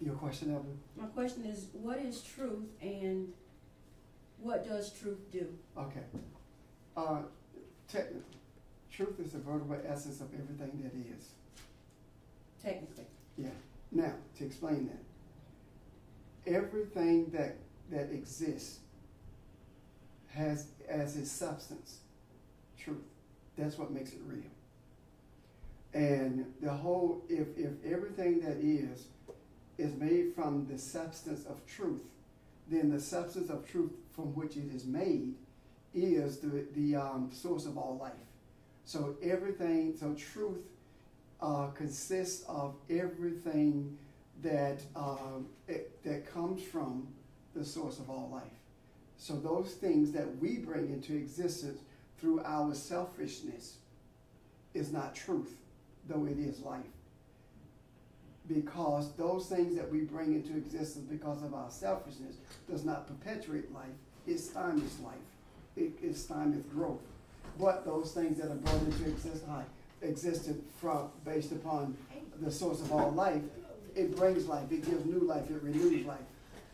Your question, Evelyn? My question is, what is truth and what does truth do? Okay. Uh, technically, truth is the vertical essence of everything that is. Technically, Yeah. Now, to explain that, everything that that exists has as its substance truth. That's what makes it real. And the whole, if if everything that is is made from the substance of truth, then the substance of truth from which it is made is the the um, source of all life. So everything, so truth uh, consists of everything that um, it, that comes from the source of all life. So those things that we bring into existence through our selfishness is not truth, though it is life. Because those things that we bring into existence because of our selfishness does not perpetuate life, it stymies life. It, it stymies growth. But those things that are brought into existence, existed from based upon the source of all life, it brings life, it gives new life, it renews life.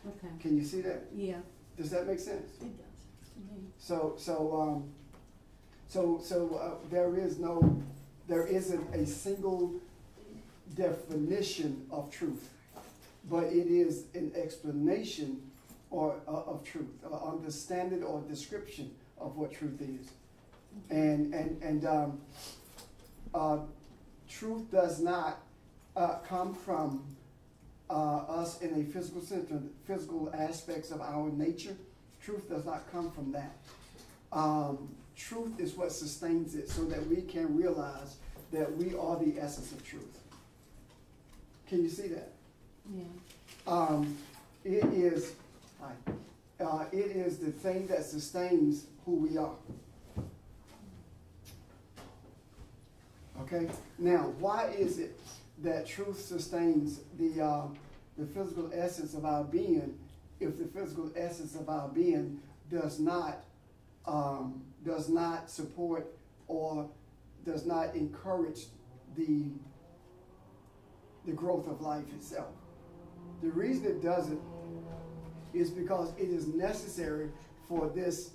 okay, Can you see that? yeah, Does that make sense? it does. Mhm. So, so, um, so, so, uh, there is no, there isn't a single definition of truth, but it is an explanation or, uh, of truth, uh, understanding or description of what truth is. And, and, and, um, uh, truth does not, uh, come from, uh, us in a physical sense, physical aspects of our nature. Truth does not come from that. Um, truth is what sustains it so that we can realize that we are the essence of truth. Can you see that? Yeah, Um, it is, uh, it is the thing that sustains who we are. Okay, now, why is it that truth sustains the, uh, the physical essence of our being if the physical essence of our being does not, um, does not support or does not encourage the, the growth of life itself? The reason it doesn't is because it is necessary for this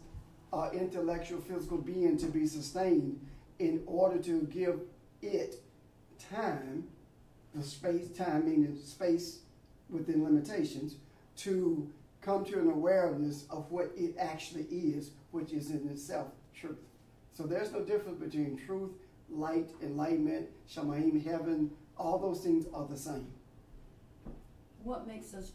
uh, intellectual physical being to be sustained in order to give it time, the space, time meaning space within limitations, to come to an awareness of what it actually is, which is in itself truth. So there's no difference between truth, light, enlightenment, shamaim, heaven, all those things are the same. what makes us,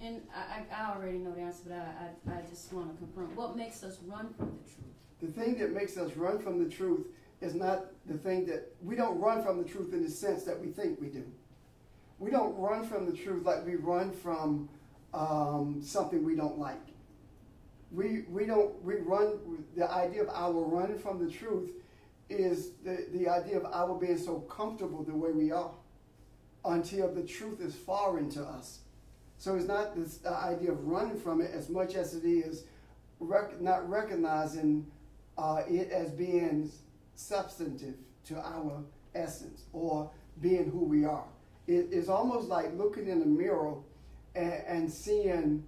and I, I, already know the answer, but I, I, I just wanna confirm, what makes us run from the truth? The thing that makes us run from the truth is not the thing that we don't run from the truth in the sense that we think we do. We don't run from the truth like we run from um, something we don't like. We we don't we run the idea of our running from the truth is the, the idea of our being so comfortable the way we are until the truth is foreign to us. So it's not this idea of running from it as much as it is rec- not recognizing uh, it as being substantive to our essence or being who we are. It is almost like looking in a mirror and, and seeing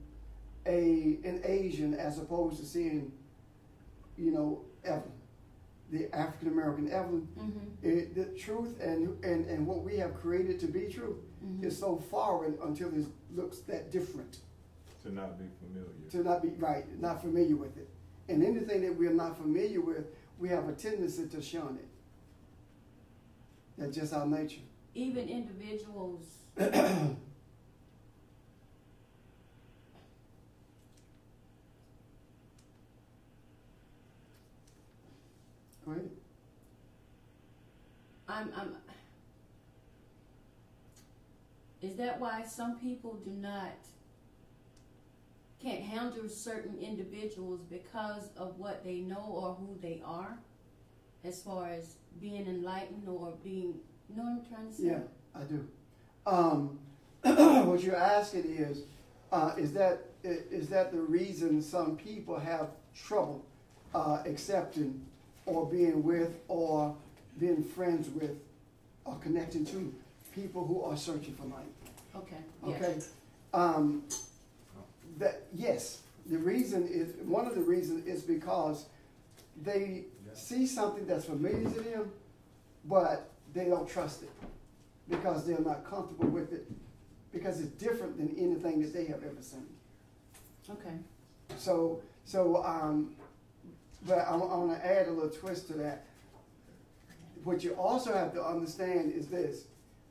a an Asian as opposed to seeing, you know, Evelyn, the African American Evelyn. Mm-hmm, It, the truth and, and, and what we have created to be true mm-hmm. is so foreign until it looks that different to not be familiar. to not be right, not familiar with it. And anything that we're not familiar with, we have a tendency to shun it. That's just our nature. Even individuals, Go ahead. I'm, I'm, is that why some people do not, can't handle certain individuals because of what they know or who they are? As far as being enlightened or being, you know what I'm trying to say? Yeah, I do. Um, what you're asking is, uh, is that is that the reason some people have trouble uh, accepting or being with or being friends with or connecting to people who are searching for money. Okay. Okay, um, that, yes, the reason is, one of the reasons is because they see something that's familiar to them, but they don't trust it. Because they're not comfortable with it, because it's different than anything that they have ever seen. Okay, So, so, um, but I, I wanna add a little twist to that. What you also have to understand is this,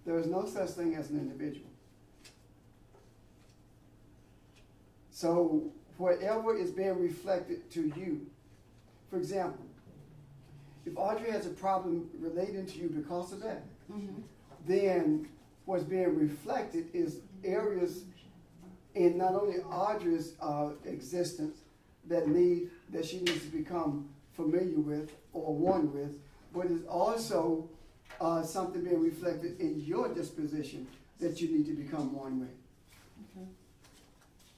there is no such thing as an individual. So whatever is being reflected to you, for example, if Audrey has a problem relating to you because of that, mhm, then what's being reflected is areas in not only Audrey's uh, existence that need that she needs to become familiar with or one with, but it's also uh, something being reflected in your disposition that you need to become one with. okay.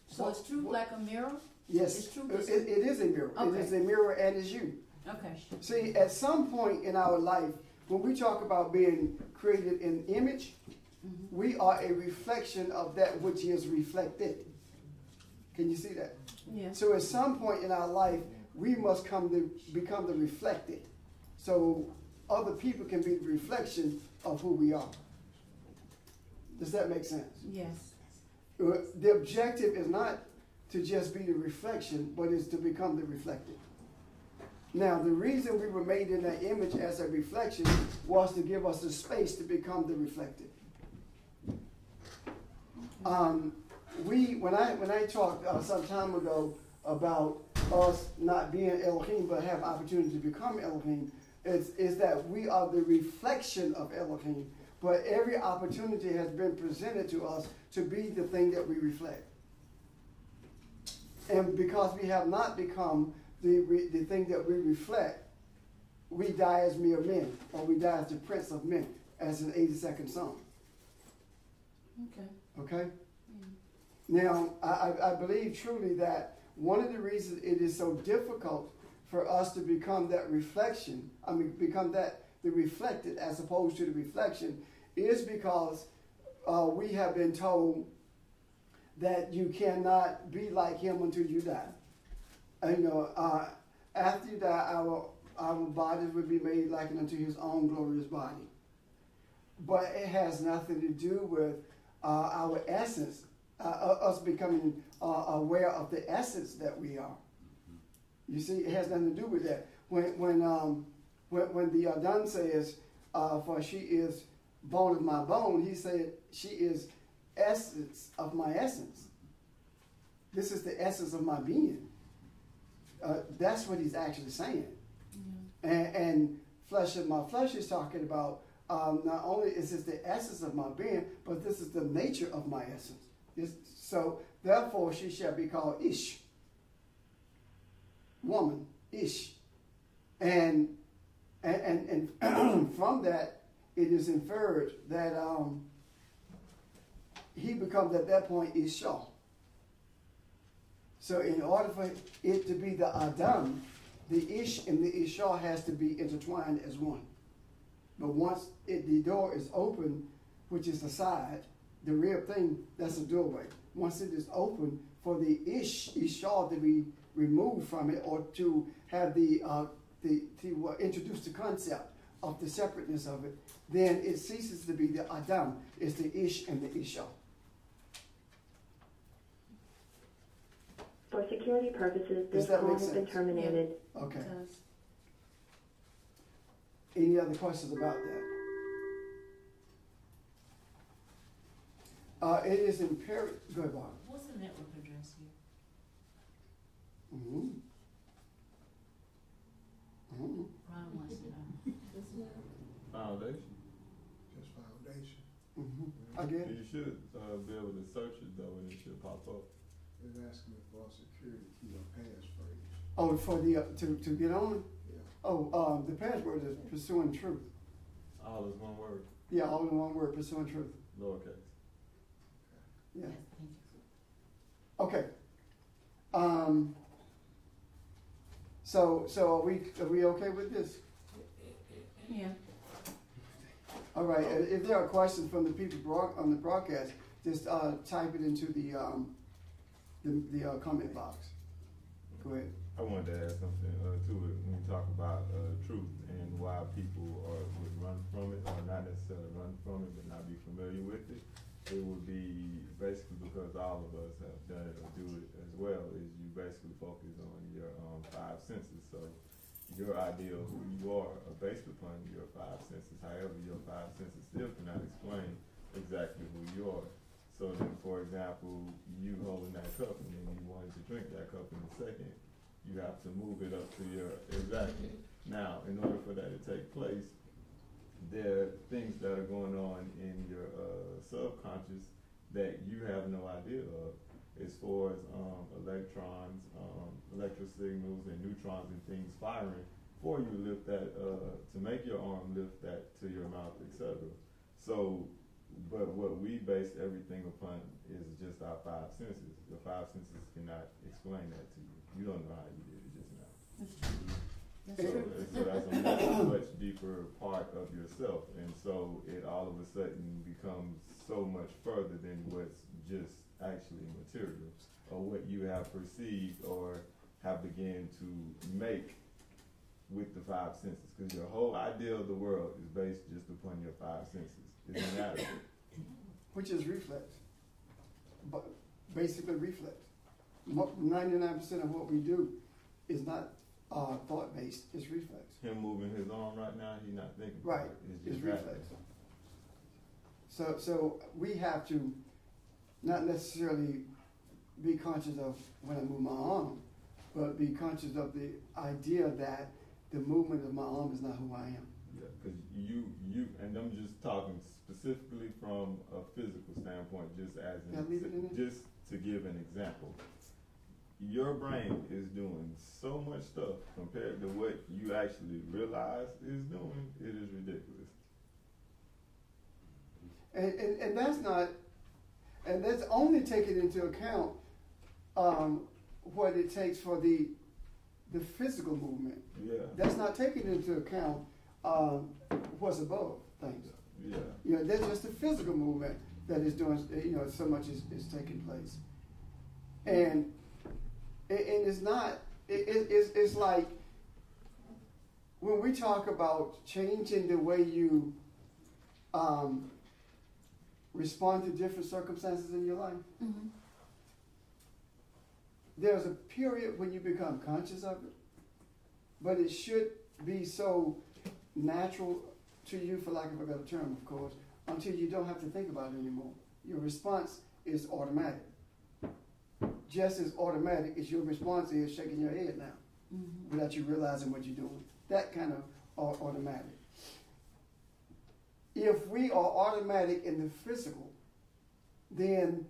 So it's true, what- like a mirror? Yes, It's true. it, it is a mirror. Okay. It is a mirror and it's you. Okay, See, at some point in our life, when we talk about being created in image, mhm, we are a reflection of that which is reflected. Can you see that? yeah, So at some point in our life, we must come to become the reflected. So other people can be the reflection of who we are. Does that make sense? yes, The objective is not to just be the reflection, but is to become the reflected. Now, the reason we were made in that image as a reflection was to give us the space to become the reflected. Um, we, when I, when I talked uh, some time ago about us not being Elohim but have opportunity to become Elohim, is, is that we are the reflection of Elohim, but every opportunity has been presented to us to be the thing that we reflect. And because we have not become the, re, the thing that we reflect, we die as mere men, or we die as the prince of men, as in 82nd Psalm. okay, Okay? mm, Now, I, I believe truly that one of the reasons it is so difficult for us to become that reflection, I mean, become that the reflected as opposed to the reflection, is because uh, we have been told that you cannot be like him until you die. And, you know, uh, after you die, our our bodies will be made like unto his own glorious body. But it has nothing to do with uh, our essence, uh, uh, us becoming uh, aware of the essence that we are. You see, it has nothing to do with that. When when um, when, when the Adam says, uh, "For she is bone of my bone," he said, "She is essence of my essence. This is the essence of my being." Uh, that's what he's actually saying. yeah, And, and flesh of my flesh is talking about um, not only is this the essence of my being, but this is the nature of my essence. This, so therefore, she shall be called Ish, woman, Ish, and and and, and from that it is inferred that um, he becomes at that point Isha. So in order for it to be the Adam, the Ish and the Isha has to be intertwined as one. But once it, the door is open, which is the side, the real thing, that's the doorway. Once it is open for the Ish, Isha to be removed from it or to have the, uh, the to uh, introduce the concept of the separateness of it, then it ceases to be the Adam. It's the Ish and the Isha. For security purposes, this call make has been sense? terminated. Okay. Any other questions about that? Uh, it is imperative. Go ahead, Bob. What's the network address here? Mm-hmm. Mm-hmm. Ron wants to know. Foundation. Just foundation. Mm-hmm. I get it. You should, uh, be able to search it though, and it should pop up. They're asking me for a security key or passphrase. Oh, for the, uh, to, to get on? Yeah. Oh, um, the password is pursuing truth. All is one word, Yeah, all in one word, pursuing truth. lowercase. Yeah. Yes, thank you. Okay. Um, so, so are we, are we okay with this? Yeah, All right, uh, if there are questions from the people broad, on the broadcast, just, uh, type it into the, um, the, the, uh, comment box. Go ahead. I wanted to add something, uh, to it, when you talk about, uh, truth and why people are, would run from it, or not necessarily run from it, but not be familiar with it. It would be basically because all of us have done it or do it as well, is you basically focus on your, um, five senses, so your idea of who you are are based upon your five senses, however, your five senses still cannot explain exactly who you are. So then, for example, you holding that cup and then you wanted to drink that cup in a second, you have to move it up to your, exactly. Now, in order for that to take place, there are things that are going on in your, uh, subconscious that you have no idea of as far as, um, electrons, um, electrical signals and neutrons and things firing for you to lift that, uh, to make your arm lift that to your mouth, etc. So, but what we base everything upon is just our five senses. The five senses cannot explain that to you. You don't know how you did it just now. That's true. That's So, true. so that's a much, much deeper part of yourself, and so it all of a sudden becomes so much further than what's just actually material, or what you have perceived or have began to make with the five senses, because your whole idea of the world is based just upon your five senses. It's inadequate. Which is reflex. But basically reflex. Ninety-nine percent of what we do is not, uh, thought-based, it's reflex. Him moving his arm right now, he's not thinking. Right, it. It's just reflex. So, so we have to not necessarily be conscious of when I move my arm, but be conscious of the idea that the movement of my arm is not who I am. Yeah, because you, you, and I'm just talking specifically from a physical standpoint, just as Yeah, leave it in an, just to give an example. Your brain is doing so much stuff compared to what you actually realize is doing. It is ridiculous. And, and, and that's not, and that's only taking into account um, what it takes for the, the physical movement. Yeah, That's not taking into account um, what's above things. yeah. You know, that's just the physical movement that is doing, you know, so much is, is taking place. And, and it's not, it, it, it's, it's like when we talk about changing the way you um, respond to different circumstances in your life, Mhm. there's a period when you become conscious of it, but it should be so natural to you, for lack of a better term, of course, until you don't have to think about it anymore. Your response is automatic. Just as automatic as your response is shaking your head now, Mhm. without you realizing what you're doing. That kind of automatic. If we are automatic in the physical, then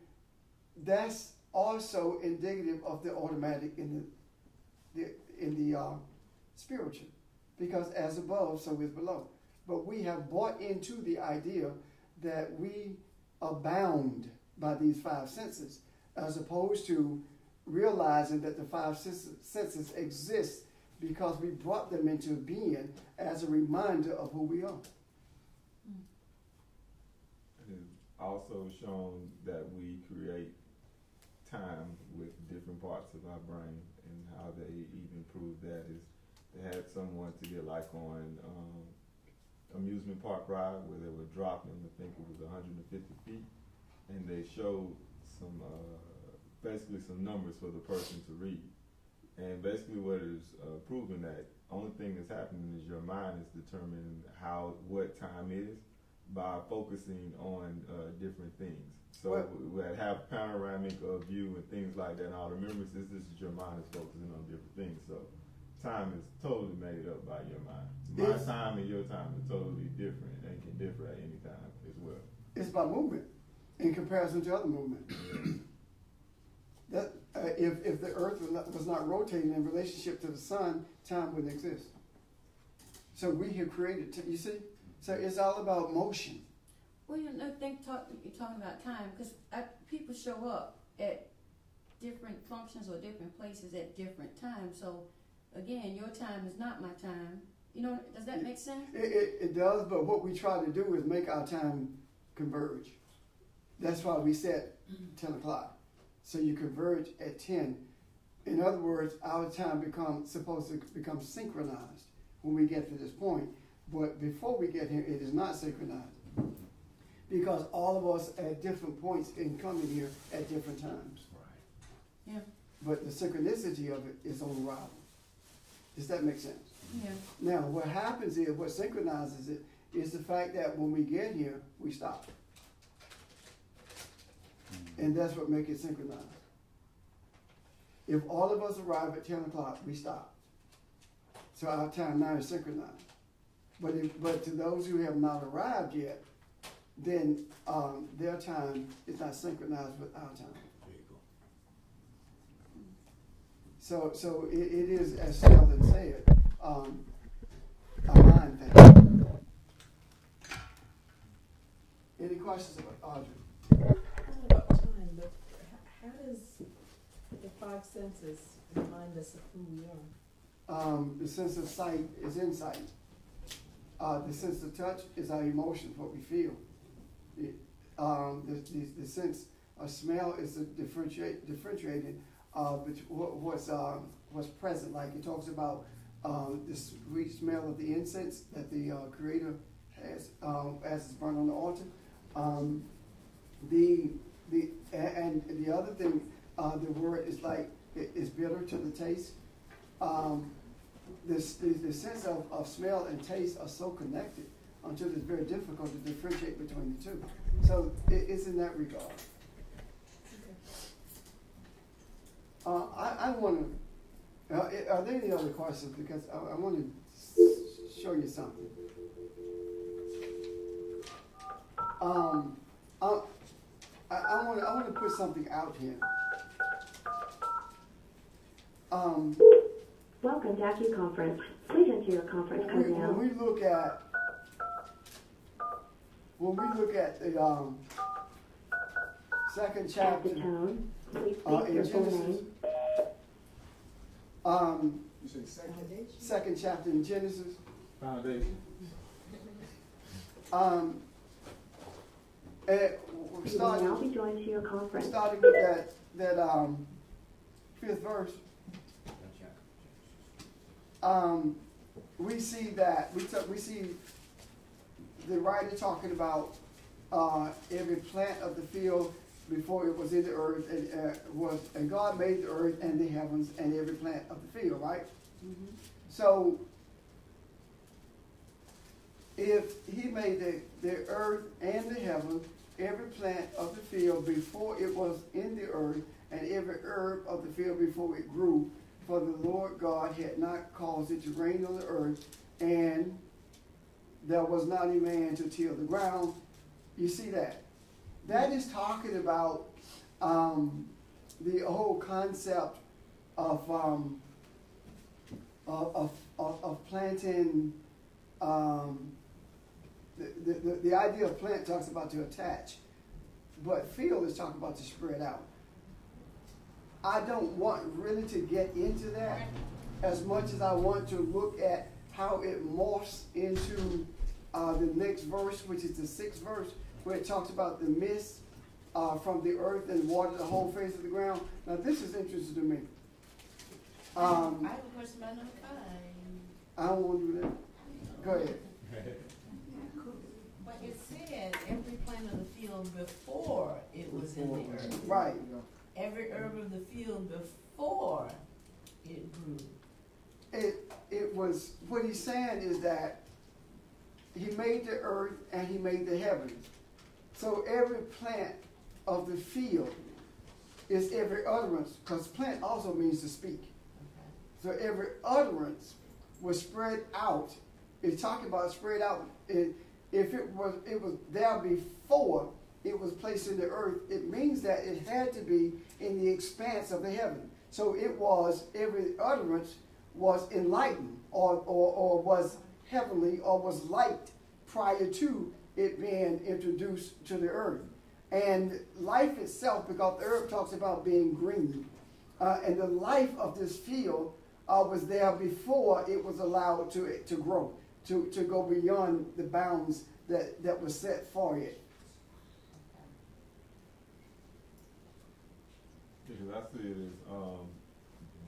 that's also indicative of the automatic in the, the in the uh, spiritual, because as above, so is below. But we have bought into the idea that we are bound by these five senses, as opposed to realizing that the five senses, senses exist because we brought them into being as a reminder of who we are. It is also shown that we create time with different parts of our brain and how they even prove that is they had someone to get like on um, amusement park ride where they were dropping I think it was 150 feet and they showed some uh, basically some numbers for the person to read. And basically what is uh, proving that only thing that's happening is your mind is determining how what time is by focusing on uh, different things. So Well- we we have panoramic uh, view and things like that. And all this, this is your mind is focusing on different things. So time is totally made up by your mind. My time and your time is totally different and can differ at any time as well. It's by movement in comparison to other movement. That uh, if if the Earth was not, was not rotating in relationship to the sun, time wouldn't exist. So we have created. You see, so it's all about motion. Well, you know, think talk, you're talking about time because uh, people show up at different functions or different places at different times. So, again, your time is not my time, You know, does that make sense? It, it, it does, but what we try to do is make our time converge. That's why we set mm-hmm. ten o'clock. So you converge at ten. In other words, our time becomes supposed to become synchronized when we get to this point. But before we get here, it is not synchronized. Because all of us at different points in coming here at different times. Yeah. But the synchronicity of it is on arrival. Does that make sense? Yeah. Now, what happens is, what synchronizes it, is the fact that when we get here, we stop. Hmm. And that's what makes it synchronized. If all of us arrive at ten o'clock, we stop. So our time now is synchronized. But if, but to those who have not arrived yet, then, um, their time is not synchronized with our time. There you go. So, so it, it is, as Sheldon said, um, a mind thing. Any questions about Audrey? About time, but how does the five senses remind us of who we are? Um, the sense of sight is insight. Uh, the sense of touch is our emotions, what we feel. It, um, the, the, the sense of smell is differentiate, differentiating uh, bet- what, what's, um, what's present. Like it talks about um, the sweet smell of the incense that the uh, Creator has um, as it's burned on the altar. Um, the the and the other thing, uh, the word is like it is bitter to the taste. Um, this, the, the sense of, of smell and taste are so connected until it's very difficult to differentiate between the two. So it, it's in that regard. Uh, I, I want to. Uh, are there any other questions? Because I, I want to show you something. Um, I, I want to. I want to put something out here. Um, Welcome to Accu Conference. Please enter your conference code we, when now. we look at when we look at the um, second At chapter, the tone, please uh, speak in your full Genesis, name. um, You say second? Second chapter in Genesis, Foundation. um, and we're You will now starting, be joined to your conference. starting with that that um, fifth verse. Um, we see that we we see the writer talking about uh, every plant of the field before it was in the earth and uh, was and God made the earth and the heavens and every plant of the field, right? Mm-hmm. So if he made the, the earth and the heavens, every plant of the field before it was in the earth, and every herb of the field before it grew, for the Lord God had not caused it to rain on the earth, and there was not a man to till the ground. You see that? That is talking about um, the whole concept of um, of, of, of, planting. Um, the, the, the idea of plant talks about to attach, but field is talking about to spread out. I don't want really to get into that as much as I want to look at how it morphs into uh, the next verse, which is the sixth verse, where it talks about the mist uh, from the earth and water the whole face of the ground. Now, this is interesting to me. Um, I have a question about number five. I don't want to do that. Go ahead. But it said every plant of the field before it was in the earth. Right. Every herb of the field before it grew. It it was what he's saying is that he made the earth and he made the heavens. So every plant of the field is every utterance, because plant also means to speak. Okay. So every utterance was spread out. It's talking about spread out. It, if it was it was there before it was placed in the earth, it means that it had to be in the expanse of the heaven. So it was every utterance was enlightened or, or, or was heavenly or was light prior to it being introduced to the earth. And life itself, because the earth talks about being green, uh, and the life of this field uh, was there before it was allowed to, to grow, to, to go beyond the bounds that, that was set for it. Because I see it as, um,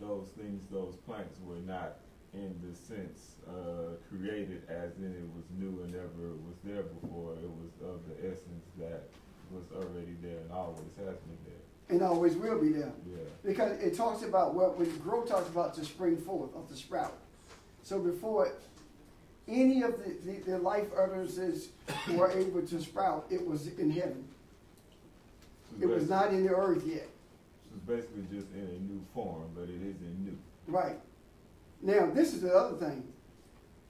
those things, those plants were not in the sense, uh, created as in it was new and never was there before. It was of the essence that was already there and always has been there. And always will be there. Yeah. Because it talks about what when grow talks about to spring forth of the sprout. So before any of the, the, the life utterances were able to sprout, it was in heaven. It was not in the earth yet. It's basically just in a new form, but it isn't new. Right. Now this is the other thing.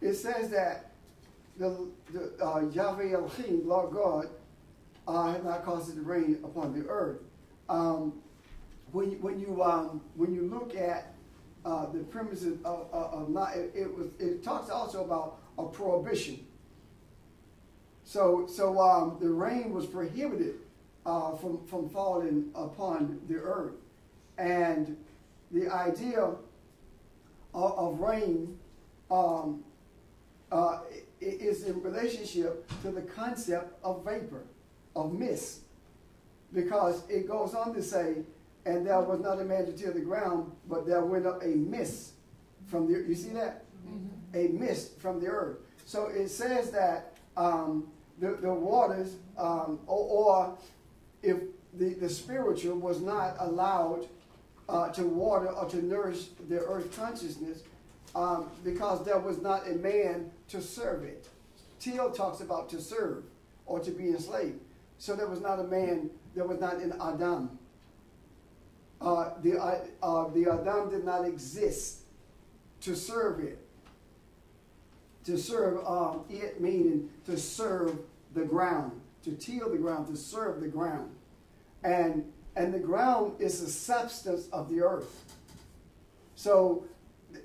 It says that the, the uh, Yahweh Elohim, Lord God, uh, had not caused it to rain upon the earth. Um, when you, when you um, when you look at uh, the premises of, of, of not, it, it was it talks also about a prohibition. So so um, the rain was prohibited uh, from from falling upon the earth, and the idea of, of rain um, uh, is in relationship to the concept of vapor, of mist, because it goes on to say, and there was not a man to till the ground, but there went up a mist from the. You see that? A mist from the earth. So it says that um, the the waters, um, or, or if the the spiritual was not allowed uh, to water or to nourish the earth consciousness um, because there was not a man to serve it. Till talks about to serve or to be enslaved. So there was not a man, there was not an Adam. Uh, the, uh, uh, the Adam did not exist to serve it. To serve um, it meaning to serve the ground, to till the ground, to serve the ground. And, and the ground is the substance of the earth. So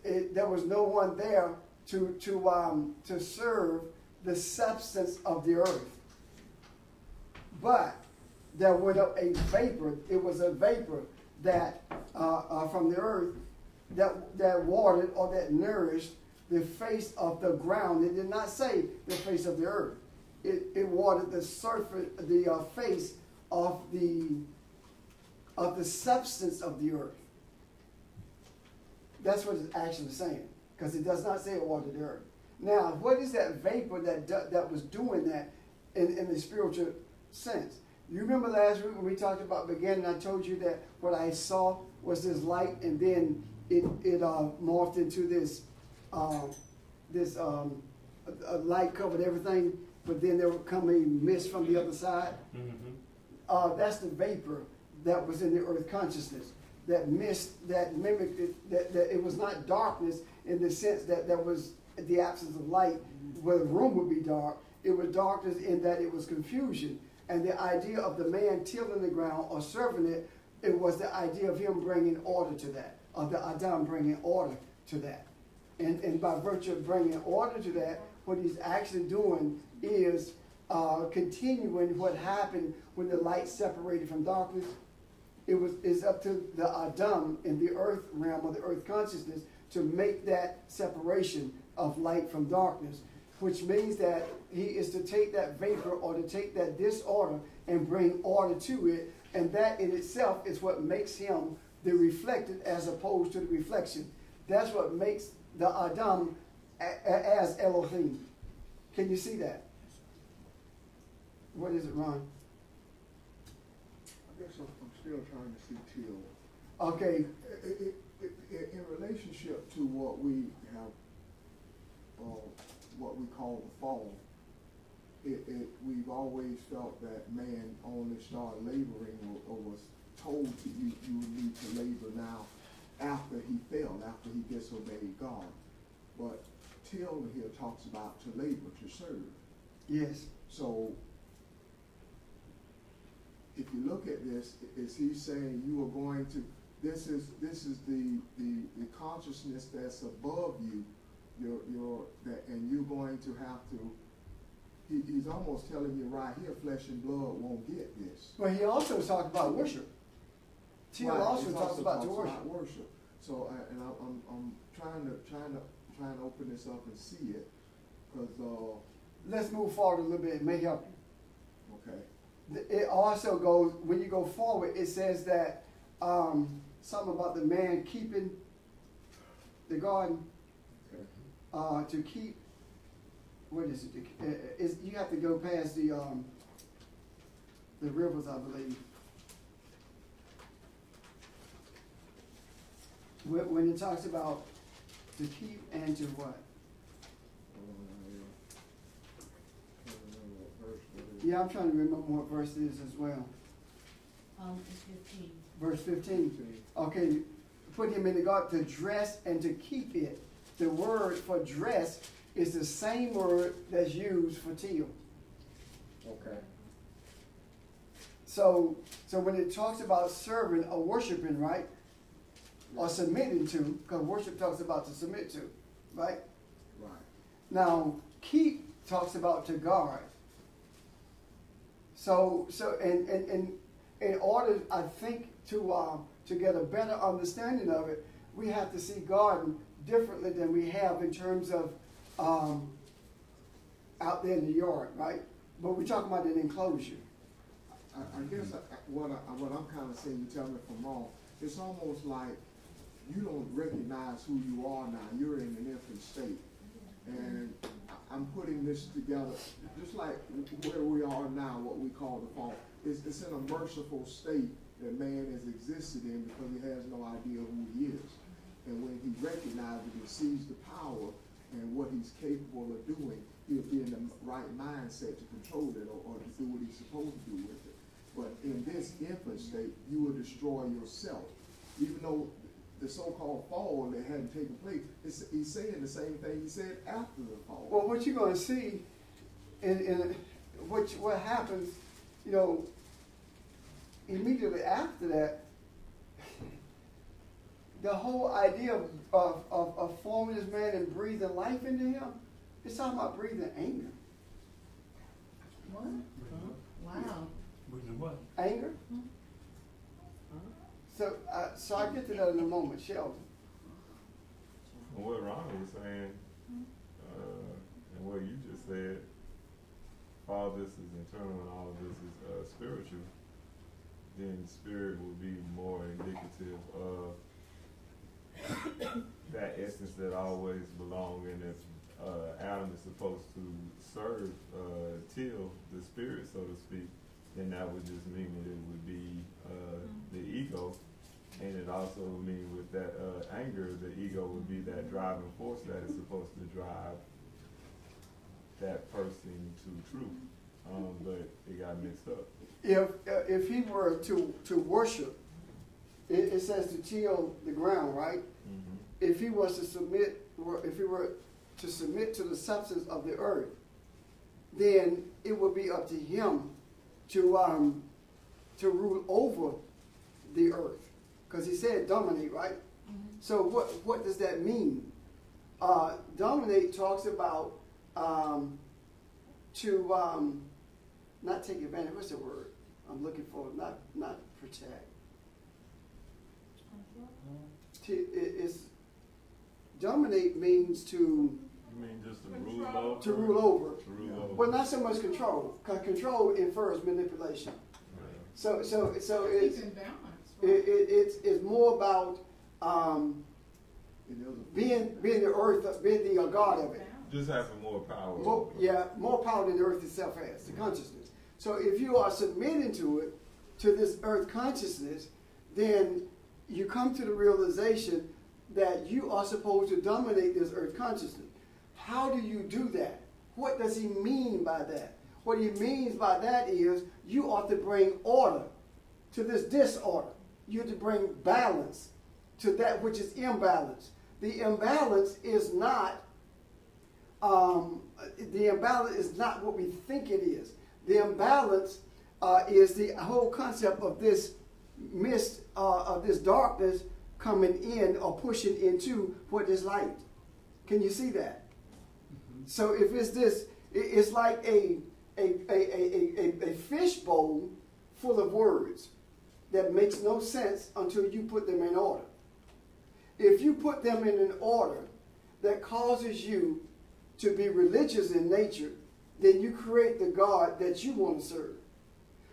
it, there was no one there to, to, um, to serve the substance of the earth. But there went up a vapor. It was a vapor that uh, uh, from the earth that, that watered or that nourished the face of the ground. It did not say the face of the earth. It, it watered the surface, the uh, face of the of the substance of the earth. That's what it's actually saying, because it does not say it watered the earth. Now, what is that vapor that that was doing that in, in the spiritual sense? You remember last week when we talked about beginning, I told you that what I saw was this light, and then it it uh, morphed into this uh, this um, a, a light covered everything, but then there would come a mist from the other side. Uh, that's the vapor that was in the earth consciousness. That mist that mimicked it, that, that it was not darkness in the sense that there was the absence of light where the room would be dark. It was darkness in that it was confusion. And the idea of the man tilling the ground or serving it, it was the idea of him bringing order to that, of the Adam bringing order to that. And, and by virtue of bringing order to that, what he's actually doing is uh, continuing what happened when the light separated from darkness. It was is up to the Adam in the earth realm of the earth consciousness to make that separation of light from darkness, which means that he is to take that vapor or to take that disorder and bring order to it, and that in itself is what makes him the reflected as opposed to the reflection. That's what makes the Adam as Elohim. Can you see that? What is it, Ron? I guess I'm, I'm still trying to see till. Okay, I- I- I- I- in relationship to what we have, uh, what we call the fall, it, it, we've always felt that man only started laboring or, or was told to, you, you need to labor now after he fell, after he disobeyed God. But Till here talks about to labor, to serve. yes. So if you look at this, is he saying you are going to, this is, this is the, the, the consciousness that's above you, your, your, that, and you're going to have to, he, he's almost telling you right here, flesh and blood won't get this. But he also talked about worship. Till Right, also talks about to worship. worship. So, I, and I, I'm, I'm trying to, trying to, trying to open this up and see it, cause, uh, Let's move forward a little bit, it may help you. It also goes, when you go forward, it says that, um, something about the man keeping the garden, uh, to keep, what is it, uh, is, you have to go past the, um, the rivers, I believe. When it talks about to keep and to what? Uh, Can't remember what verse it is. Yeah, I'm trying to remember what verse it is as well. Um, it's fifteen. Verse fifteen. Okay, put him in the garden to dress and to keep it. The word for dress is the same word that's used for till. Okay, So, so when it talks about serving or worshiping, right, or submitting to, because worship talks about to submit to, right? right, Now, keep talks about to guard. So, so, and, and, and in order, I think, to, um, to get a better understanding of it, we have to see garden differently than we have in terms of, um, out there in the yard, right? But we're talking about an enclosure. I, I guess I, what I, what I'm kinda saying, you tell me if I'm wrong, it's almost like you don't recognize who you are now, you're in an infant state. And I'm putting this together, just like where we are now, what we call the fall. It's, it's in a merciful state that man has existed in because he has no idea who he is. And when he recognizes and sees the power and what he's capable of doing, he'll be in the right mindset to control it or, or to do what he's supposed to do with it. But in this infant state, you will destroy yourself. Even though the so-called fall that hadn't taken place, it's, he's saying the same thing he said after the fall. Well, what you're gonna see, in, in, what, what happens, you know, immediately after that, the whole idea of, of, of, of forming this man and breathing life into him, it's talking about breathing anger. What? Wow. Breathing what? Anger? Hmm. So, uh, so I get to that in a moment, Sheldon. And what Ron was saying, uh, and what you just said, all this is internal and all this is, uh, spiritual, then spirit will be more indicative of that essence that always belong and if, uh, Adam is supposed to serve, uh, till the spirit, so to speak, then that would just mean that it would be, uh, the ego. And it also would mean with that, uh, anger, the ego would be that driving force that is supposed to drive that person to truth. Um, but it got mixed up. If, uh, if he were to, to worship, it, it says to till the ground, right? Mm-hmm. if he was to submit, if he were to submit to the substance of the earth, then it would be up to him to um, to rule over the earth, because he said dominate, right? So what what does that mean? Uh, dominate talks about um, to um, not take advantage. What's the word I'm looking for? Not not protect. To, it, it's dominate means to You mean just to rule over? to rule over. To rule Yeah. over. Well, not so much control, because control infers manipulation. Yeah. So, so, so it's, it, Keeping balance, it, right? it's, it's more about, um, And there's a- being, being the earth, being the uh, God of it. Just having more power. More, yeah, more power than the earth itself has, the consciousness. So if you are submitting to it, to this earth consciousness, then you come to the realization that you are supposed to dominate this earth consciousness. How do you do that? What does he mean by that? What he means by that is you ought to bring order to this disorder. You have to bring balance to that which is imbalance. The imbalance is not um, the imbalance is not what we think it is. The imbalance uh, is the whole concept of this mist, uh, of this darkness coming in or pushing into what is light. Can you see that? So if it's this, it's like a a, a, a, a, a fish bowl full of words that makes no sense until you put them in order. if you put them in an order that causes you to be religious in nature, then you create the God that you want to serve.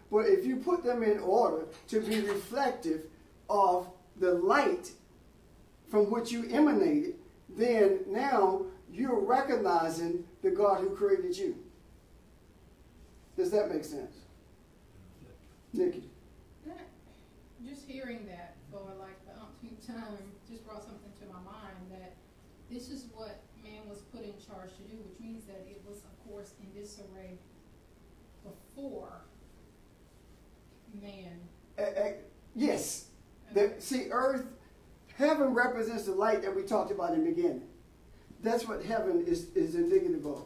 But if you put them in order to be reflective of the light from which you emanated, then now you're recognizing the God who created you. Does that make sense? Nikki? Just hearing that for like the umpteenth time just brought something to my mind that this is what man was put in charge to do, which means that it was, of course, in disarray before man. Uh, uh, yes. The, see, earth, heaven represents the light that we talked about in the beginning. That's what heaven is, is indicative of.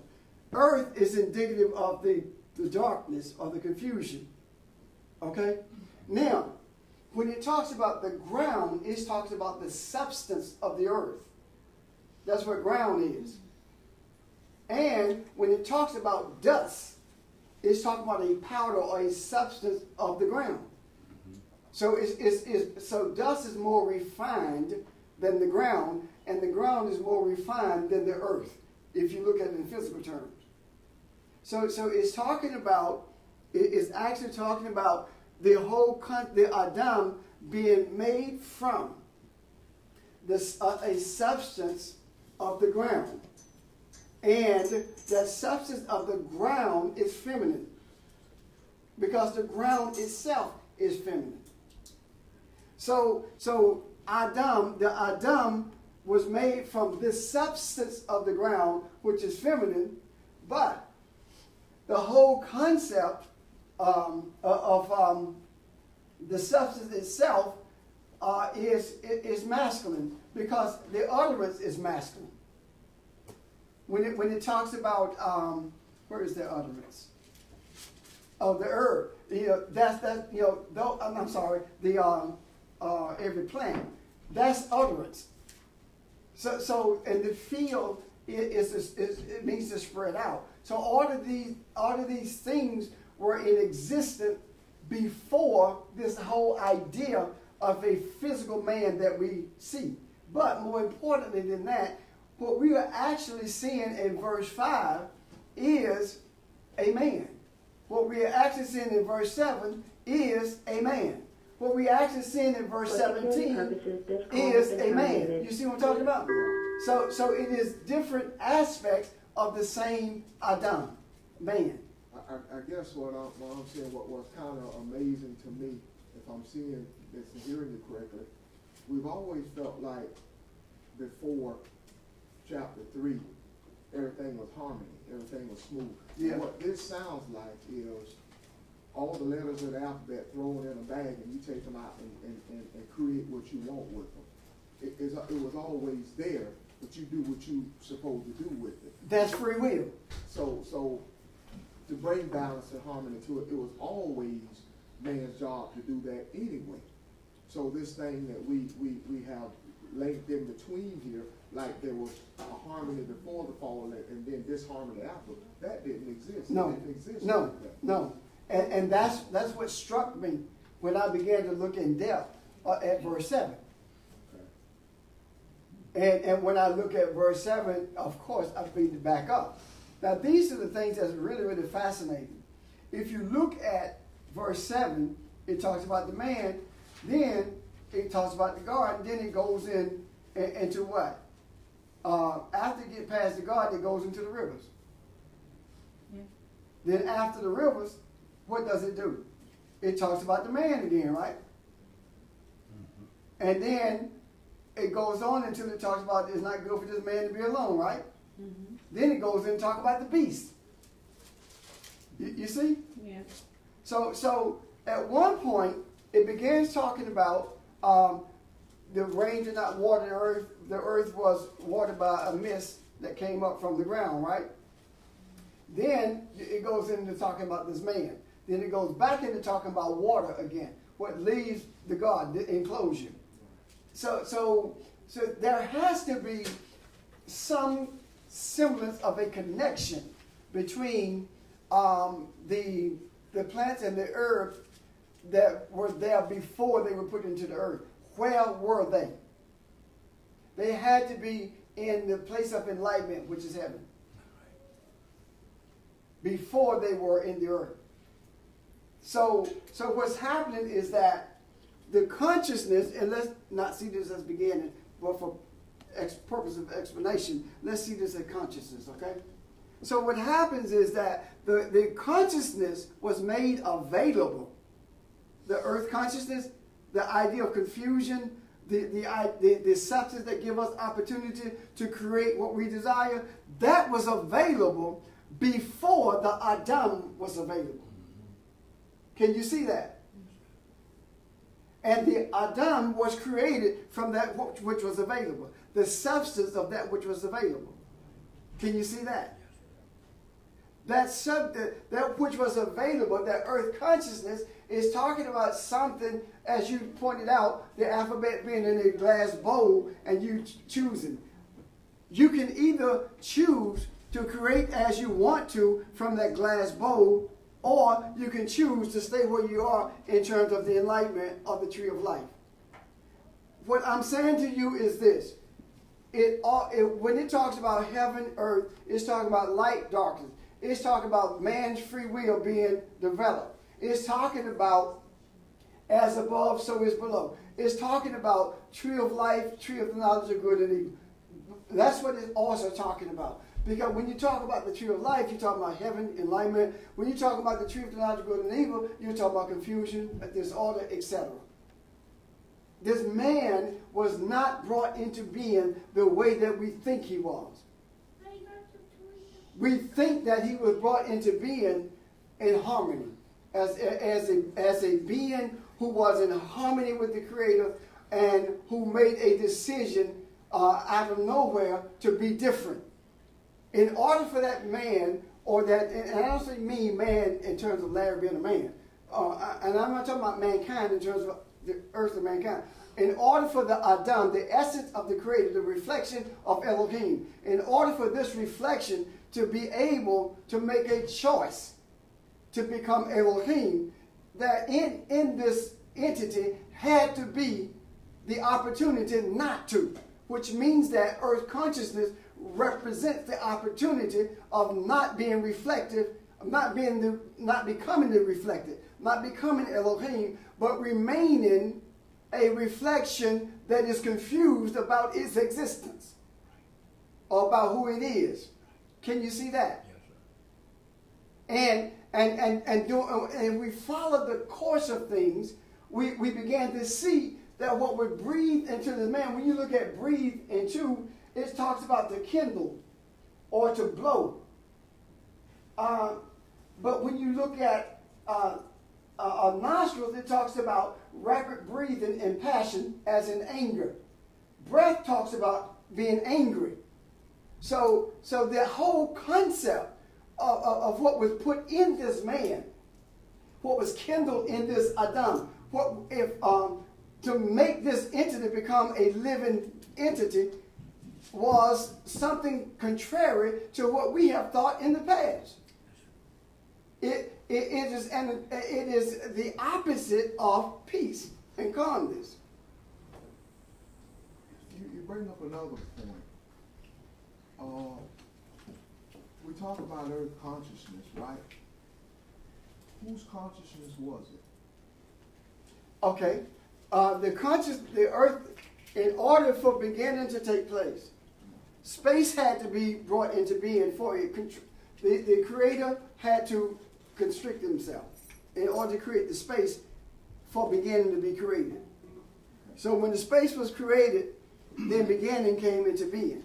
Earth is indicative of the, the darkness or the confusion. Okay? Now, when it talks about the ground, it talks about the substance of the earth. That's what ground is. And when it talks about dust, it's talking about a powder or a substance of the ground. So it's, it's, it's, so dust is more refined than the ground, and the ground is more refined than the earth, if you look at it in physical terms. So, so it's talking about, it's actually talking about the whole, the Adam being made from this, uh, a substance of the ground. And that substance of the ground is feminine. Because the ground itself is feminine. So, so Adam, the Adam was made from this substance of the ground, which is feminine, but the whole concept um, of um, the substance itself uh, is, is masculine because the utterance is masculine. When it, when it talks about, um, where is the utterance? Oh, the herb. You know, that's, that, you know, though, I'm, I'm sorry, the, um, uh, every plant. That's utterance. So, so and the field is, is, is, it means to spread out. So all of these, all of these things were in existence before this whole idea of a physical man that we see. But more importantly than that, what we are actually seeing in verse 5 is a man. What we are actually seeing in verse 7 is a man. What we are actually seeing in verse 17 purposes, this call is a man. You see what I'm talking about? So, so it is different aspects of the same Adam, man. I, I, guess what I'm, what I'm saying, what was kind of amazing to me, if I'm seeing this and hearing you correctly, we've always felt like before chapter three, everything was harmony, everything was smooth. Yeah. What this sounds like is all the letters of the alphabet thrown in a bag and you take them out and, and, and, and create what you want with them. It, it was always there, but you do what you're supposed to do with it. That's free will. So, so to bring balance and harmony to it, it was always man's job to do that anyway. So this thing that we, we, we have linked in between here, like there was a harmony before the fall and and then disharmony after, that didn't exist. It No, didn't exist no, like no. And, and that's, that's what struck me when I began to look in depth uh, at verse 7. Okay. And, and when I look at verse 7, of course, I beat it back up. Now, these are the things that's really, really fascinating. If you look at verse 7, it talks about the man, then it talks about the garden, then it goes in, in- into what? Uh, after you get past the garden, it goes into the rivers. Yeah. Then after the rivers, what does it do? It talks about the man again, right? And then it goes on until it talks about it's not good for this man to be alone, right? Mm-hmm. Then it goes in and talk about the beast. You, you see? Yeah. So, so at one point, it begins talking about um, the rain did not water the earth. The earth was watered by a mist that came up from the ground, right? Then it goes into talking about this man. Then it goes back into talking about water again. What leaves the God, the enclosure. So, so, so there has to be some semblance of a connection between um, the the plants and the earth that were there before they were put into the earth. Where were they? They had to be in the place of enlightenment, which is heaven, before they were in the earth. So, so what's happening is that the consciousness, and let's not see this as beginning, but for purpose of explanation, let's see this as consciousness, okay? So what happens is that the, the consciousness was made available. The earth consciousness, the idea of confusion, the, the, the, the substance that give us opportunity to create what we desire, that was available before the Adam was available. Can you see that? And the Adam was created from that which was available, the substance of that which was available. Can you see that? That sub, that, that which was available, that earth consciousness, is talking about something, as you pointed out, the alphabet being in a glass bowl and you ch- choosing. You can either choose to create as you want to from that glass bowl, or you can choose to stay where you are in terms of the enlightenment of the tree of life. What I'm saying to you is this. It, all, it when it talks about heaven, earth, it's talking about light, darkness. It's talking about man's free will being developed. It's talking about as above, so is below. It's talking about tree of life, tree of the knowledge of good and evil. That's what it's also talking about. Because when you talk about the tree of life, you're talking about heaven, enlightenment. When you talk about the tree of the knowledge of good and evil, you're talking about confusion, disorder, etc. This man was not brought into being the way that we think he was. We think that he was brought into being in harmony, as, as, a, as a being who was in harmony with the Creator and who made a decision uh, out of nowhere to be different. In order for that man, or that, and I don't say mean man in terms of Larry being a man, uh, and I'm not talking about mankind in terms of the earth of mankind. In order for the Adam, the essence of the Creator, the reflection of Elohim, in order for this reflection to be able to make a choice to become Elohim, that in, in this entity had to be the opportunity not to, which means that earth consciousness represents the opportunity of not being reflective, not being the, not becoming the reflected, not becoming Elohim, but remaining a reflection that is confused about its existence or about who it is. Can you see that? And and and and do, and we follow the course of things. We we began to see that what we breathe into the man. When you look at breathe into, it talks about to kindle or to blow. Uh, but when you look at uh, uh, nostrils, it talks about rapid breathing and passion, as in anger. Breath talks about being angry. So, so the whole concept of, of, of, what was put in this man, what was kindled in this Adam, what if um, to make this entity become a living entity was something contrary to what we have thought in the past. It, it, it, is, and it is the opposite of peace and calmness. You, you bring up another point. Uh, we talk about earth consciousness, right? Whose consciousness was it? Okay. Uh, the conscious, the earth, in order for beginning to take place, space had to be brought into being for it. The, the creator had to constrict himself in order to create the space for beginning to be created. So when the space was created, then beginning came into being.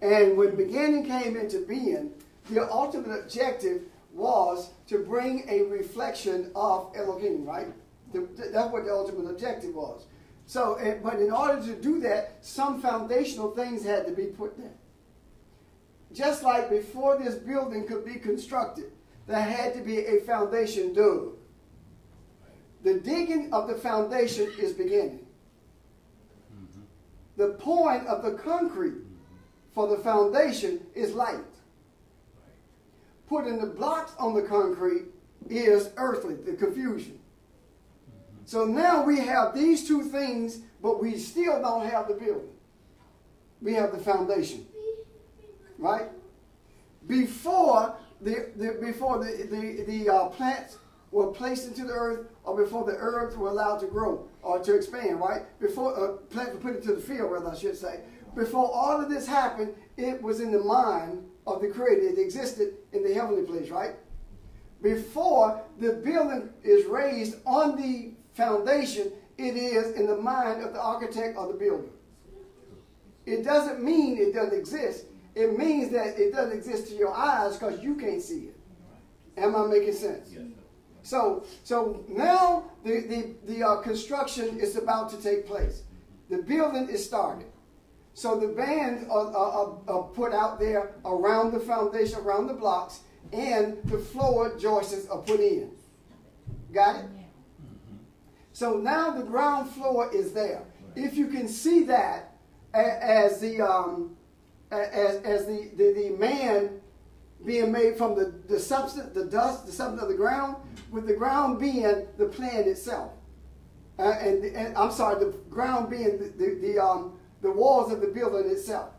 And when beginning came into being, the ultimate objective was to bring a reflection of Elohim, right? The, that's what the ultimate objective was. So, but in order to do that, some foundational things had to be put there. Just like before this building could be constructed, there had to be a foundation dug. The digging of the foundation is beginning. Mm-hmm. The pouring of the concrete for the foundation is light. Putting the blocks on the concrete is earthly, the confusion. So now we have these two things, but we still don't have the building. we have the foundation, right? Before the, the before the the, the uh, plants were placed into the earth, or before the herbs were allowed to grow or to expand, right? Before uh, plants were put into the field, rather I should say. Before all of this happened, it was in the mind of the Creator. It existed in the heavenly place, right? Before the building is raised on the foundation, it is in the mind of the architect or the builder. It doesn't mean it doesn't exist. It means that it doesn't exist to your eyes because you can't see it. Am I making sense? So, so now the, the, the uh, construction is about to take place. The building is started. So the bands are, are, are put out there around the foundation, around the blocks, and the floor joists are put in. Got it? So now the ground floor is there. If you can see that as the um, as, as the, the, the man being made from the, the substance, the dust, the substance of the ground, with the ground being the plan itself. Uh, and, and I'm sorry, the ground being the, the, the, um, the walls of the building itself.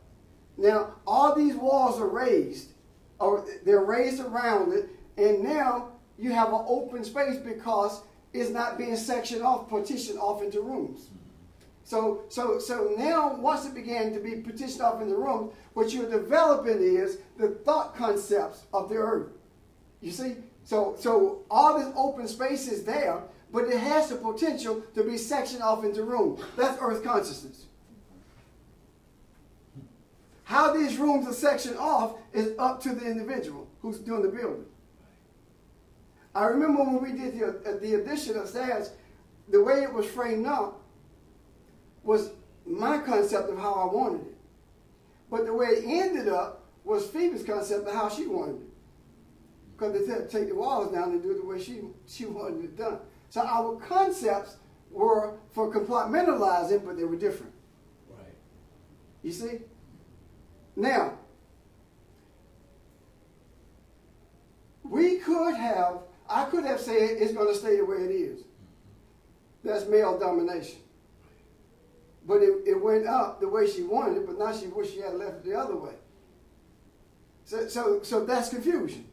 Now, all these walls are raised, or they're raised around it, and now you have an open space because it's not being sectioned off, partitioned off into rooms. So, so, so now, once it began to be partitioned off in the rooms, what you're developing is the thought concepts of the earth. You see? So, so all this open space is there, but it has the potential to be sectioned off into rooms. That's earth consciousness. How these rooms are sectioned off is up to the individual who's doing the building. I remember when we did the, uh, the addition of stairs, the way it was framed up was my concept of how I wanted it. But the way it ended up was Phoebe's concept of how she wanted it. Because they said take the walls down and do it the way she, she wanted it done. So our concepts were for compartmentalizing, but they were different. Right. You see? Now, we could have, I could have said it's going to stay the way it is. That's male domination. But it, it went up the way she wanted it, but now she wished she had left it the other way. So, so, so that's confusion.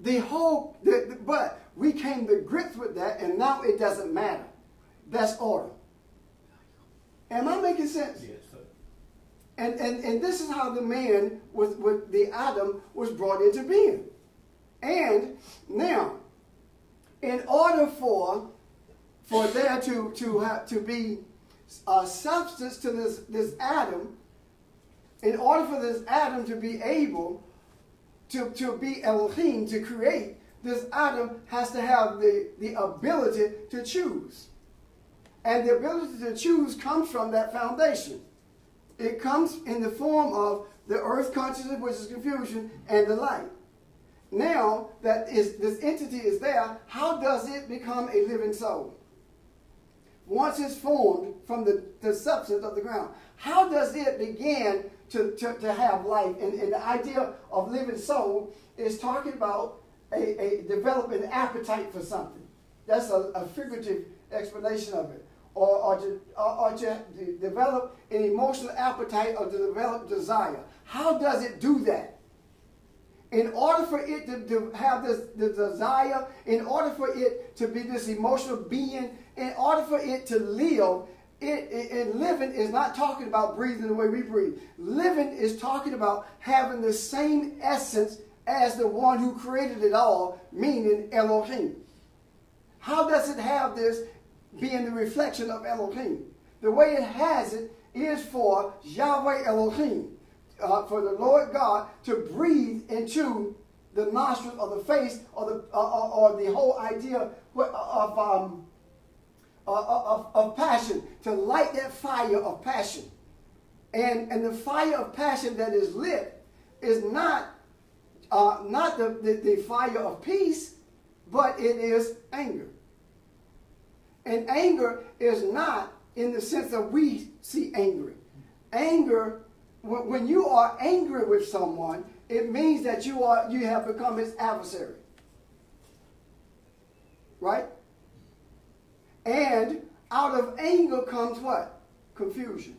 The whole, the, the, but we came to grips with that, and now it doesn't matter. That's order. Am I making sense? Yes, sir. And, and, and this is how the man with, with the Adam was brought into being. And now, in order for for there to to have to be a substance to this this Adam, in order for this Adam to be able to, to be Elohim, to create, this Adam has to have the, the ability to choose. And the ability to choose comes from that foundation. It comes in the form of the earth consciousness, which is confusion, and the light. Now that is this entity is there, how does it become a living soul? Once it's formed from the, the substance of the ground, how does it begin to, to, to have life? And, and the idea of living soul is talking about a, a developing appetite for something. That's a, a figurative explanation of it. Or, or, to, or, or to develop an emotional appetite or to develop desire. How does it do that? In order for it to, to have this the desire, in order for it to be this emotional being, in order for it to live, it, it, it, living is not talking about breathing the way we breathe. Living is talking about having the same essence as the one who created it all, meaning Elohim. How does it have this being the reflection of Elohim? The way it has it is for Yahweh Elohim, uh, for the Lord God to breathe into the nostrils of the face or the, uh, or the whole idea of, um, of, of passion, to light that fire of passion. And, and the fire of passion that is lit is not, uh, not the, the, the fire of peace, but it is anger. And anger is not in the sense that we see angry. Anger, when you are angry with someone, it means that you are you have become his adversary. Right? And out of anger comes what? Confusion.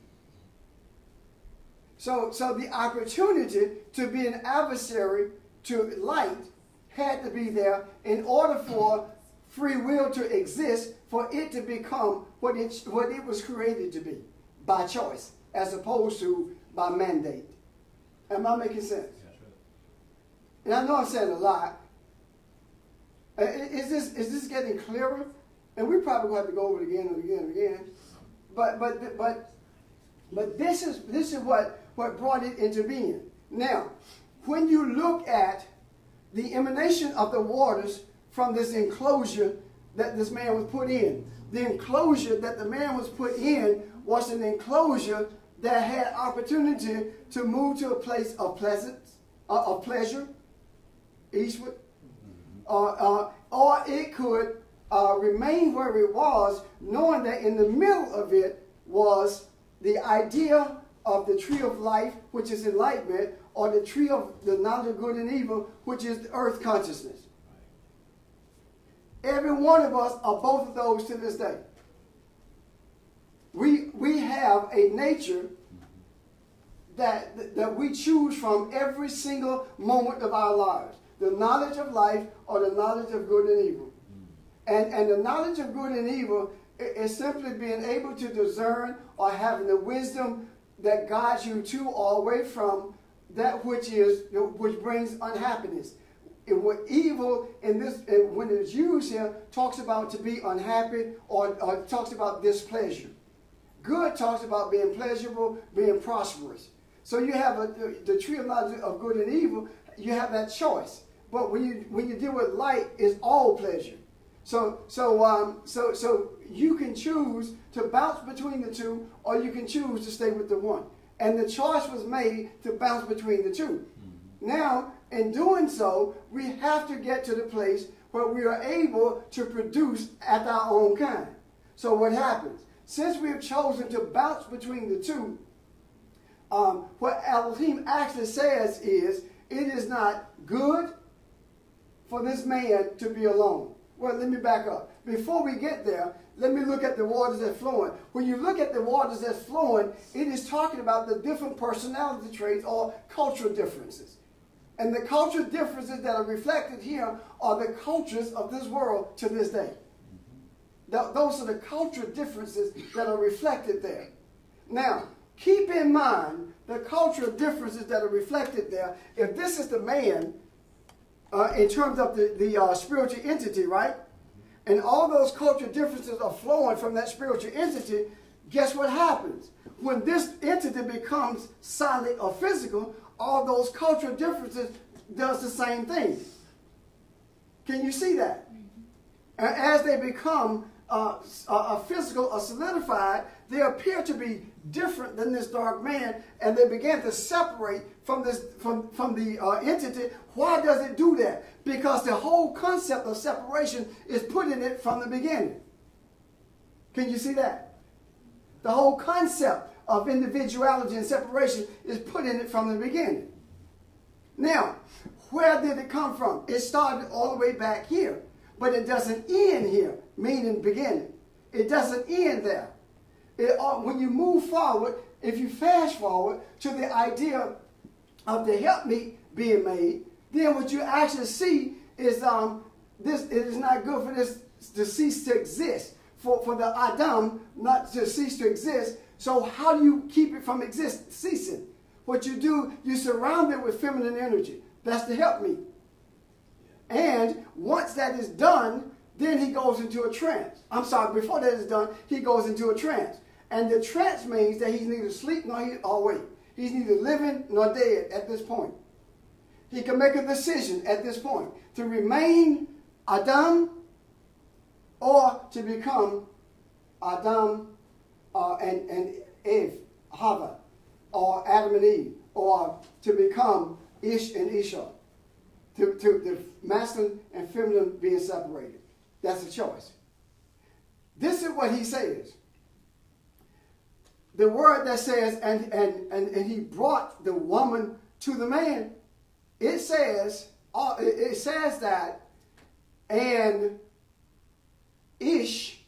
So, so the opportunity to be an adversary to light had to be there in order for free will to exist, for it to become what it, what it was created to be by choice, as opposed to by mandate. Am I making sense? And I know I'm saying a lot. Uh, Is this is this getting clearer? And we probably to have to go over it again and again and again. But but but but this is this is what what brought it into being. Now, when you look at the emanation of the waters from this enclosure that this man was put in, the enclosure that the man was put in was an enclosure that had opportunity to move to a place of pleasance, uh, of pleasure, eastward, uh, uh, or it could uh, remain where it was, knowing that in the middle of it was the idea of the tree of life, which is enlightenment, or the tree of the knowledge of good and evil, which is the earth consciousness. Every one of us are both of those to this day. We, we have a nature that, that we choose from every single moment of our lives the knowledge of life or the knowledge of good and evil. And, and the knowledge of good and evil is simply being able to discern or having the wisdom that guides you to or away from that which is which brings unhappiness. And what evil in this when it's used here talks about to be unhappy or, or talks about displeasure. Good talks about being pleasurable, being prosperous. So you have a, the, tree of knowledge of good and evil. You have that choice. But when you when you deal with light, it's all pleasure. So so um, so so you can choose to bounce between the two, or you can choose to stay with the one. And the choice was made to bounce between the 2 Now, in doing so, we have to get to the place where we are able to produce at our own kind. So what happens? Since we have chosen to bounce between the two, um, what Elohim actually says is, it is not good for this man to be alone. Well, let me back up. Before we get there, let me look at the waters that's flowing. When you look at the waters that's flowing, it is talking about the different personality traits or cultural differences. And the cultural differences that are reflected here are the cultures of this world to this day. Th- those are the cultural differences that are reflected there. Now, keep in mind the cultural differences that are reflected there. If this is the man, uh, in terms of the, the uh, spiritual entity, right? And all those cultural differences are flowing from that spiritual entity, guess what happens? When this entity becomes solid or physical, all those cultural differences does the same thing. Can you see that? And as they become uh, uh, physical or solidified, they appear to be different than this dark man, and they began to separate from this from from the uh, entity. Why does it do that? Because the whole concept of separation is put in it from the beginning. Can you see that? The whole concept of individuality and separation is put in it from the beginning. Now, where did it come from? It started all the way back here, but it doesn't end here, meaning beginning. It doesn't end there. It, uh, when you move forward, if you fast forward to the idea of the helpmeet being made, then what you actually see is um, this. It is not good for this to cease to exist. For, for the Adam not to cease to exist. So how do you keep it from exist ceasing? What you do, you surround it with feminine energy. That's the helpmeet. And once that is done, then he goes into a trance. I'm sorry, before that is done, he goes into a trance. And the trance means that he's neither asleep nor awake. He's neither living nor dead at this point. He can make a decision at this point to remain Adam or to become Adam uh, and, and Eve, Hava, or Adam and Eve, or to become Ish and Isha, to, to the masculine and feminine being separated. That's a choice. This is what he says. The word that says, and, and, and, and he brought the woman to the man, it says, uh, it says that, and Ish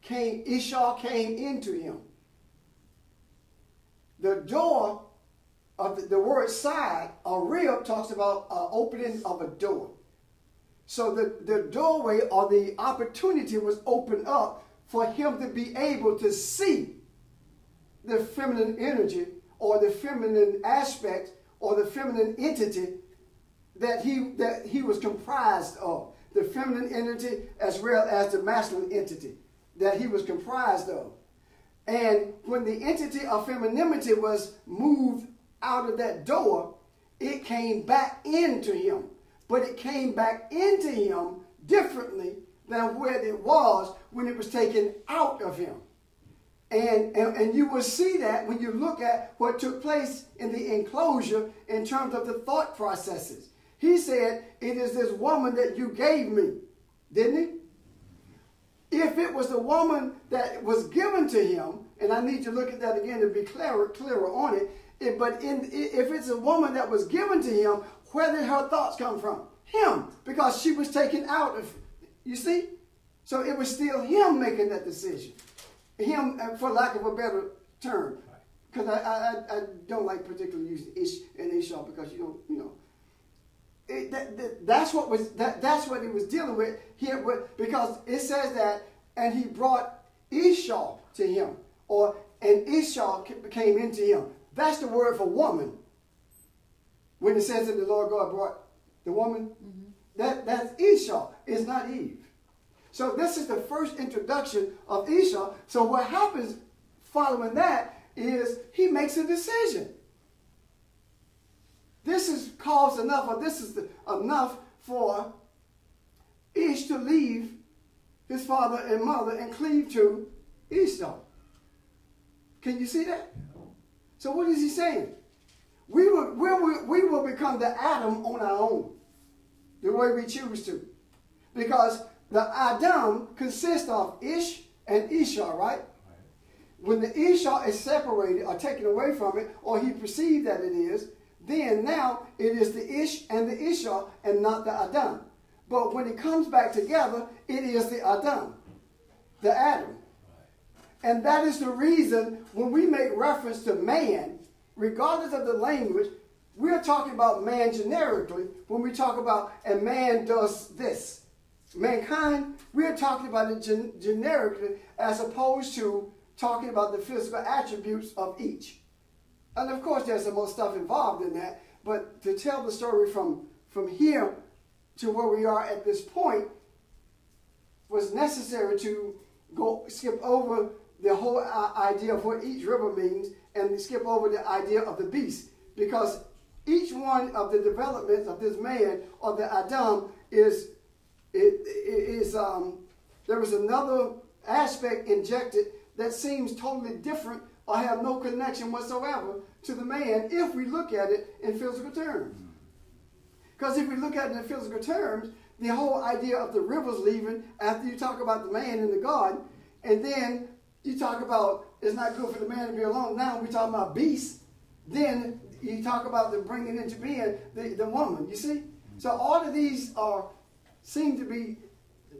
came, Isha came into him. The door of the, the word side, a rib talks about uh, opening of a door. So the, the doorway or the opportunity was opened up for him to be able to see the feminine energy or the feminine aspect or the feminine entity that he that he was comprised of. The feminine entity as well as the masculine entity that he was comprised of. And when the entity of femininity was moved out of that door, it came back into him. But it came back into him differently than where it was when it was taken out of him. And, and, and you will see that when you look at what took place in the enclosure in terms of the thought processes. He said, It is this woman that you gave me, didn't he? If it was the woman that was given to him, and I need to look at that again to be clearer, clearer on it, but in, if it's a woman that was given to him, where did her thoughts come from? Him, because she was taken out of, you see? So it was still him making that decision. Him, uh, for lack of a better term. Because I, I, I don't like particularly using Ish and Isha because you don't, you know. It, that, that, that's what was that, that's what he was dealing with here with, because it says that and he brought Isha to him or and Isha came into him that's the word for woman when it says that the Lord God brought the woman mm-hmm. that that's Isha it's not Eve so this is the first introduction of Isha so what happens following that is he makes a decision this is cause enough, or this is the, enough for Ish to leave his father and mother and cleave to Isha. Can you see that? So what is he saying? We will, we will, we will become the Adam on our own, the way we choose to. Because the Adam consists of Ish and Isha, right? When the Isha is separated or taken away from it, or he perceived that it is, then now it is the Ish and the Isha and not the Adam. But when it comes back together, it is the Adam, the Adam. And that is the reason when we make reference to man, regardless of the language, we're talking about man generically when we talk about a man does this. Mankind, we're talking about it gen- generically as opposed to talking about the physical attributes of each. And of course, there's some more stuff involved in that. But to tell the story from, from here to where we are at this point was necessary to go skip over the whole idea of what each river means and skip over the idea of the beast. Because each one of the developments of this man or the Adam is, it, it is um, there is another aspect injected that seems totally different or have no connection whatsoever to the man if we look at it in physical terms. Because if we look at it in physical terms, the whole idea of the rivers leaving after you talk about the man in the garden, and then you talk about it's not good for the man to be alone. Now we talk about beasts. Then you talk about the bringing into being the, the woman. You see, so all of these are seem to be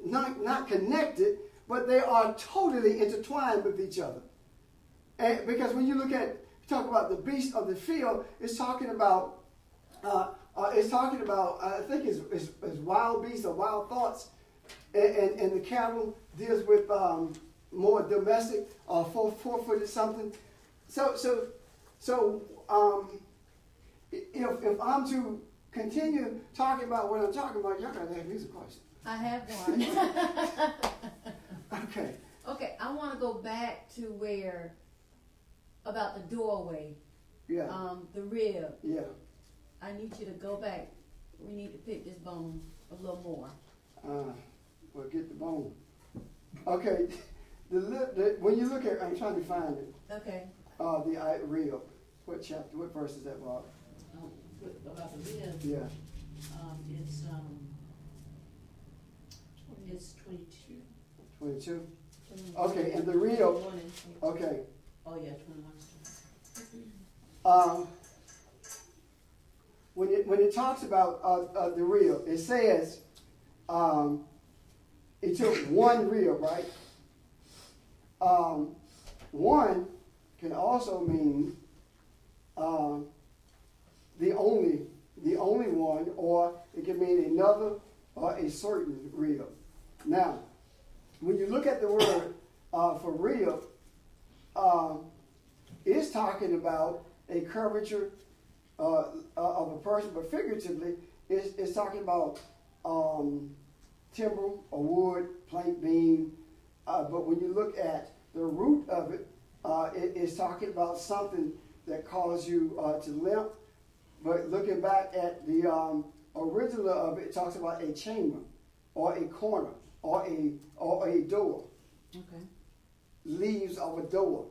not not connected, but they are totally intertwined with each other. And because when you look at talk about the beast of the field, it's talking about uh, uh, it's talking about I think it's, it's, it's, wild beasts or wild thoughts, and, and, and the cattle deals with um, more domestic or uh, four four footed something. So so so um, if if I'm to continue talking about what I'm talking about, y'all gotta have me some questions. I have one. okay. Okay, I want to go back to where about the doorway. Yeah. Um, the rib. Yeah. I need you to go back. We need to pick this bone a little more. Uh, well, get the bone. Okay. The, the when you look at, I'm trying to find it. Okay. Uh, the uh, rib. What chapter? What verse is that, Bob? Oh, about the rib. Yeah. Um, it's um, it's twenty-two. Twenty-two. Okay, and the rib. Okay. Oh, yeah, twenty-one. Um, when it when it talks about uh, uh, the rib, it says um, it took one rib, right? Um, one can also mean uh, the only, the only one, or it can mean another or a certain real. Now, when you look at the word uh, for real, uh, it's talking about a curvature uh, uh, of a person, but figuratively, it's, it's talking about um, timber or wood, plank, beam. Uh, but when you look at the root of it, uh, it's talking about something that caused you uh, to limp. But looking back at the um, original of it, it talks about a chamber or a corner or a or a door, Okay, leaves of a door.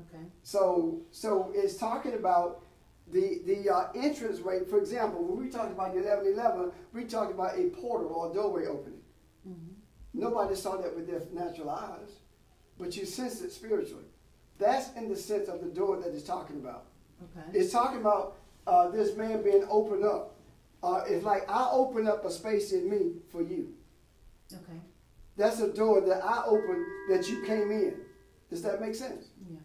okay, So so it's talking about the the uh, entrance rate. For example, when we talked about the eleven eleven, we talked about a portal or a doorway opening. mhm, Nobody saw that with their natural eyes, but you sense it spiritually. That's in the sense of the door that it's talking about. okay, It's talking about uh, this man being opened up. Uh, it's like I open up a space in me for you. okay, That's a door that I opened that you came in. Does that make sense? yeah,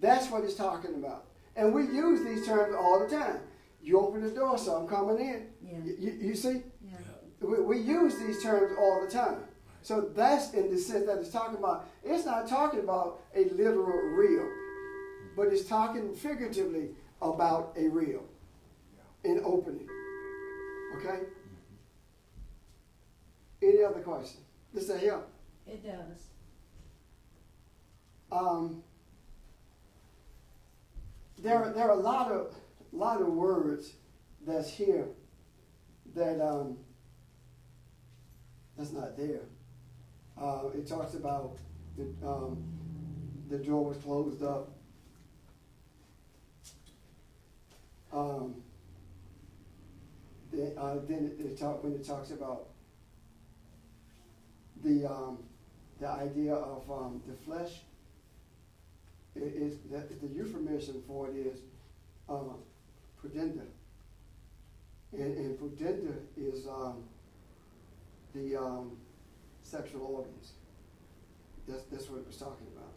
That's what it's talking about. And we use these terms all the time. You open the door, so I'm coming in. yeah, You, you, you see? yeah, We, we use these terms all the time. So that's in the sense that it's talking about. It's not talking about a literal real, but it's talking figuratively about a real, an opening. Okay? Any other question? Does that help? it does. Um, there, are- there are a lot of, lot of words that's here that um, that's not there. Uh, it talks about the, um, the door was closed up. Um, the, uh, then it, it talk, when it talks about the, um, the idea of um, the flesh, it is the, the euphemism for it is uh, pudenda. And, and pudenda is um, the um, sexual organs. That's, that's what it was talking about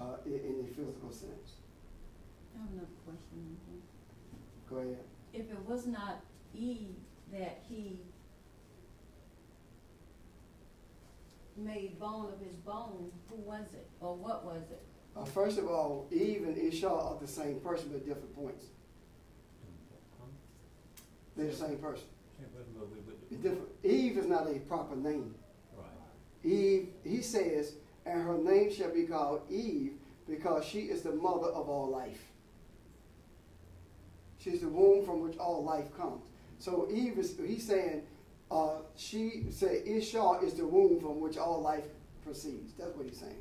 uh, in, in a physical sense. I have another question. Go ahead. If it was not Eve that he made bone of his bone, who was it, or what was it? Uh, first of all, Eve and Isha are the same person but different points. They're the same person. It's different. Eve is not a proper name. Eve, he says, and her name shall be called Eve because she is the mother of all life. She's the womb from which all life comes. So Eve is, he's saying, uh, she said Isha is the womb from which all life proceeds. That's what he's saying.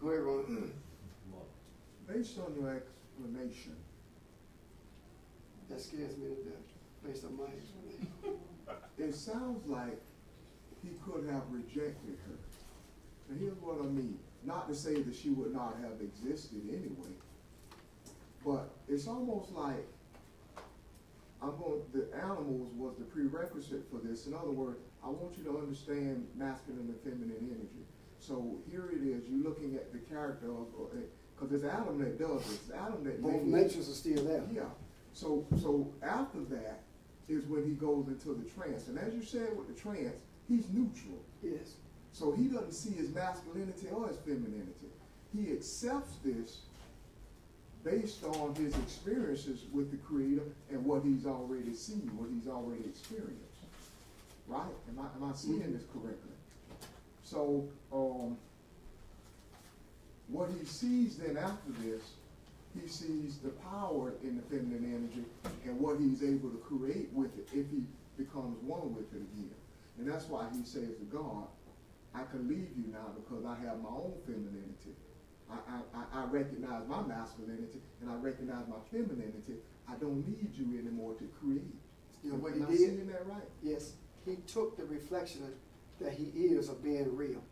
Go ahead, Ron. Based on your explanation, That scares me to death, based on my explanation. it sounds like he could have rejected her. And here's what I mean. Not to say that she would not have existed anyway, but it's almost like I'm going. The animals was the prerequisite for this. In other words, I want you to understand masculine and feminine energy. So here it is. You're looking at the character of, uh, because it's Adam that does this. It's Adam that Both natures are still there. yeah. So so after that is when he goes into the trance. And as you said with the trance, he's neutral. Yes. So he doesn't see his masculinity or his femininity. He accepts this based on his experiences with the Creator and what he's already seen, what he's already experienced. Right? Am I, am I seeing this correctly? So, um, what he sees then after this, he sees the power in the feminine energy and what he's able to create with it if he becomes one with it again. And that's why he says to God, I can leave you now because I have my own femininity. I, I, I- recognize my masculinity and I recognize my femininity. I don't need you anymore to create. You know what Am he did? seeing that right? Yes, he took the reflection that he is of being real.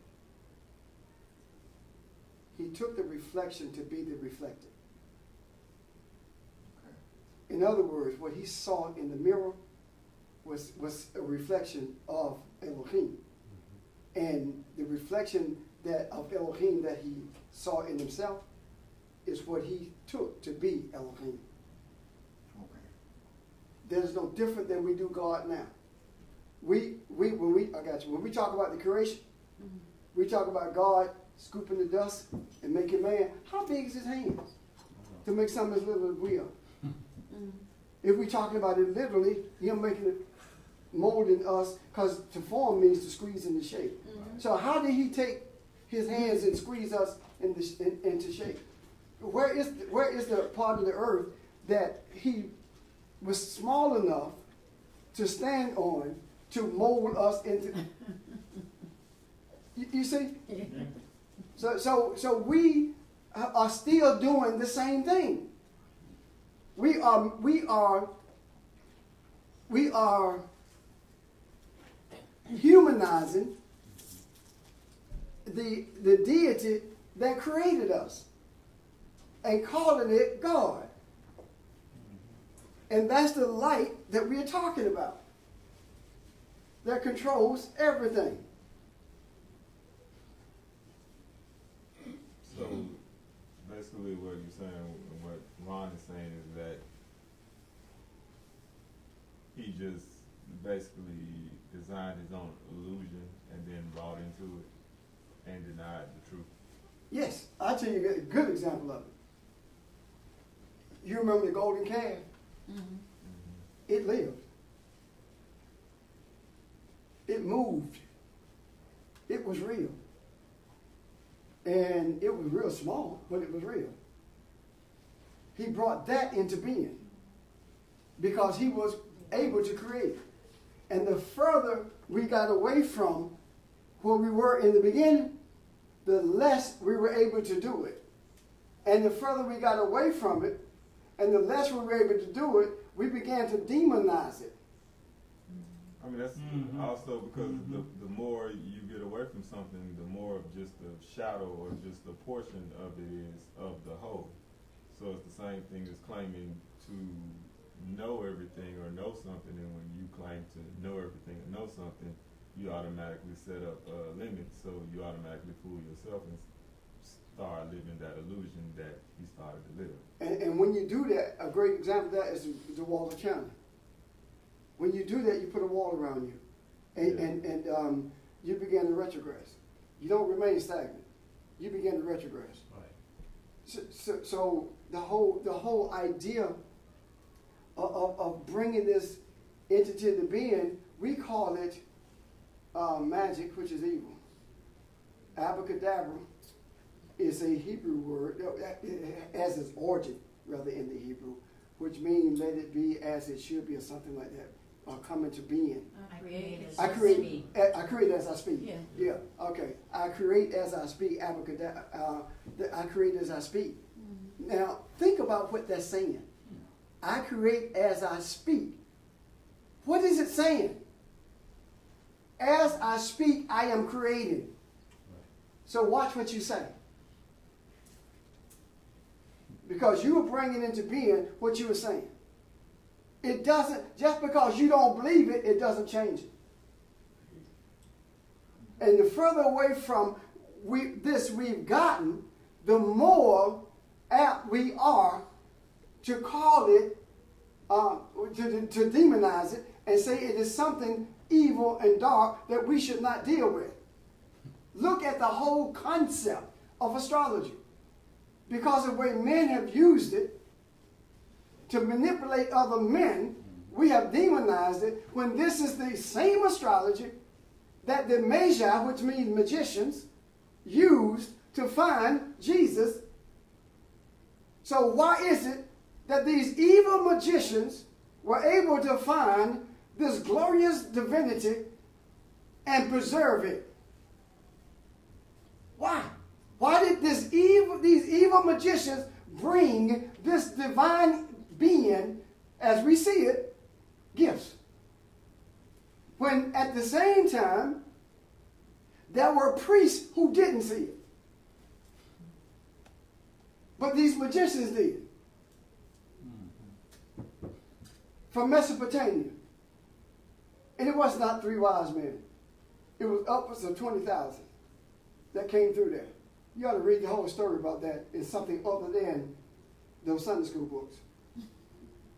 He took the reflection to be the reflected. In other words, what he saw in the mirror was, was a reflection of Elohim. And the reflection that of Elohim that he saw in himself is what he took to be Elohim. Okay. There's no different than we do God now. We, we, when we, I got you. When we talk about the creation, Mhm. we talk about God scooping the dust and making man. How big is his hands to make something as little as we are? If we're talking about it literally, him making it, molding us, because to form means to squeeze into shape. Mhm. So how did he take his hands and squeeze us into, in, into shape? Where is the, where is the part of the earth that he was small enough to stand on to mold us into? You, you see? So so so we are still doing the same thing. We are we are we are humanizing the the deity that created us and calling it God. And that's the light that we're talking about that controls everything. So basically what you're saying, and what Ron is saying is that he just basically designed his own illusion and then bought into it and denied the truth. Yes, I'll tell you a good example of it. You remember the golden calf? Mhm. It lived. It moved. It was real. And it was real small, but it was real. He brought that into being because he was able to create. And the further we got away from where we were in the beginning, the less we were able to do it. And the further we got away from it, and the less we were able to do it, we began to demonize it. I mean, that's Mhm. also because Mhm. the, the more you get away from something, the more of just the shadow or just the portion of it is of the whole. So it's the same thing as claiming to know everything or know something, and when you claim to know everything or know something, you automatically set up uh, limits, so you automatically fool yourself and start living that illusion that he started to live. And, and when you do that, a great example of that is the, the wall of China. When you do that, you put a wall around you, and Yeah. and, and um, you begin to retrogress. You don't remain stagnant. You begin to retrogress. Right. So, so, so the whole the whole idea of, of, bringing this entity into being, we call it uh, magic, which is evil. Abracadabra is a Hebrew word, as its origin, rather, in the Hebrew, which means let it be as it should be, or something like that, or come into being. I created. I create, I create as I speak. Yeah. Yeah, okay. I create as I speak, abracadabra, uh, that I create as I speak. Mhm. Now, think about what that's saying. I create as I speak. What is it saying? As I speak, I am created. So watch what you say. Because you are bringing into being what you were saying. It doesn't, just because you don't believe it, it doesn't change it. And the further away from we, this we've gotten, the more apt we are to call it, uh, to, to demonize it, and say it is something evil and dark that we should not deal with. Look at the whole concept of astrology. Because of the way men have used it to manipulate other men, we have demonized it when this is the same astrology that the Magi, which means magicians, used to find Jesus. So why is it that these evil magicians were able to find this glorious divinity and preserve it? Why? Why did this evil, these evil magicians bring this divine being, as we see it, gifts? When at the same time, there were priests who didn't see it. But these magicians did. From Mesopotamia. And it was not three wise men. It was upwards of 20,000 that came through there. You ought to read the whole story about that in something other than those Sunday school books.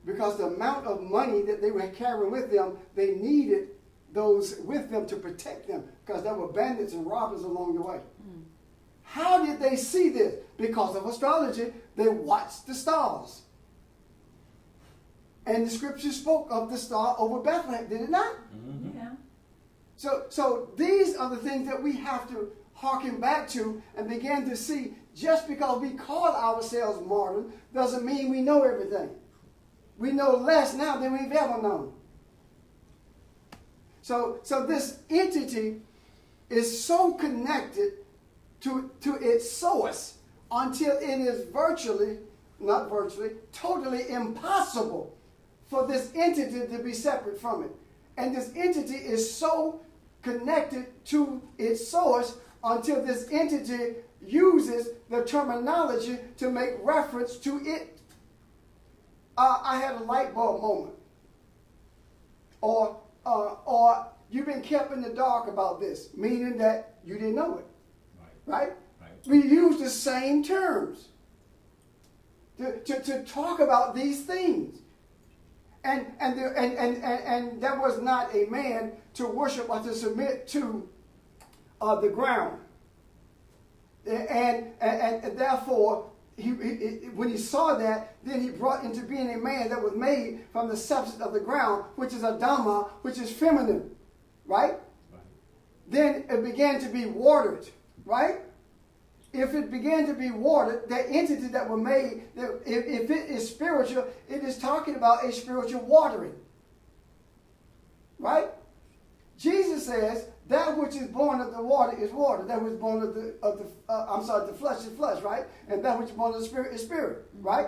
Because the amount of money that they were carrying with them, they needed those with them to protect them because there were bandits and robbers along the way. Hmm. How did they see this? Because of astrology, they watched the stars. And the scripture spoke of the star over Bethlehem, did it not? Mm-hmm. Yeah. So, so these are the things that we have to harken back to and begin to see. Just because we call ourselves modern doesn't mean we know everything. We know less now than we've ever known. So, so this entity is so connected to, to its source until it is virtually, not virtually, totally impossible for this entity to be separate from it. And this entity is so connected to its source until this entity uses the terminology to make reference to it. Uh, I had a light bulb moment. Or, uh, or you've been kept in the dark about this, meaning that you didn't know it. Right? Right. We use the same terms to, to, to talk about these things. And, and, the, and, and, and, and that was not a man to worship or to submit to uh, the ground. And, and, and therefore, he, he, when he saw that, then he brought into being a man that was made from the substance of the ground, which is Adama, which is feminine, right? Right. Then it began to be watered, right? If it began to be watered, that entity that were made, that if, if it is spiritual, it is talking about a spiritual watering, right? Jesus says that which is born of the water is water. That which is born of the of the uh, I'm sorry, the flesh is flesh, right? And that which is born of the spirit is spirit, right?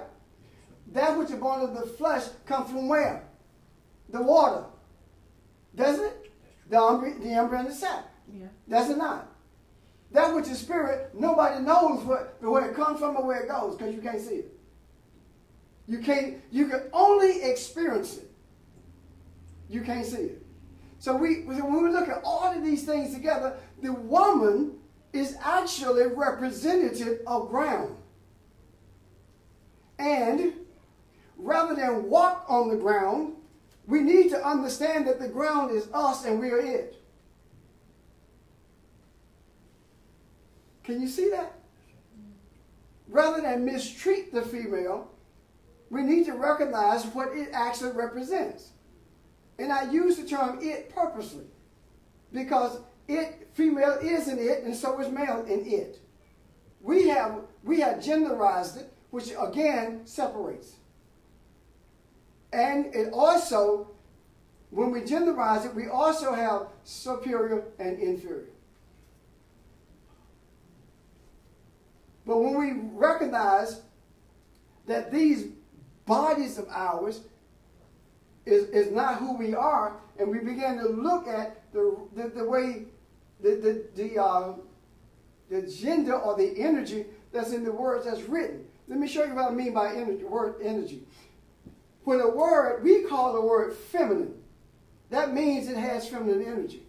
That which is born of the flesh comes from where? The water, doesn't it? The umbre, the umbre and the sap. Yeah. Does it not? That which is spirit, nobody knows what, where it comes from or where it goes because you can't see it. You can't. You can only experience it. You can't see it. So we, when we look at all of these things together, the woman is actually representative of ground. And rather than walk on the ground, we need to understand that the ground is us and we are it. Can you see that? Rather than mistreat the female, we need to recognize what it actually represents. And I use the term it purposely because it, female is an it, and so is male in it. We have, we have genderized it, which again separates. And it also, when we genderize it, we also have superior and inferior. But when we recognize that these bodies of ours is, is not who we are, and we begin to look at the, the, the way the, the, the, uh, the gender or the energy that's in the words that's written. Let me show you what I mean by energy, word energy. When a word, we call the word feminine, that means it has feminine energy.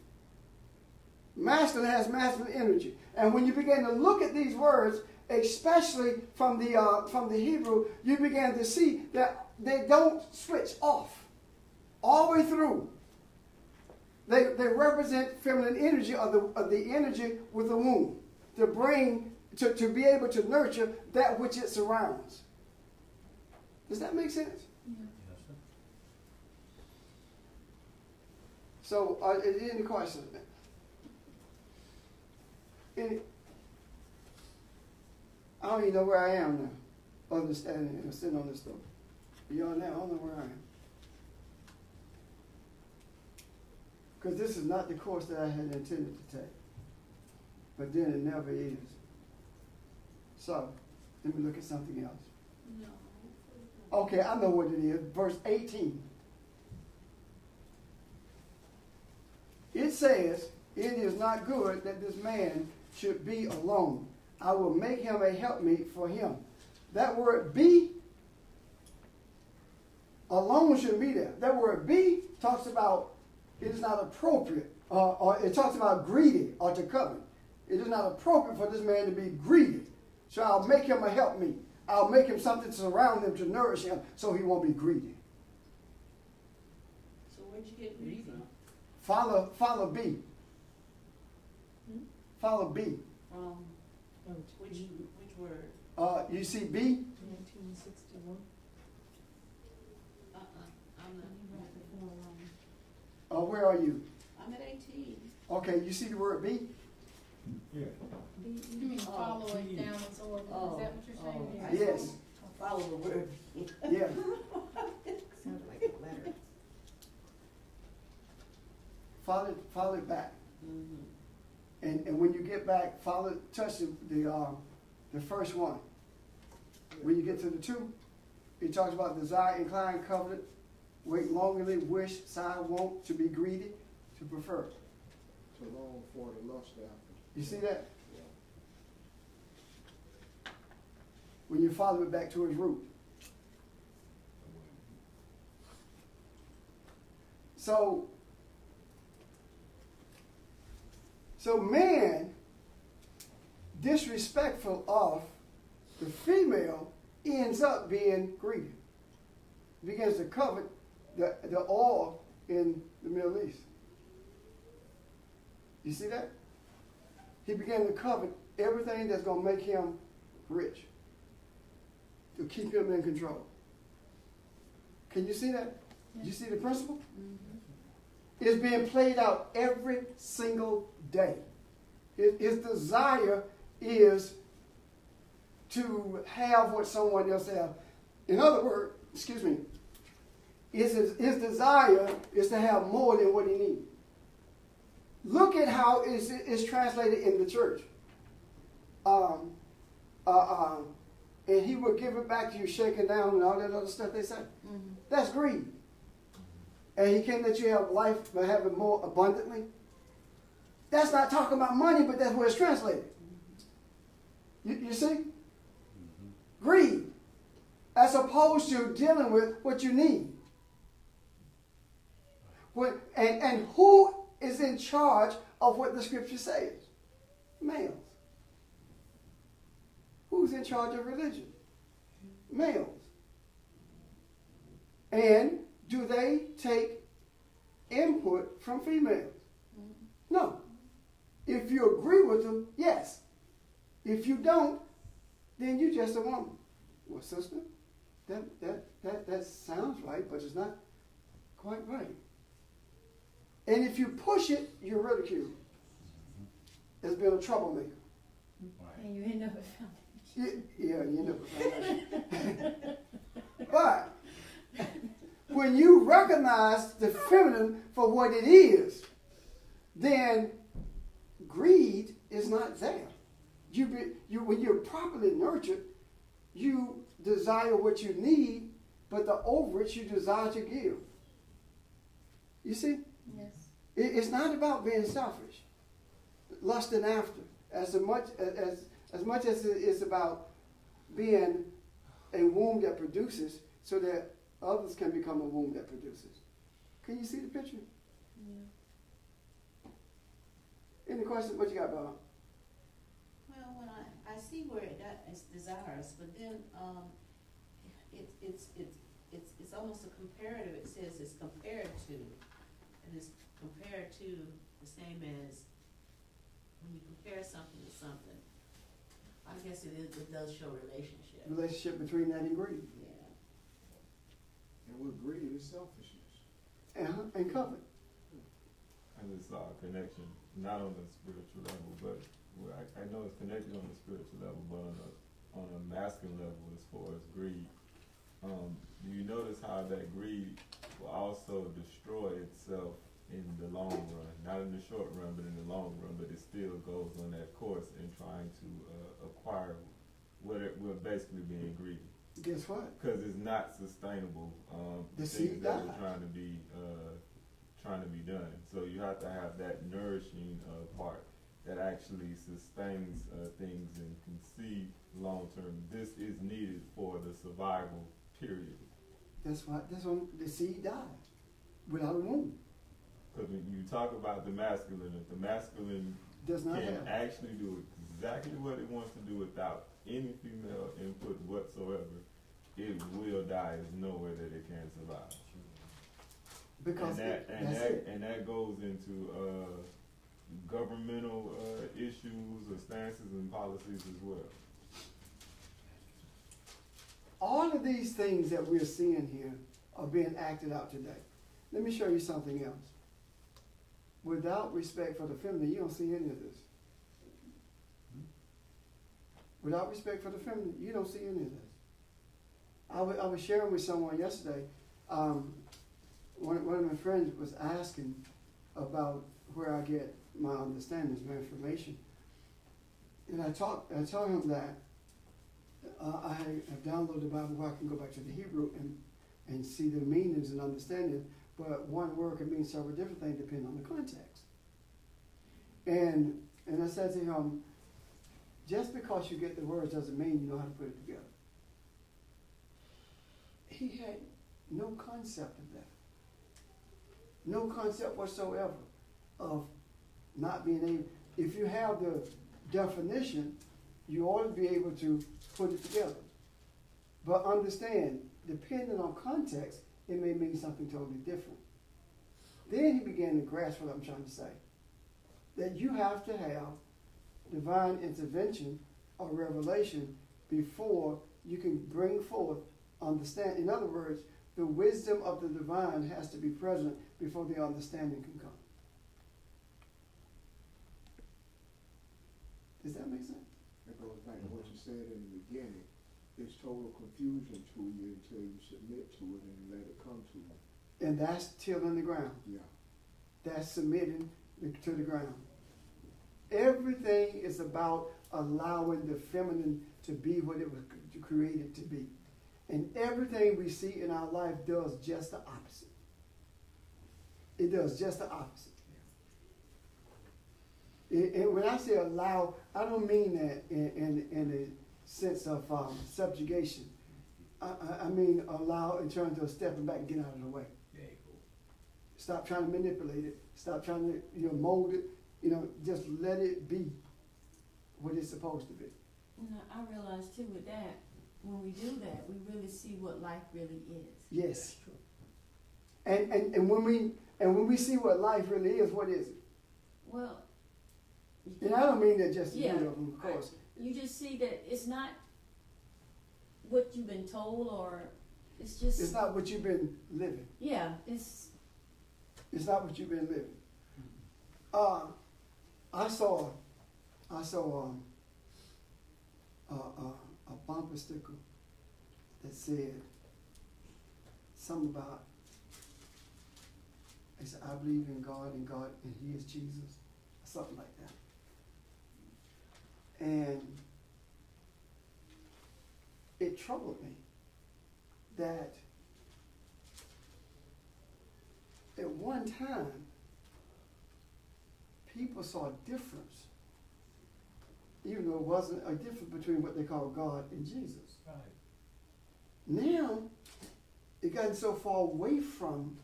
Masculine has masculine energy. And when you begin to look at these words, especially from the, uh, from the Hebrew, you begin to see that they don't switch off all the way through. They, they represent feminine energy or the, of the energy with the womb to bring, to, to be able to nurture that which it surrounds. Does that make sense? Sir. So, uh, any questions? Any? I don't even know where I am now, other than standing and sitting on this stuff. Beyond that, I don't know where I am. Because this is not the course that I had intended to take. But then it never is. So, let me look at something else. No. Okay, I know what it is. Verse 18. It says, It is not good that this man should be alone. I will make him a helpmeet for him. That word be, alone should be there. That word be talks about it is not appropriate, uh, or it talks about greedy or to covet. It is not appropriate for this man to be greedy. So I'll make him a help me. I'll make him something to surround him to nourish him so he won't be greedy. So where'd you get greedy? Follow, follow B. Hmm? Follow B. Oh, which, which word? Uh, you see B? Nineteen sixty-one. Uh-uh, I'm not, Uh, where are you? I'm at eighteen. Okay, you see the word B? Yeah. You mean Oh, follow it down its order, is that Oh, what you're saying? oh, Yeah. Yes. Follow the word. Yeah. Sounded like a letter. Follow, follow it back. Mhm. And, and when you get back, follow, touch the, the, uh, the first one. When you get to the two, it talks about desire, incline, covenant, wait longingly, wish, sigh, want, to be greedy, to prefer. To long for the lust after. You see that? When you follow it back to its root. So, so man, disrespectful of the female, ends up being greedy. Begins to covet the, the oil in the Middle East. You see that? He began to covet everything that's going to make him rich, to keep him in control. Can you see that? You see the principle? Mm-hmm. It's being played out every single day. His, his desire is to have what someone else has. In other words, excuse me, is his, his desire is to have more than what he needs. Look at how it's, it's translated in the church. Um, uh, uh, and he will give it back to you shaken down and all that other stuff they say. Mhm. That's greed. And he can't let you have life but have it more abundantly. That's not talking about money, but that's where it's translated. You, you see? Greed. As opposed to dealing with what you need. What, and, and who is in charge of what the scripture says? Males. Who's in charge of religion? Males. And do they take input from females? No. If you agree with them, yes. If you don't, then you're just a woman. Well, sister, that, that, that, that sounds right, but it's not quite right. And if you push it, you're ridiculed. It's been a troublemaker. And you end up found Y- Yeah, you know. but when you recognize the feminine for what it is, then greed is not there. You, be, you when you're properly nurtured, you desire what you need, but the overage you desire to give. You see, Yes. it, it's not about being selfish, lusting after, as much as as much as it is about being a womb that produces, so that others can become a womb that produces. Can you see the picture? Any questions? What you got, Bob? Well, when I, I see where it does, it's desirous, but then, um, it's, it's, it's, it's, it's almost a comparative, it says it's compared to, and it's compared to the same as when you compare something to something. I guess it is, it does show relationship, Relationship between that and greed, yeah. And with greed is selfishness. uh-huh. and covet. I just saw a connection, not on the spiritual level, but well, I, I know it's connected on the spiritual level, but on a on a masculine level as far as greed. Um, do you notice how that greed will also destroy itself in the long run? Not in the short run, but in the long run. But it still goes on that course in trying to uh, acquire what it, we're basically being greedy Guess what? because it's not sustainable. Um, The things that we're trying to be uh, trying to be done. So you have to have that nourishing uh, part that actually sustains uh, things and can see long term. This is needed for the survival period. That's why. That's when the seed died without a womb. Because when you talk about the masculine, if the masculine Does not can have. actually do exactly what it wants to do without any female input whatsoever, it will die. There's nowhere that it can survive. Because and that and that's that it. and that goes into uh, governmental uh, issues or stances and policies as well. All of these things that we're seeing here are being acted out today. Let me show you something else. Without respect for the feminine, you don't see any of this. Without respect for the feminine, you don't see any of this. I I was sharing with someone yesterday. Um, one, one of my friends was asking about where I get my understandings, my information. And I talked, I told him that uh, I have downloaded the Bible where I can go back to the Hebrew and, and see the meanings and understanding, but one word can mean several different things depending on the context. And and I said to him, just because you get the words doesn't mean you know how to put it together. He had no concept of that. No concept whatsoever of not being able, if you have the definition, you ought to be able to put it together. But understand, depending on context, it may mean something totally different. Then he began to grasp what I'm trying to say. That you have to have divine intervention or revelation before you can bring forth understand. In other words, the wisdom of the divine has to be present before the understanding can come. Does that make sense? That goes back to what you said in the beginning. It's total confusion to you until you submit to it and let it come to you. And that's tilling the ground. Yeah. That's submitting to the ground. Everything is about allowing the feminine to be what it was created to be. And everything we see in our life does just the opposite. It does just the opposite. And and when I say allow, I don't mean that in, in, in a sense of um, subjugation. I, I, I mean allow in terms of stepping back and getting out of the way. Stop trying to manipulate it. Stop trying to you know mold it. You know, just let it be what it's supposed to be. You know, I realize too with that, when we do that, we really see what life really is. Yes. And, and and when we and when we see what life really is, what is it? Well, And I don't mean that just to Yeah. yeah. them, of course. you just see that it's not what you've been told or it's just It's not what you've been living. yeah it's It's not what you've been living. Uh, I saw, I saw um, a, a, a bumper sticker that said something about. It said, "I believe in God, and God, and He is Jesus," something like that. And it troubled me that at one time, people saw a difference, even though it wasn't a difference between what they call God and Jesus. Now, it gotten so far away from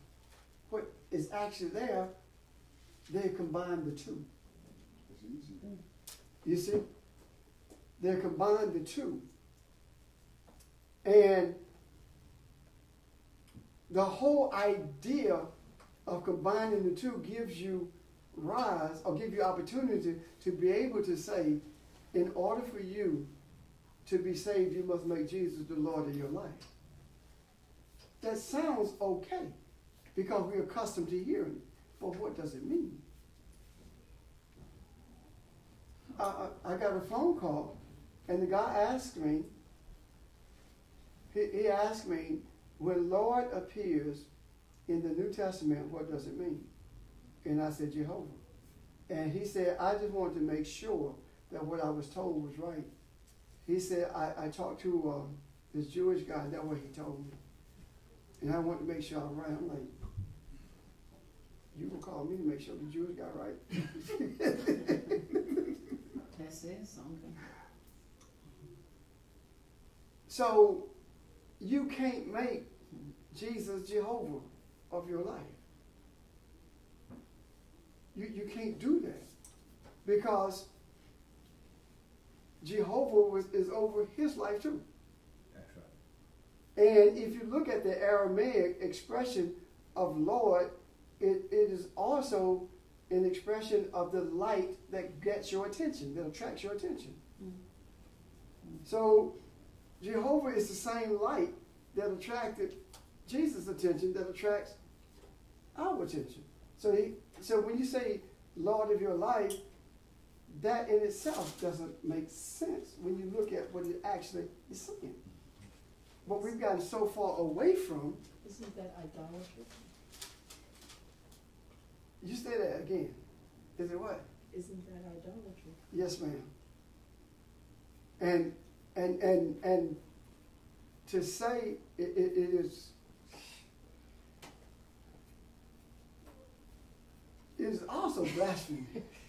what is actually there, they combined the two. Easy. You see? They combined the two. And the whole idea of combining the two gives you rise or give you opportunity to be able to say, in order for you to be saved, you must make Jesus the Lord of your life. That sounds okay because we're accustomed to hearing it. But what does it mean? I, I I got a phone call, and the guy asked me, he, he asked me, when Lord appears in the New Testament, what does it mean? And I said, Jehovah. And he said, I just wanted to make sure that what I was told was right. He said, I, I talked to um, this Jewish guy, that way he told me. And I want to make sure I'm right. I'm like, you gonna call me to make sure the Jewish guy right? that says something. So you can't make Jesus Jehovah of your life. You, you can't do that. because Jehovah was, is over his life too. That's right. And if you look at the Aramaic expression of Lord, it, it is also an expression of the light that gets your attention, that attracts your attention. Mm-hmm. So Jehovah is the same light that attracted Jesus' attention, that attracts our attention. So he, so when you say Lord of your life, that in itself doesn't make sense when you look at what it actually is saying. What we've gotten so far away from, Isn't that idolatry? you say that again. Is it what? Isn't that idolatry? Yes, ma'am. And and and and to say it, it, it is it is also blasphemy.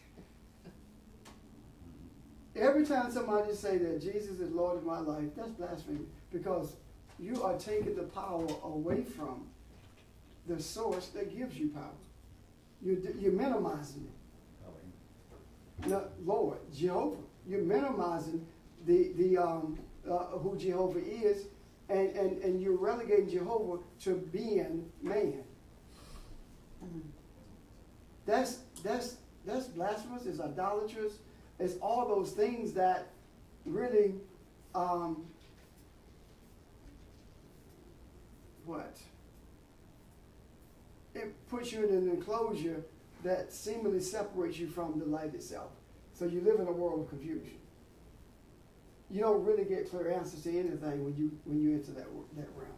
Every time somebody say that Jesus is Lord of my life, that's blasphemy because you are taking the power away from the source that gives you power. You're, you're minimizing it. No, Lord, Jehovah. You're minimizing the, the um, uh, who Jehovah is, and, and, and you're relegating Jehovah to being man. That's that's that's blasphemous. It's idolatrous. It's all those things that really um, what it puts you in an enclosure that seemingly separates you from the light itself. So you live in a world of confusion. You don't really get clear answers to anything when you when you enter that that realm.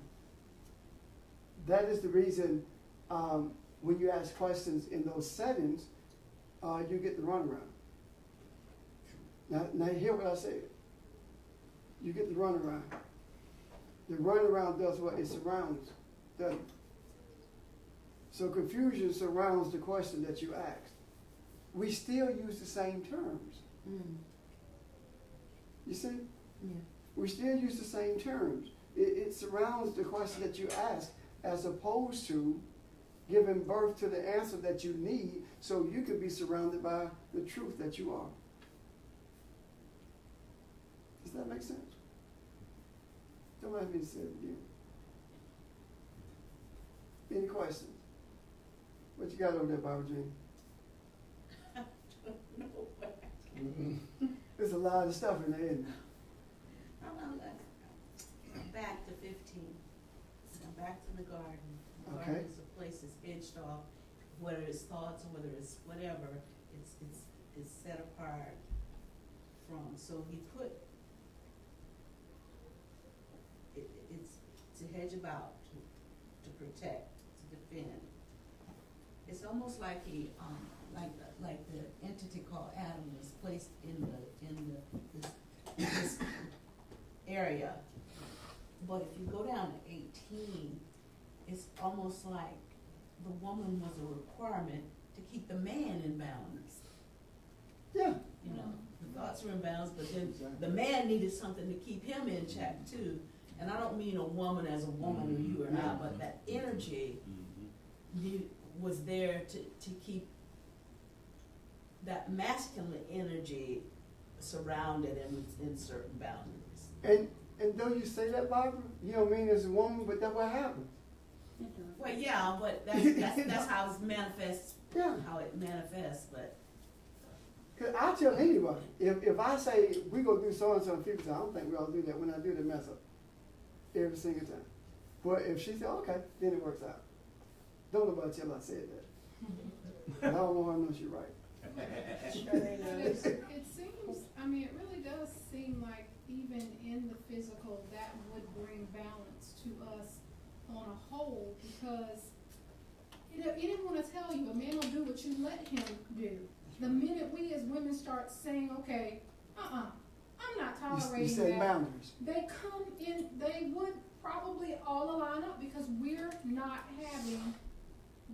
That is the reason um, when you ask questions in those settings, uh, you get the runaround. Now, now hear what I said. You get the runaround. The runaround does what it surrounds, doesn't it? So confusion surrounds the question that you asked. We still use the same terms. Mm. You see? Yeah. We still use the same terms. It, it surrounds the question that you ask as opposed to giving birth to the answer that you need so you can be surrounded by the truth that you are. Does that make sense? Don't let me say it again. Any questions? What you got over there, Barbara Jean? I don't know what. Mm -hmm. There's a lot of stuff in there, isn't there? Like, back to fifteen, Now back to the garden. The Okay. Garden is a place that's edged off, whether it's thoughts or whether it's whatever, it's, it's, it's set apart from, so he put, it, it's to hedge about, to, to protect, to defend. It's almost like he, um, like, the- like the entity called Adam was placed in the, in the, this, this area. But if you go down to eighteen, it's almost like the woman was a requirement to keep the man in balance. Yeah. You know, the thoughts were in balance, but then the man needed something to keep him in check too. And I don't mean a woman as a woman or you or not, but that energy mm-hmm. you, was there to, to keep that masculine energy surrounded and in certain boundaries. And and though you say that, Barbara, you don't mean as a woman, but that's what happened. It does. Well, yeah, but that's, that's, that's how it manifests, Yeah. how it manifests, but, Cause I tell anybody, if, if I say we go do so and so, and people say I don't think we all do that. When I do, they mess up every single time. But if she said okay, then it works out. Don't nobody tell her I said that. and I don't want her to know she's right. Sure they But know. it's- It seems, I mean, it really does seem like even in the physical, that would bring balance to us on a whole, because it, it didn't wanna tell you, a man will do what you let him do. The minute we as women start saying, okay, uh-uh, I'm not You, you tolerating set that, boundaries. they come in, they would probably all align up because we're not having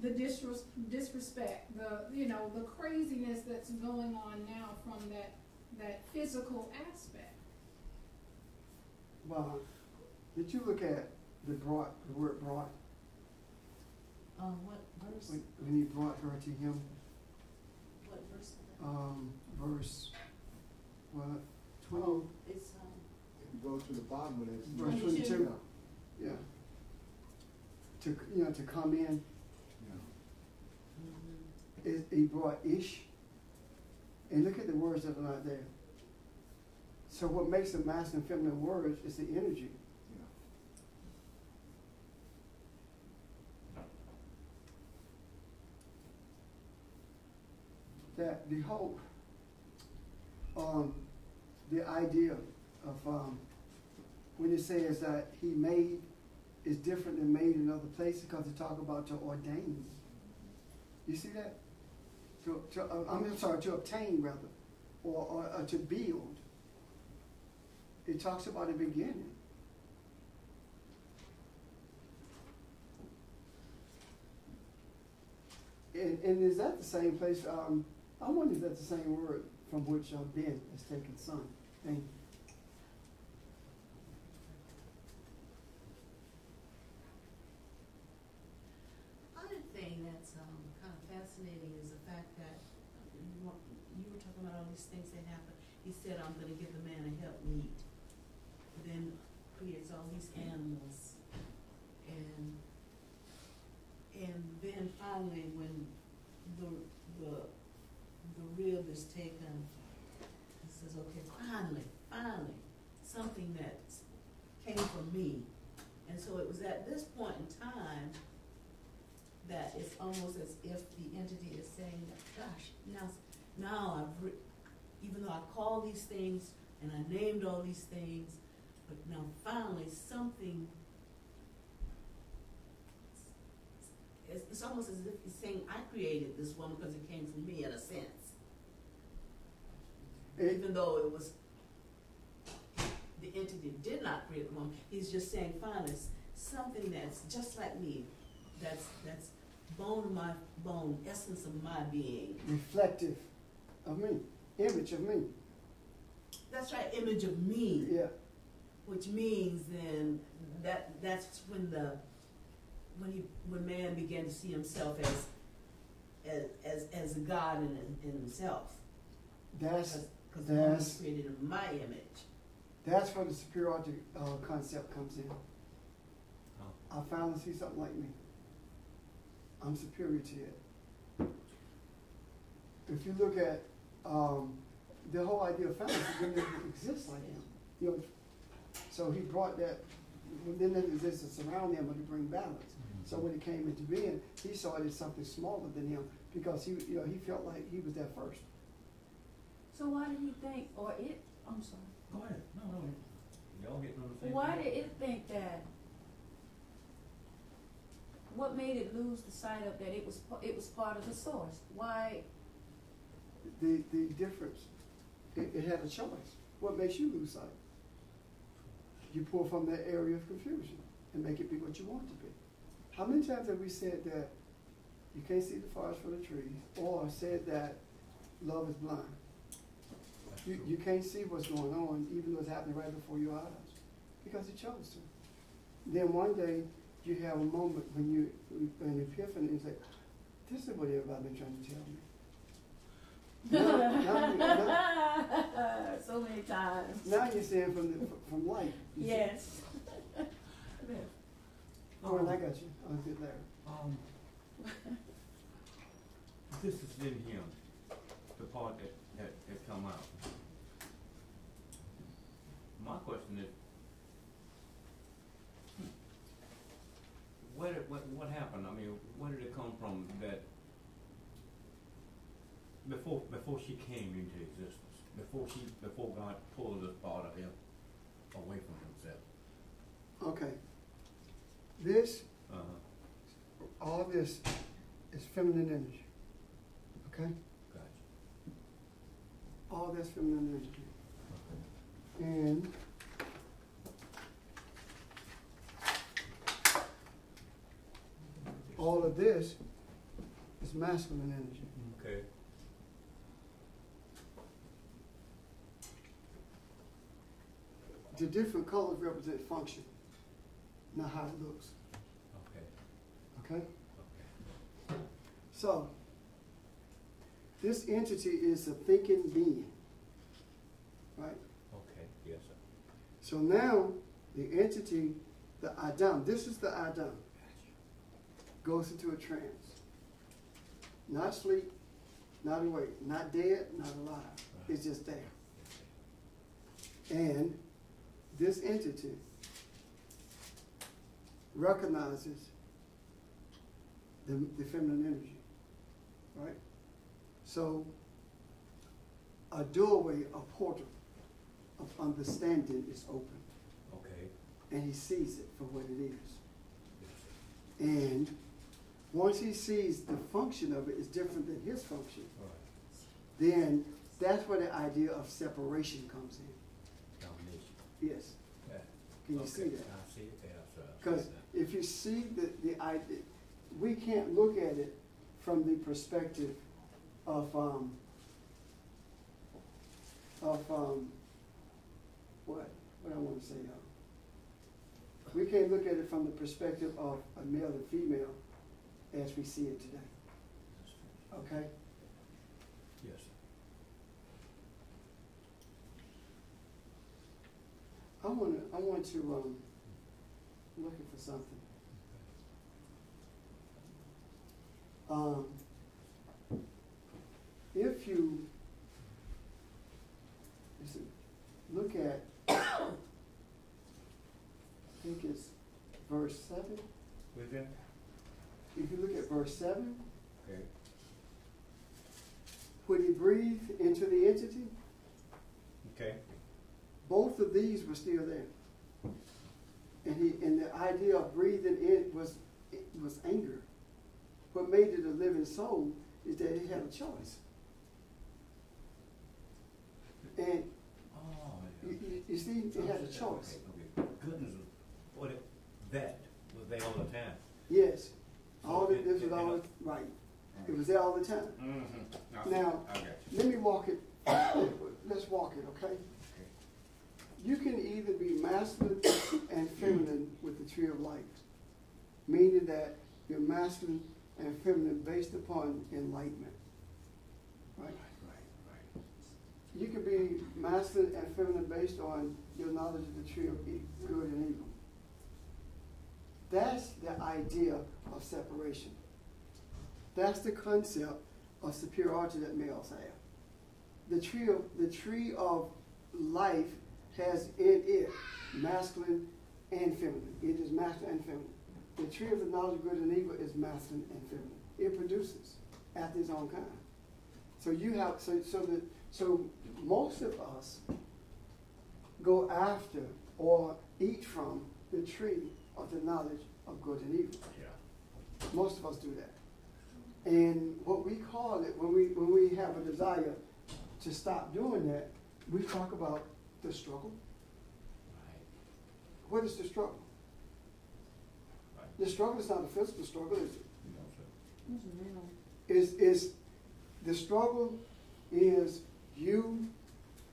the disres- disrespect, the, you know, the craziness that's going on now from that, that physical aspect. Wow. Did you look at the brought the word brought um, what verse, when, when he brought her to him? what verse? Um, verse, what, twenty, Oh, it's, um, If you go to the bottom of this. verse 22. twenty-two, yeah. To, you know, to come in, Yeah. is, he brought ish. And look at the words that are not there. So what makes the masculine and feminine words is the energy. That the hope, um, the idea of, um, when it says that he made is different than made in other places because they talk about to ordain. You see that? To, to, uh, I'm sorry, to obtain rather, or, or, or to build. It talks about the beginning. And, and is that the same place, um, I wonder if that's the same word from which uh, Ben has taken son. You. Other thing that's, um, kind of fascinating is the fact that you were talking about all these things that happen. He said, I'm gonna give the man a helpmeet. Then creates all these animals. And, and then finally, when the, the, the rib is taken, he says, okay, finally, finally, something that came from me. And so it was at this point in time that it's almost as if the entity is saying, gosh, now, now I've, even though I called these things and I named all these things, but now finally something, it's, it's almost as if he's saying, I created this woman because it came from me in a sense. It- Even though it was, the entity did not create the woman, he's just saying, finally, s- something that's just like me, that's, that's bone of my bone, essence of my being. reflective of me, image of me. That's right, image of me, Yeah, which means then that that's when the when he when man began to see himself as as as, as a God in, in himself. that's because the that's- created in my image. That's where the superiority uh, concept comes in. I finally see something like me. I'm superior to it. If you look at um, the whole idea of family, it didn't even exist like him. You know, so he brought that within the existence around him but to bring balance. So when it came into being, he saw it as something smaller than him because he, you know, he felt like he was there first. So why did he think, or it, I'm sorry, Go ahead, no, no, y'all getting on the same. why page. did it think that? What made it lose the sight of that it was, it was part of the source? Why, The, the difference, it, it had a choice. What makes you lose sight? You pull from that area of confusion and make it be what you want it to be. How many times have we said that you can't see the forest for the trees, or said that love is blind? That's You, you can't see what's going on, even though it's happening right before your eyes, because he chose to. Then one day, you have a moment when you, an epiphany, and say, this is what everybody been trying to tell me. Now- now you- now- so many times. Now you're seeing from the, from light. You see? Yes. Oh, and I got you. I'll get there. Um, this is in him, the part that, that, that come out. My question is, hmm, where did, what, what happened? I mean, where did it come from that, before, before she came into existence, before she, before God pulled this part of him away from himself? Okay. This, Uh-huh, all this is feminine energy. Okay? gotcha. All that's feminine energy. And all of this is masculine energy. Okay. The different colors represent function, not how it looks. Okay, Okay? okay. So, This entity is a thinking being, right? So now, the entity, the Adam, this is the Adam, goes into a trance. Not sleep, not awake, not dead, not alive. It's just there. And this entity recognizes the, the feminine energy, right? So, a doorway, a portal of understanding is open, Okay, and he sees it for what it is. And once he sees the function of it is different than his function, right, then that's where the idea of separation comes in. domination. Yes. Yeah. Can you Okay, see that? I see it, yes, sir. I see Because that. if you see the, the idea, we can't look at it from the perspective of, um, of, um, what, what I wanna say, uh, we can't look at it from the perspective of a male and female as we see it today, okay? Yes. I wanna, I want to, um, looking for something. Um, if you, is it, look at, think it's verse seven, With that? if you look at verse seven, Okay. when he breathed into the entity, Okay. both of these were still there. And he, and the idea of breathing in was, it was anger. What made it a living soul is that it had a choice. And Oh, you, yeah. you, you see, it had a choice. Okay. Goodness, what it, that was there all the time. Yes, all the, it- this was all, right. It was there all the time. Mm-hmm. Now-. Let me walk it, let's walk it, okay? You can either be masculine and feminine with the tree of life, meaning that you're masculine and feminine based upon enlightenment. Right? Right, right. You can be masculine and feminine based on your knowledge of the tree of good and evil. That's the idea of separation. That's the concept of superiority that males have. The tree of the tree of life has in it masculine and feminine. It is masculine and feminine. The tree of the knowledge of good and evil is masculine and feminine. It produces after its own kind. So you have so so that so most of us go after or eat from the tree of the knowledge of good and evil. Yeah. Most of us do that. And what we call it when we when we have a desire to stop doing that, we talk about the struggle. Right, What is the struggle? right. The struggle is not a physical struggle, is it? No, sir. Who's around? is is the struggle is you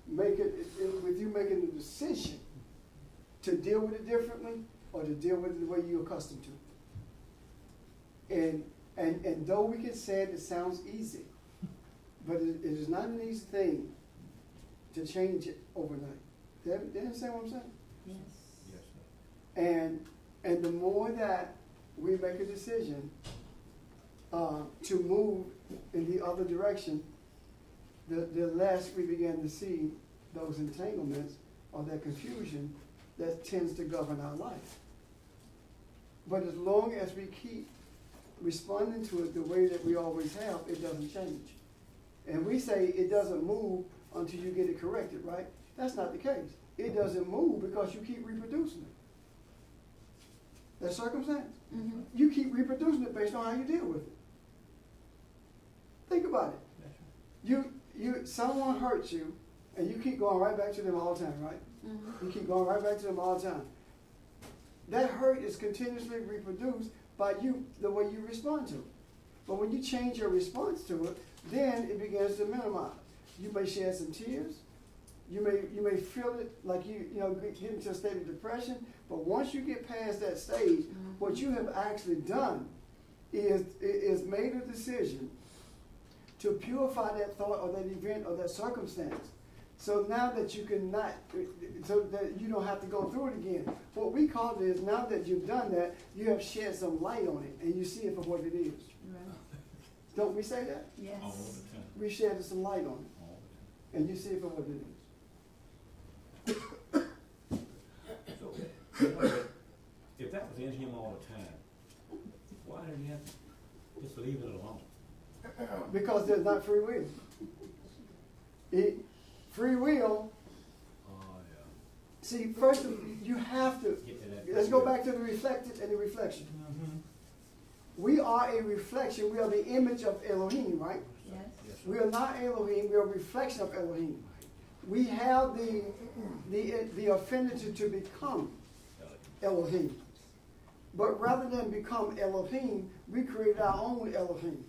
making it, with you making the decision to deal with it differently or to deal with it the way you're accustomed to. And and and though we can say it, it sounds easy, but it, it is not an easy thing to change it overnight. Do you do you understand what I'm saying? Yes. Yes, sir. And and the more that we make a decision uh, to move in the other direction, the, the less we begin to see those entanglements or that confusion that tends to govern our life. But as long as we keep responding to it the way that we always have, it doesn't change. And we say it doesn't move until you get it corrected, right? That's not the case. It doesn't move because you keep reproducing it. That circumstance. Mm-hmm. You keep reproducing it based on how you deal with it. Think about it. You, you, someone hurts you, and you keep going right back to them all the time, right? Mm-hmm. You keep going right back to them all the time. That hurt is continuously reproduced by you, the way you respond to it. But when you change your response to it, then it begins to minimize. You may shed some tears. You may, you may feel it like you, you know, get into a state of depression. But once you get past that stage, mm-hmm. what you have actually done is, is made a decision to purify that thought or that event or that circumstance. So now that you can not, so that you don't have to go through it again. What we call it is now that you've done that, you have shed some light on it and you see it for what it is. Right. Don't we say that? Yes. All the time, We shed some light on it and you see it for what it is. So, if- if that was in him all the time, why didn't he have to just leave it alone? Because there's not free will. It, free will, Oh, yeah. see, first of- all you have to, Get to that. let's go back to the reflected and the reflection. Mm-hmm. We are a reflection, we are the image of Elohim, right? Yes. Yes, We are not Elohim, we are a reflection of Elohim. We have the, the, the affinity to become Elohim. But rather than become Elohim, we create our own Elohim.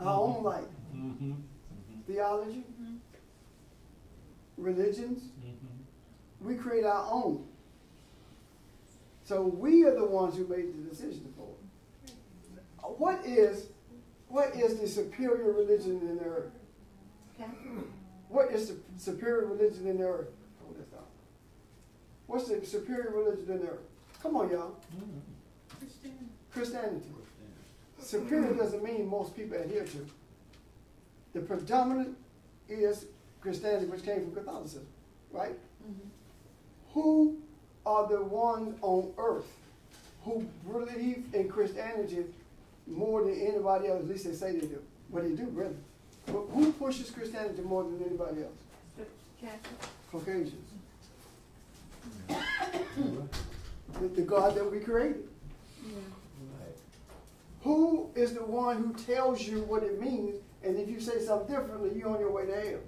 Our own light. Mm-hmm, Theology, Mhm. Religions, mm-hmm. we create our own. So we are the ones who made the decision for it. What is, what is the superior religion in the earth? What is the superior religion in the earth? Hold this down. What's the superior religion in the earth? Come on, y'all. Christian, Christianity. Superior doesn't mean most people adhere to. The predominant is Christianity, which came from Catholicism, right? Mhm. Who are the ones on earth who believe in Christianity more than anybody else? At least they say they do. But they do, really. But who pushes Christianity more than anybody else? Caucasians. The, the God that we created. Yeah. Right. Who is the one who tells you what it means? And if you say something differently, you're on your way to hell.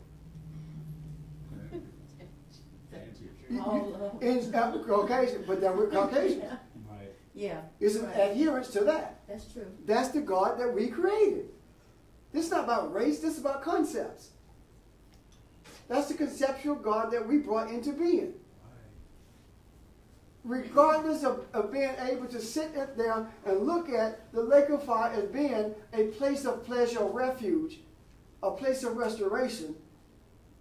You- All you- of In uh, Caucasian, but then we're Caucasian. Yeah. Right. Yeah. It's an Right. adherence to that. That's true. That's the God that we created. This is not about race, this is about concepts. That's the conceptual God that we brought into being. Regardless of, of being able to sit it there and look at the lake of fire as being a place of pleasure or refuge, a place of restoration,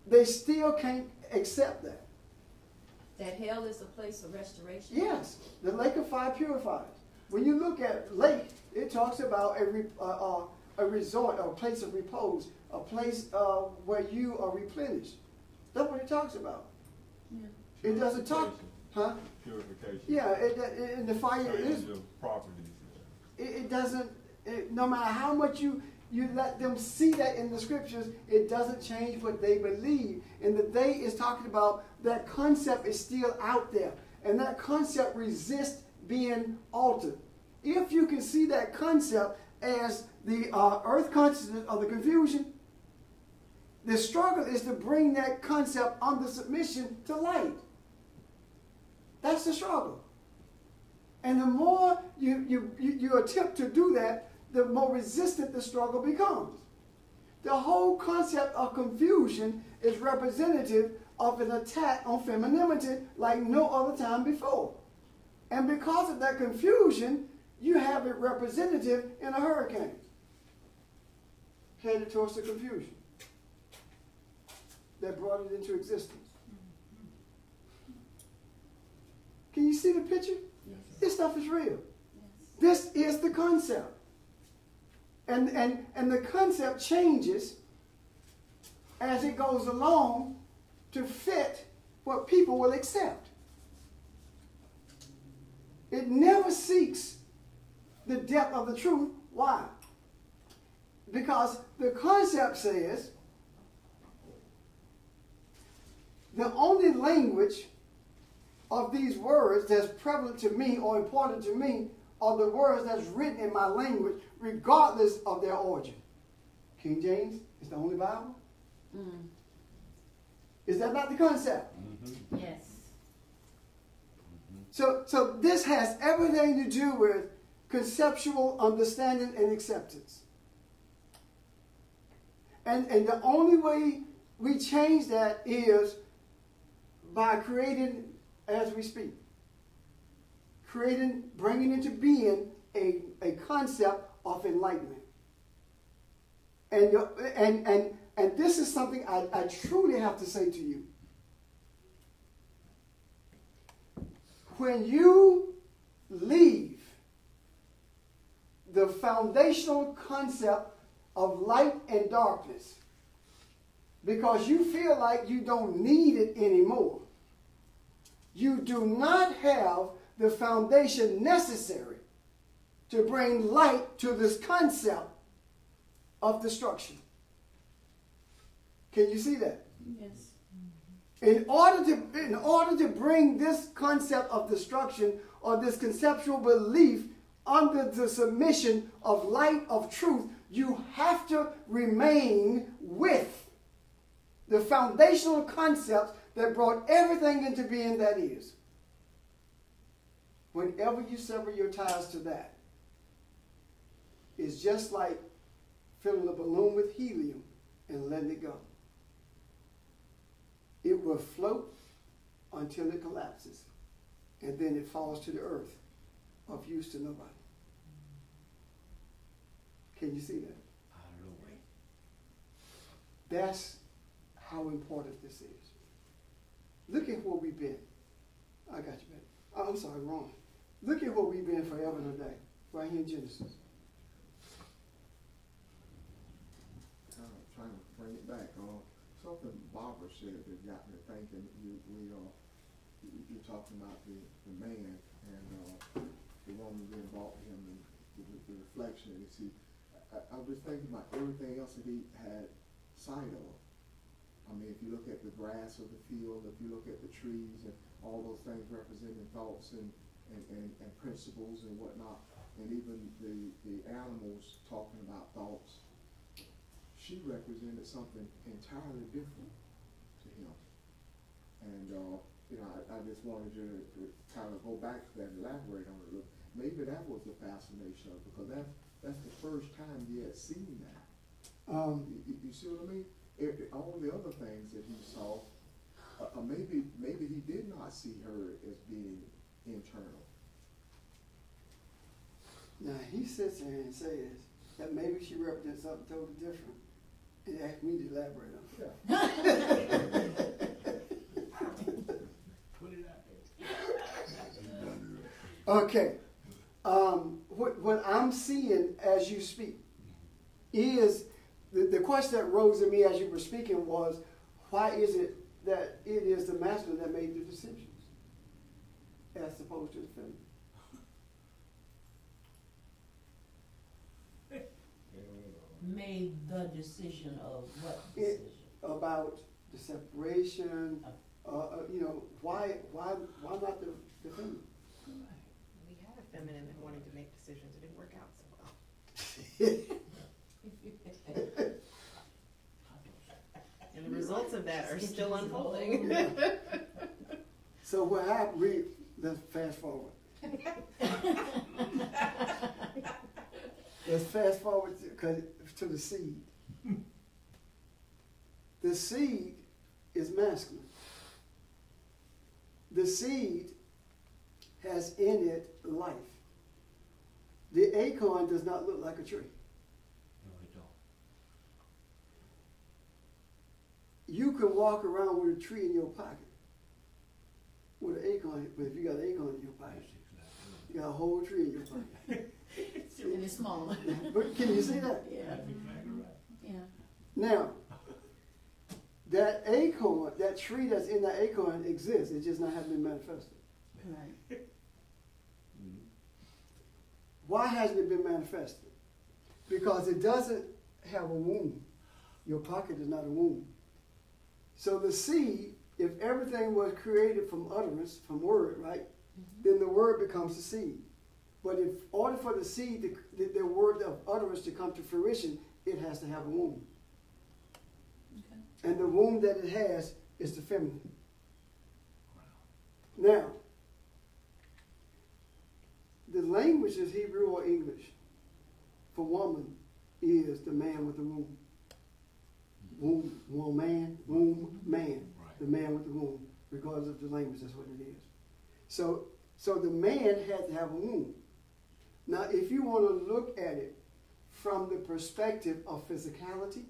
they still can't accept that. That hell is a place of restoration. Yes, the lake of fire purifies. When you look at lake, it talks about a, re, uh, uh, a resort, a place of repose, a place uh, where you are replenished. That's what it talks about. Yeah. It doesn't talk, huh? Purification. Yeah, it, it, and the fire is, Change of properties. it, it doesn't, it, no matter how much you, you let them see that in the scriptures, it doesn't change what they believe. And the they is talking about that concept is still out there. And that concept resists being altered. If you can see that concept as the uh, earth consciousness of the confusion, the struggle is to bring that concept under submission to light. That's the struggle. And the more you, you, you attempt to do that, the more resistant the struggle becomes. The whole concept of confusion is representative of an attack on femininity like no other time before. And because of that confusion, you have it representative in a hurricane headed towards the confusion that brought it into existence. Can you see the picture? Yes. This stuff is real. Yes. This is the concept. And, and, and the concept changes as it goes along to fit what people will accept. It never seeks the depth of the truth. Why? Because the concept says the only language of these words that's prevalent to me or important to me are the words that's written in my language, regardless of their origin. King James is the only Bible. Mm. Is that not the concept? Mm-hmm. Yes. So, so this has everything to do with conceptual understanding and acceptance. And, and the only way we change that is by creating as we speak. Creating, bringing into being a, a concept of enlightenment. And, and, and, and this is something I, I truly have to say to you. When you leave the foundational concept of light and darkness because you feel like you don't need it anymore, you do not have the foundation necessary to bring light to this concept of destruction. Can you see that? Yes. In order to in order to bring this concept of destruction or this conceptual belief under the submission of light of truth, you have to remain with the foundational concepts that brought everything into being that is. Whenever you sever your ties to that, it's just like filling a balloon with helium and letting it go. It will float until it collapses, and then it falls to the earth of use to nobody. Can you see that? Know. That's how important this is. Look at where we've been. I got you, baby. Oh, I'm sorry, wrong. Look at where we've been forever and a day, right here in Genesis. kind of trying to bring it back, uh, something Barbara said that got me thinking, you, we, uh, you, you're talking about the, the man and, uh, the woman being brought to him and the, the reflection, and see, I, I was thinking about everything else that he had sight of. I mean, if you look at the grass of the field, if you look at the trees and all those things representing thoughts and, and, and, and principles and whatnot, and even the, the animals talking about thoughts, she represented something entirely different to him. And, uh, you know, I, I just wanted you to, to kind of go back to that and elaborate on it a little. Maybe that was the fascination of it, because that's, that's the first time he had seen that. Um, You, you- see what I mean? If all the other things that he saw, uh, uh, maybe, maybe he did not see her as being internal. now he sits there and says that maybe she represents something totally different, and asked me to elaborate on it. Yeah. Put it out there. Okay. Um, what, what I'm seeing as you speak is the, the question that rose in me as you were speaking was why is it that it is the master that made the decisions as opposed to the feminine? Made the decision of what It- decision? About the separation, uh, uh, you know, why, why, why not the, the feminine? We had a feminine that wanted to make decisions, it didn't work out so well. And the results of that are still unfolding. So what happened, we, let's fast forward. Let's fast forward to, 'cause- to the seed. The seed is masculine. The seed has in it life. The acorn does not look like a tree. No, they don't. You can walk around with a tree in your pocket. With an acorn, but if you got an acorn in your pocket, you got a whole tree in your pocket. And it's smaller. But can you see that? Yeah, right. That's exactly right. yeah. Now, that acorn, that tree that's in that acorn exists. It just not hasn't been manifested. Right. Mhm. Why hasn't it been manifested? Because it doesn't have a womb. Your pocket is not a womb. So the seed, if everything was created from utterance, from word, right? Then the word becomes the seed. But in order for the seed, to, the, the word of utterance to come to fruition, it has to have a womb. Okay. And the womb that it has is the feminine. Now, the language is Hebrew or English for woman is the man with the womb. Womb, womb man, womb man. Right. The man with the womb, regardless of the language, that's what it is. So, so the man had to have a womb. Now, if you want to look at it from the perspective of physicality.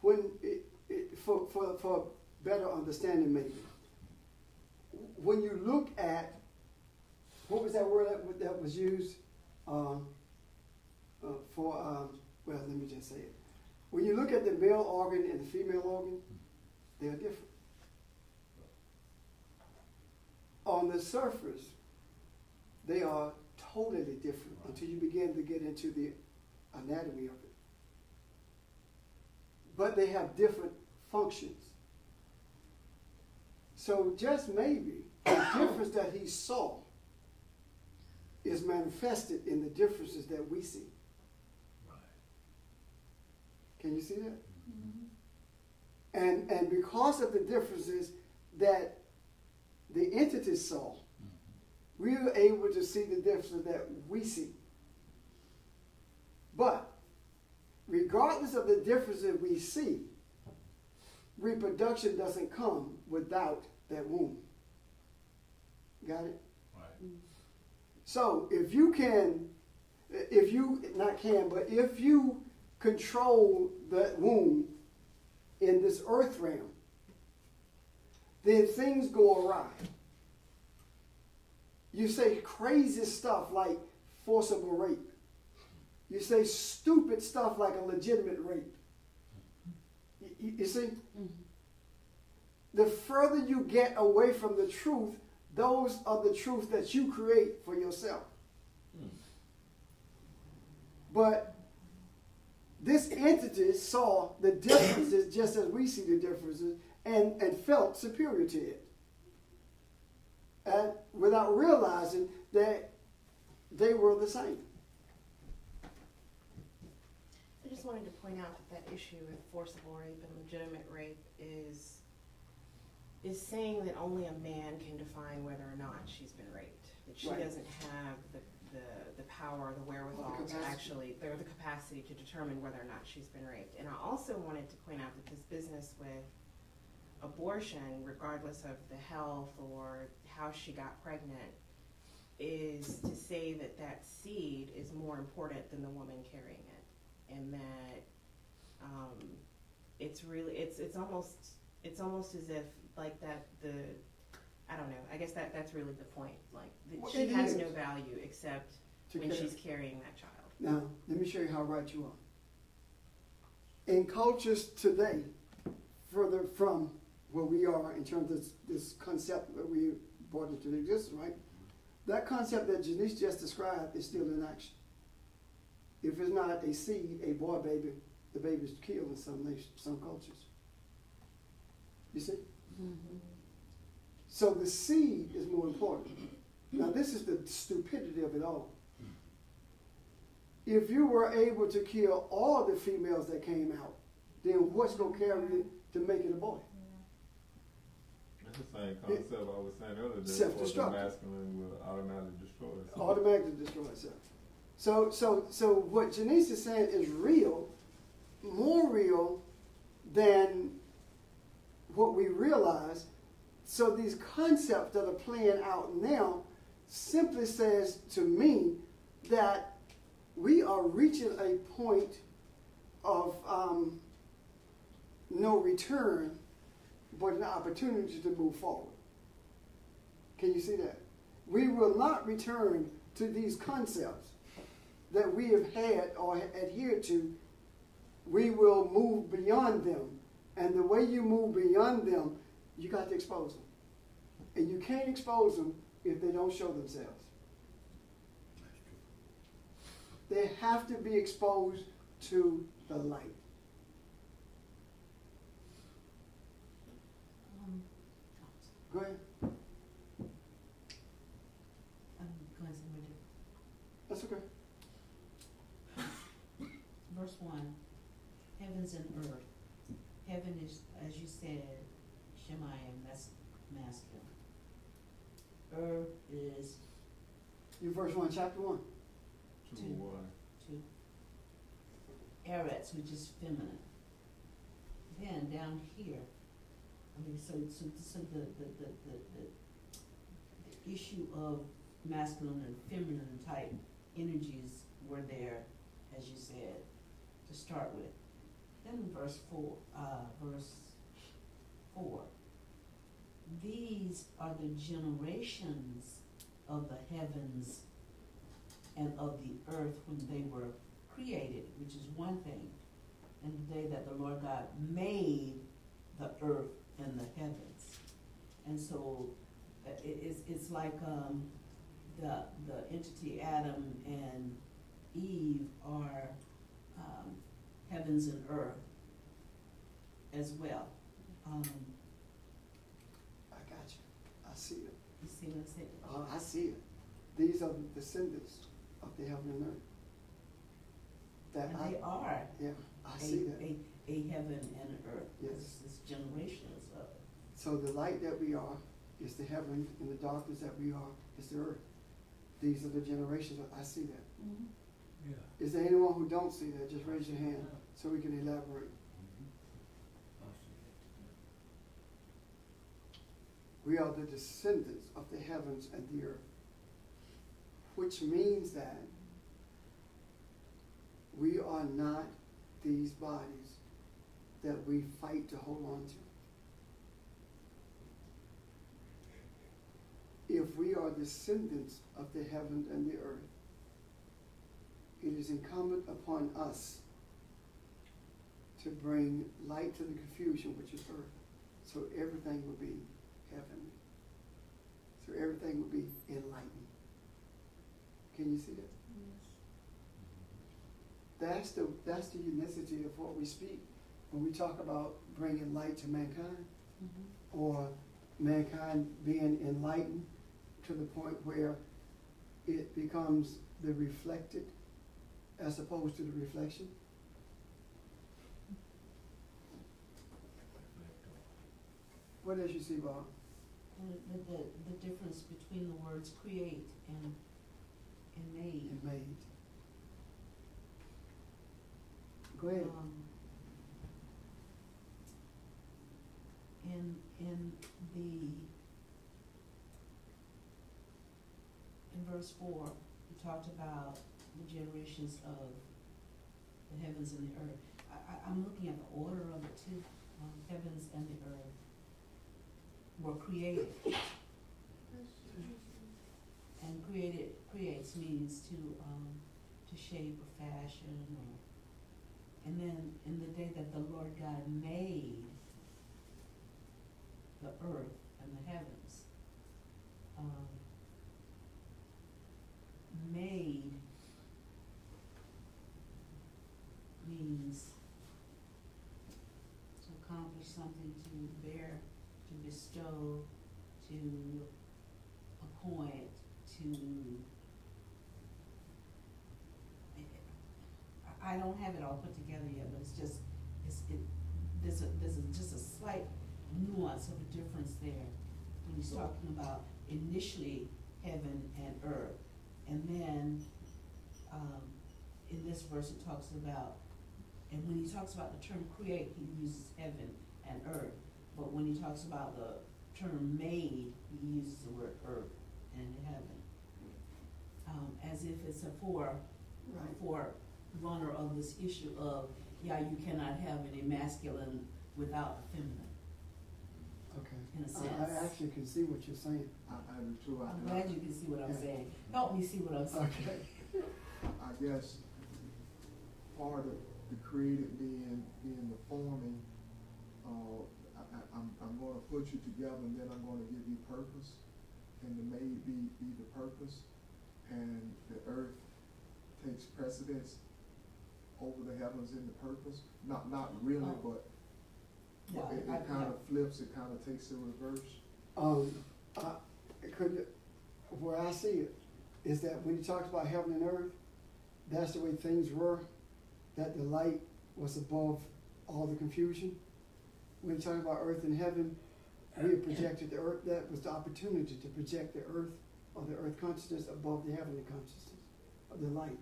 When it, it, for, for, for better understanding maybe, when you look at, what was that word that, that was used um, uh, for, um, well, let me just say it. When you look at the male organ and the female organ, they are different. On the surface, they are totally different until you begin to get into the anatomy of it. But they have different functions. So just maybe the difference that he saw is manifested in the differences that we see. Right. Can you see that? Mm-hmm. And and because of the differences that the entity saw, we were able to see the differences that we see. But regardless of the differences we see, reproduction doesn't come without that womb. Got it? Right. Mm. So if you can, if you not can, but if you control the womb in this earth realm, then things go awry. You say crazy stuff like forcible rape. You say stupid stuff like a legitimate rape. You, you- see? Mm-hmm. The further you get away from the truth, those are the truths that you create for yourself. Mm. But this entity saw the differences just as we see the differences and, and felt superior to it. And without realizing that they were the same. I just wanted to point out that that issue with forcible rape and legitimate rape is is saying that only a man can define whether or not she's been raped. That she Right. doesn't have the, the, the power, the wherewithal to actually, or the capacity to determine whether or not she's been raped. And I also wanted to point out that this business with abortion, regardless of the health or how she got pregnant, is to say that that seed is more important than the woman carrying it, and that um, it's really it's it's almost it's almost as if like that the I don't know I guess that that's really the point like that Well, she has is. no value except To when she's carrying that child. Now, let me show you how right you are. In cultures today, further from where we are in terms of this, concept that we brought into existence, right? That concept that Janice just described is still in action. If it's not a seed, a boy baby, the baby's killed in some nations, some cultures. You see? Mm-hmm. So the seed is more important. Now, this is the stupidity of it all if you were able to kill all the females that came out, then what's going to carry it to make it a boy? The same concept I was saying earlier, that Self-destructive. the masculine will automatically destroy itself. Automatically destroy itself. So, so, so what Janice is saying is real, more real than what we realize. So these concepts that are playing out now simply says to me that we are reaching a point of um, no return, but an opportunity to move forward. Can you see that? We will not return to these concepts that we have had or adhered to. We will move beyond them. And the way you move beyond them, you got to expose them. And you can't expose them if they don't show themselves. They have to be exposed to the light. Um, Go ahead. Um, I'm going somewhere different. That's okay. Verse one, heavens and earth. Heaven is, as you said, Shemayim, that's masculine. Earth is You verse one, chapter one. Two, Two. one. two. Eretz, which is feminine. Then down here, Mean, so, so, so the, the, the, the, the, the issue of masculine and feminine type energies were there, as you said, to start with. Then verse four, uh, verse four, these are the generations of the heavens and of the earth when they were created, which is one thing. And the day that the Lord God made the earth and the heavens. And so uh, it, it's, it's like um, the, the entity Adam and Eve are um, heavens and earth as well. Um, I got you. I see it. you see what I'm saying? Uh, I see it. These are the descendants of the heaven and earth. That And I, they are yeah, I a, see that. a, a heaven and an earth. Yes. Generations of it. So the light that we are is the heaven, and the darkness that we are is the earth. These are the generations. I see that. Mhm. Yeah. Is there anyone who don't see that? Just raise your hand so we can elaborate. We are the descendants of the heavens and the earth, which means that we are not these bodies that we fight to hold on to. If we are descendants of the heaven and the earth, it is incumbent upon us to bring light to the confusion which is earth, so everything will be heavenly. So everything will be enlightened. Can you see that? Yes. That's the that's the unicity of what we speak when we talk about bringing light to mankind, Mhm. or mankind being enlightened to the point where it becomes the reflected as opposed to the reflection. What else you see, Bob? The, the, the, difference between the words create and, and made. And made. Go ahead. Um, In, in the, in verse four, you talked about the generations of the heavens and the earth. I, I'm looking at the order of it too, um, heavens and the earth were created. And created, creates means to, um, to shape or fashion or, and then in the day that the Lord God made the earth and the heavens, um, made means to accomplish something, to bear, to bestow, to appoint, to I- don't have it all put together yet, but it's just, it's, it, there's a, there's a, just a slight nuance of a difference there. When he's talking about initially heaven and earth, and then, um, in this verse it talks about, and when he talks about the term create, he uses heaven and earth. But when he talks about the term made, he uses the word earth and heaven. Um, as if it's a for, Right. for runner of this issue of, yeah, you cannot have any masculine without the feminine, Okay. in a I, sense. I actually can see what you're saying. I, I do too. I- I'm glad you can see what I'm Yeah. saying. Help me see what I'm saying. Okay. I guess part of the created being, being the forming, uh, I, I, I'm, I'm gonna put you together and then I'm gonna give you purpose. And the may be, be the purpose, and the earth takes precedence over the heavens in the purpose. Not, not really, Oh. but Yeah, it, I- it kinda flips, it kinda takes the reverse. Um, I, it could, where I see it, is that when he talks about heaven and earth, that's the way things were, that the light was above all the confusion. When he talks about earth and heaven, we have projected the earth, that was the opportunity to project the earth or the earth consciousness above the heavenly consciousness of the light.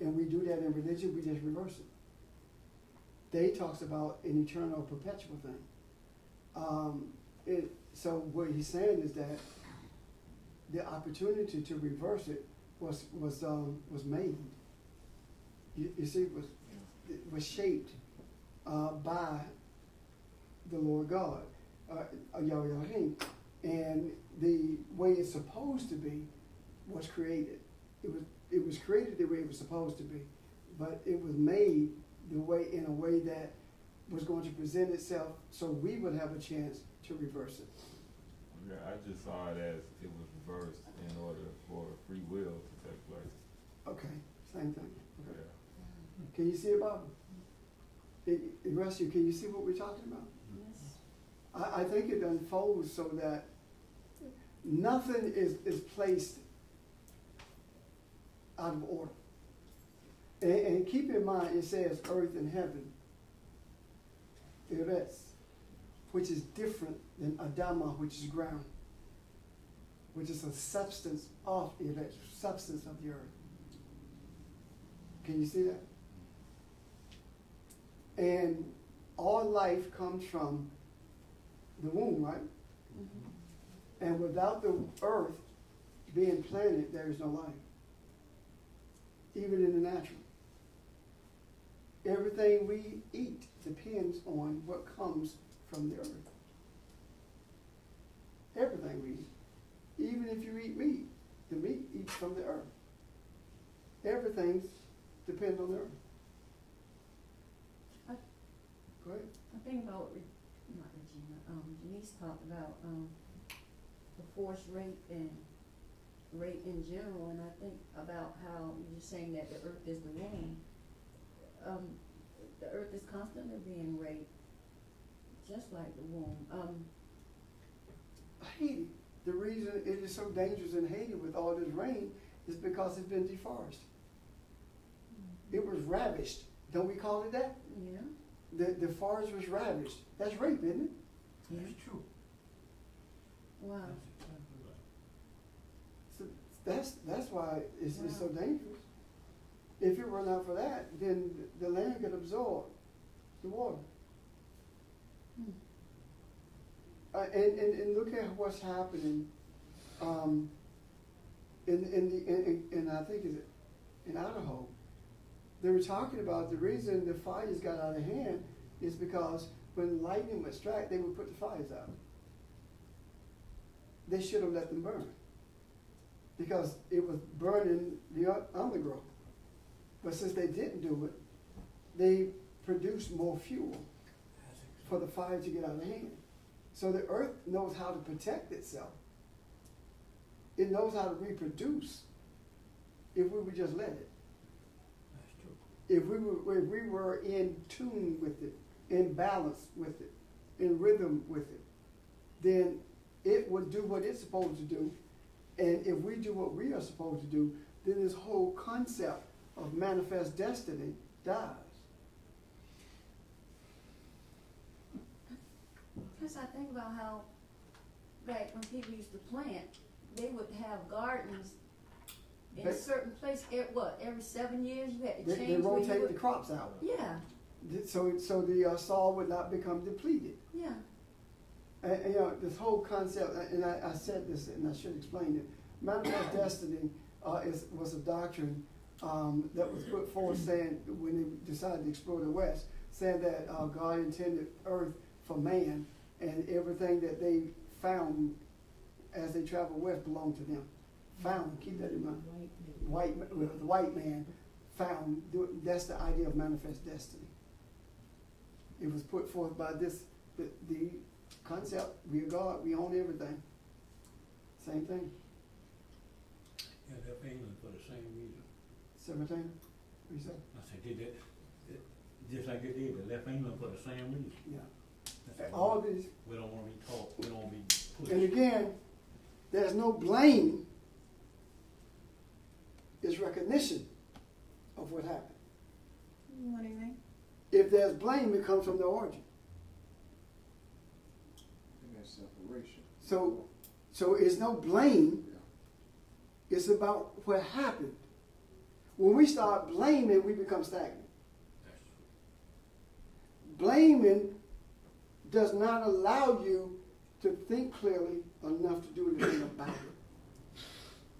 And we do that in religion, we just reverse it. They talks about an eternal perpetual thing. Um, it, so what he's saying is that the opportunity to reverse it was was um, was made. You, you see, was was shaped uh, by the Lord God, uh, Yahweh Elohim, and the way it's supposed to be was created. It was it was created the way it was supposed to be, but it was made the way in a way that was going to present itself so we would have a chance to reverse it. Yeah, I just saw it as it was reversed in order for free will to take place. Okay, same thing. Okay. Yeah. Can you see it, Bob? It, it, rest of you, can you see what we're talking about? Yes. I, I think it unfolds so that nothing is, is placed out of order. And, and keep in mind, it says earth and heaven. Eretz, which is different than Adama, which is ground, which is a substance of Eretz, substance of the earth. Can you see that? And all life comes from the womb, right? Mhm. And without the earth being planted, there is no life. Even in the natural. Everything we eat depends on what comes from the earth. Everything we eat. Even if you eat meat, the meat eats from the earth. Everything depends on the earth. I- Go ahead. I think about, not Regina, um, Denise talked about, um, the forced rape and rape in general, and I think about how you're saying that the earth is the womb. Um, the earth is constantly being raped, just like the womb. Um, Haiti. The reason it is so dangerous in Haiti with all this rain is because it's been deforested. It was ravished. Don't we call it that? yeah, The, the forest was ravished. That's rape, isn't it? yeah, That's true. wow. That's exactly right. So that's, that's why it's, it's so dangerous. If it were not for that, then the land could absorb the water. Hmm. Uh, and, and, and look at what's happening, um, in, in the, in, in, in I think is it, in Idaho. They were talking about the reason the fires got out of hand is because when lightning would strike, they would put the fires out. They should have let them burn. Because it was burning the undergrowth. But since they didn't do it, they produced more fuel for the fire to get out of hand. So the earth knows how to protect itself. It knows how to reproduce if we would just let it. If we were, if we were in tune with it, in balance with it, in rhythm with it, then it would do what it's supposed to do. And if we do what we are supposed to do, then this whole concept of manifest destiny dies. Plus, I think about how back when people used to plant, they would have gardens in They- a certain place. e- what every seven years you had to They, change they rotate the crops out. Yeah, So, so the uh, soil would not become depleted. yeah. And, and, you know, this whole concept, and I, I said this, and I should explain it. Manifest destiny uh, is, was a doctrine um, that was put forth saying, when they decided to explore the West, saying that uh, God intended earth for man, and everything that they found as they traveled west belonged to them. Found, keep that in mind. White, ma- well, the white man found, that's the idea of manifest destiny. It was put forth by this, the, the concept, we are God, we own everything. Same thing, Yeah, left England for the same reason. Seventeen, what you say? I said, did that, that- just like they did, they left England for the same reason. Yeah. That's All why these, We don't wanna be taught, we don't wanna be pushed. and again, there's no blame. It's recognition of what happened. What do you mean? If there's blame, it comes from the origin. And that separation. So, so it's no blame, Yeah. it's about what happened. When we start blaming, we become stagnant. Blaming does not allow you to think clearly enough to do anything about it.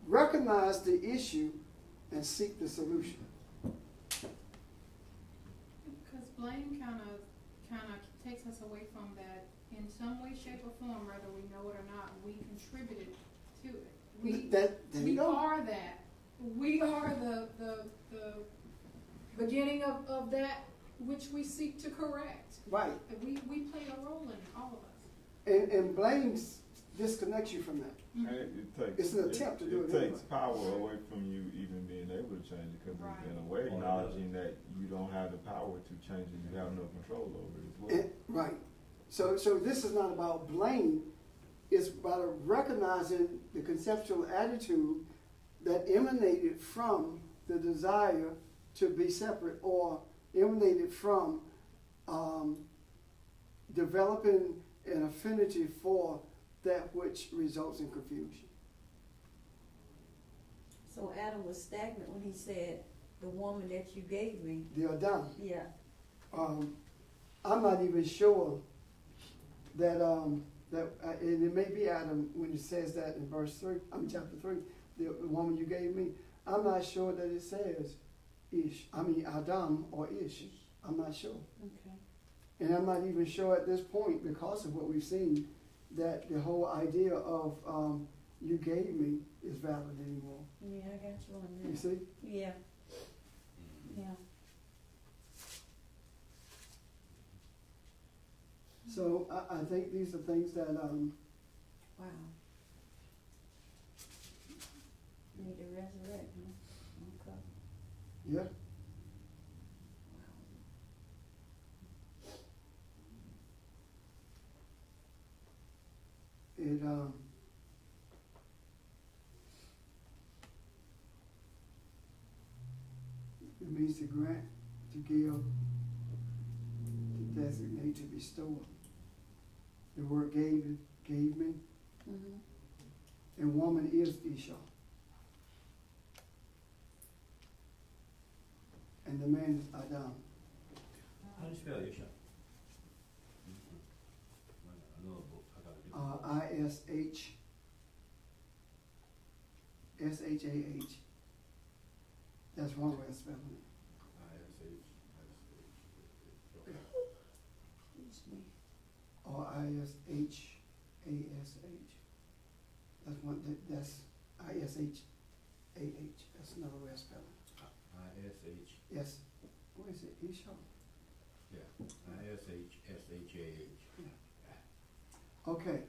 recognize the issue and seek the solution. Because blame kind of, kind of takes us away from that in some way, shape, or form, whether we know it or not, we contributed to it. We, that, we are that. We are the, the, the beginning of, of that which we seek to correct. Right. And we, we play a role in it, all of us. And, and blame disconnects you from that. And it, it takes. It's an attempt to do it It takes anyway. power away from you even being able to change it, cause it's Right. in a way Or acknowledging that you don't have the power to change it, you have no control over it as well. And- right. So, so this is not about blame. It's about recognizing the conceptual attitude that emanated from the desire to be separate or emanated from um, developing an affinity for that which results in confusion. So Adam was stagnant when he said, the woman that you gave me, They are done. yeah. um, I'm not even sure that, um, that, uh, and it may be Adam when he says that in verse three, I mean, chapter three, the, the woman you gave me, I'm not sure that it says Ish, I mean, Adam or Ish, I'm not sure. Okay. And I'm not even sure at this point, because of what we've seen, that the whole idea of, um, you gave me is valid anymore. Yeah, I got you on that. You see? Yeah, yeah. So I, I think these are things that, um, Wow. Need to resurrect, huh? Okay. yeah, it, um, it means to grant, to give, to designate, to bestow. The word gave, gave me, Mm-hmm. and woman is Isha. And the man is Adam. How do you spell Isha? I know, but Uh, I S H S H A H. That's one way of spelling it. Or I S H A S H. That's one, that, that's I S H A H. That's another way of spelling S H, Yes. What is it? Isha? yeah, I S H S H A H. Okay.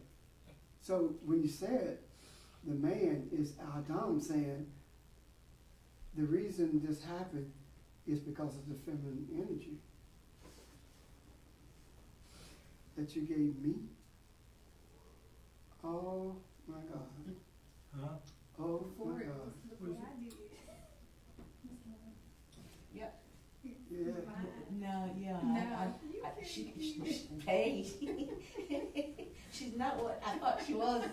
So when you said the man is Adam saying the reason this happened is because of the feminine energy that you gave me. Oh my God. Huh? Oh For my God. look what I did. Yep. Yeah. No, yeah, No, I, you I, can't. she, she, she, hey, she's not what I thought she was.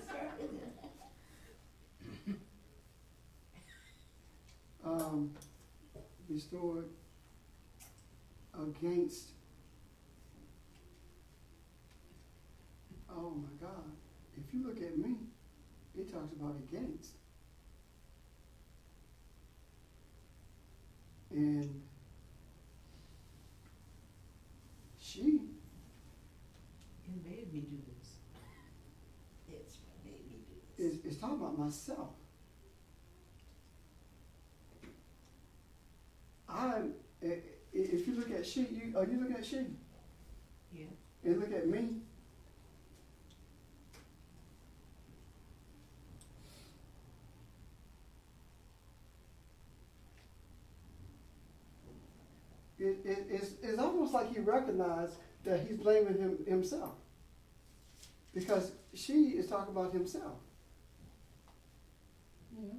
Um, restored against. Oh my God. If you look at me, it talks about against. And she, It made me do this. It's what made me do this. is, is talking about myself. I- i- if you look at she, you, are you looking at she? Yeah. And look at me. It, it, it's, it's almost like he recognized that he's blaming him, himself. Because she is talking about himself. Yeah.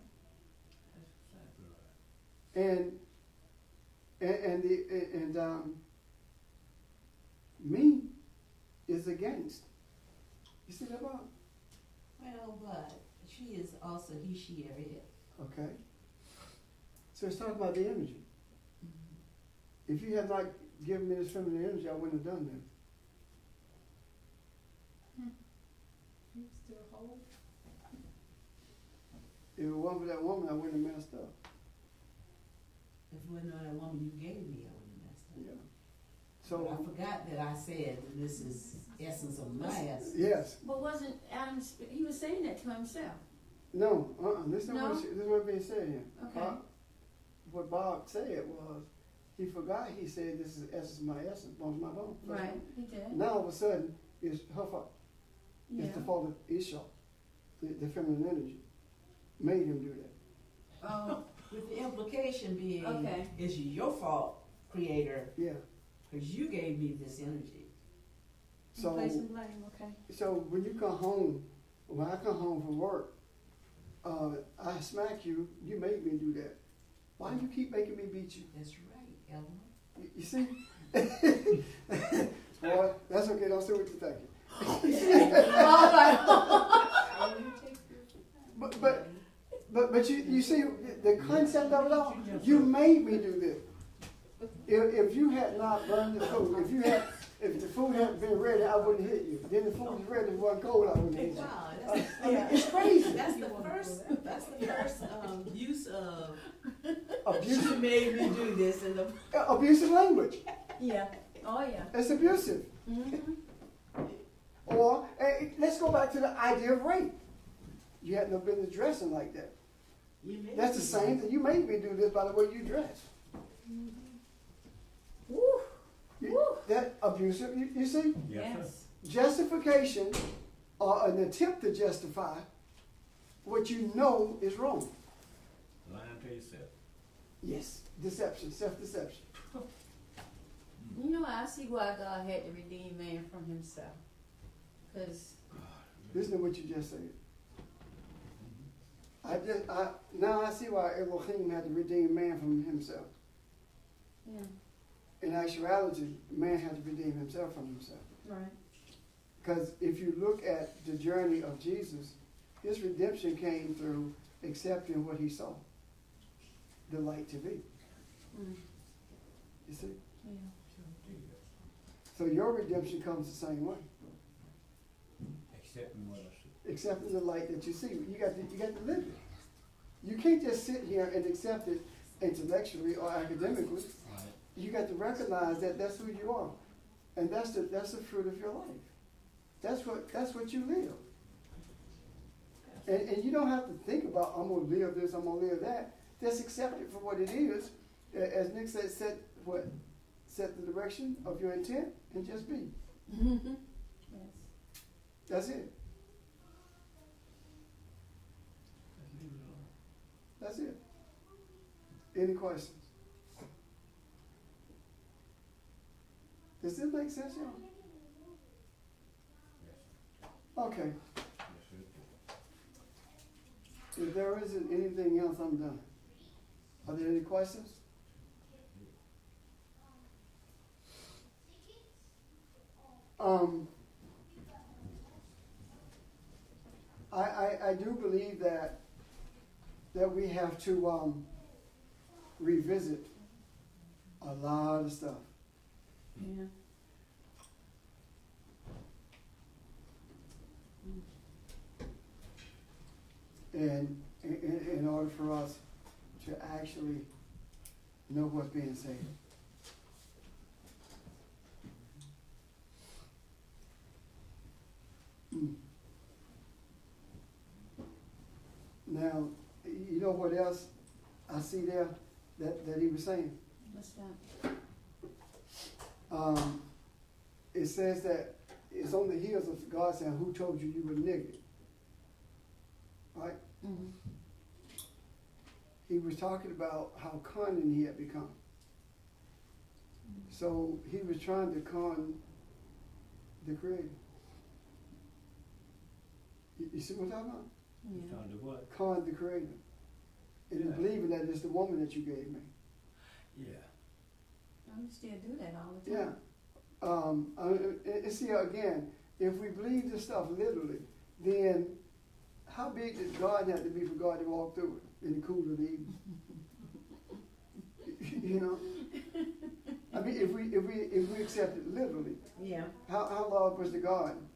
That's exactly right. And, and, and the, and, um, me is against. You see that, Bob? Well, but she is also he, she, or it. Okay. So it's talking about the energy. If you had not given me this feminine energy, I wouldn't have done that. Hmm. You still hold? If it wasn't for that woman, I wouldn't have messed up. If it wasn't that woman you gave me, I wouldn't have messed up. Yeah. But I forgot that I said this is essence of my essence. yes, But wasn't Adam, he was saying that to himself. no, uh-uh, this is No? what, this is what being said here. Okay. Bob- What Bob said was, he forgot he said this is essence of my essence, bones of my bone. Right, he did. Now all of a sudden, it's her fault. Yeah. It's the fault of Isha, the, the feminine energy, made him do that. Oh, With the implication being, Okay. it's your fault, creator, Yeah, because you gave me this energy. so. place and blame, okay. So when you come home, when I come home from work, uh, I smack you, you make me do that. Why do you keep making me beat you? That's right, Ellen. You, you see? Boy, that's okay, don't say what you're thinking. But, but, but, but you, you see, the concept of it all, you made me do this. If, if you had not burned the food, if you had, if the food hadn't been ready, I wouldn't hit you. Then the food was ready, it wasn't cold, I wouldn't hit you. Wow, I that's, I mean, it's crazy. that's the first, that's the first, um, use of, she made me do this in the, abusive language. Yeah, oh, yeah. It's abusive. Mhm. Or eh, let's go back to the idea of rape. You had no business dressing like that. you made That's the me same thing. You made me do this by the way you dress. Woo, You- Woo. That abusive. You, you see, Yes, yes. justification or an attempt to justify what you know is wrong. Lying to yourself. Yes, deception, self-deception. You know, I see why God had to redeem man from himself. Cause, Listen to what you just said. I just, I now I see why Elohim had to redeem man from himself. yeah, In actuality, man had to redeem himself from himself. right. Because if you look at the journey of Jesus, his redemption came through accepting what he saw, the light to be. Mm, You see? yeah. So your redemption comes the same way, Accepting what I see. accepting the light that you see. You got to, you got to live it. You can't just sit here and accept it intellectually or academically. Right. You got to recognize that that's who you are, and that's the that's the fruit of your life. That's what that's what you live. And, and you don't have to think about I'm gonna live this, I'm gonna live that. Just accept it for what it is. As Nick said, set what set the direction of your intent and just be. Mm-hmm. Yes. That's it. That's it. Any questions? Does this make sense, y'all? Okay. If there isn't anything else, I'm done. Are there any questions? Um, I, I, I do believe that, that we have to, um, revisit a lot of stuff. Yeah. And in, in, in order for us to actually know what's being said. Mm. Now, you know what else I see there that, that he was saying? What's that? Um, it says that it's on the heels of God saying, Who told you you were naked? Right? Mm-hmm. He was talking about how cunning he had become. So he was trying to con the creator. You, you see what I'm talking about? Yeah. Trying to do what? Con the creator. And Yeah. believing that it's the woman that you gave me. Yeah. I used to do that all the Yeah. time. Um, I, and, and see again, if we believe this stuff literally, then how big does God have to be for God to walk through it in the cool of the evening? you know? I mean, if we if we if we accept it literally, Yeah. how how large was the garden?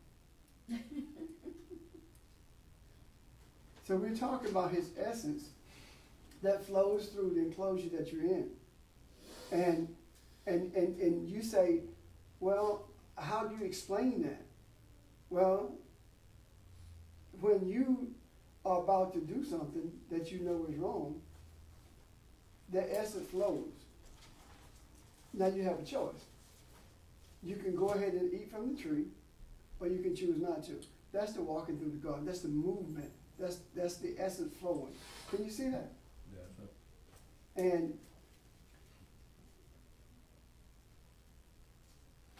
So we're talking about his essence that flows through the enclosure that you're in. And and and, and you say, well, how do you explain that? Well, when you are about to do something that you know is wrong, the essence flows. Now you have a choice. You can go ahead and eat from the tree, or you can choose not to. That's the walking through the garden. That's the movement. That's that's the essence flowing. Can you see that? Yeah, And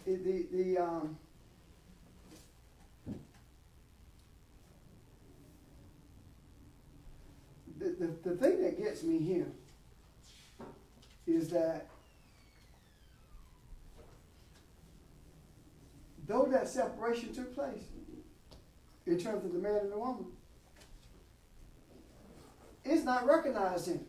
it, the the um, the, the the thing that gets me here is that though that separation took place in terms of the man and the woman, it's not recognized in.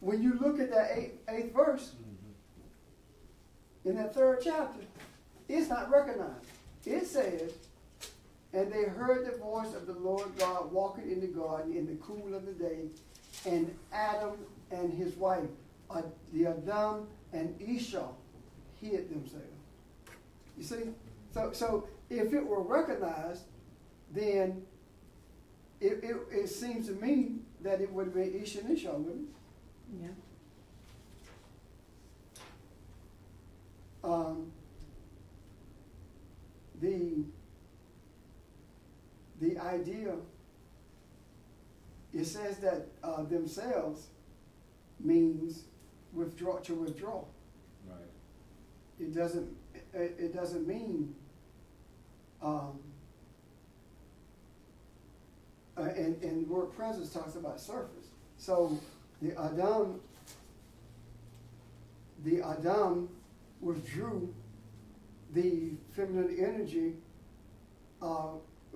When you look at that eighth, eighth verse mm-hmm. in that third chapter, it's not recognized. It says, and they heard the voice of the Lord God walking in the garden in the cool of the day, and Adam and his wife, uh, the Adam and Isha, hid themselves. You see? So, so if it were recognized, then it, it, it seems to me that it would have been Esau and Isha, wouldn't it? Yeah. um, the the idea it says that uh, themselves means withdraw to withdraw right. it doesn't it, it doesn't mean um, uh, and and the word presence talks about surface so the adam the adam withdrew the feminine energy uh,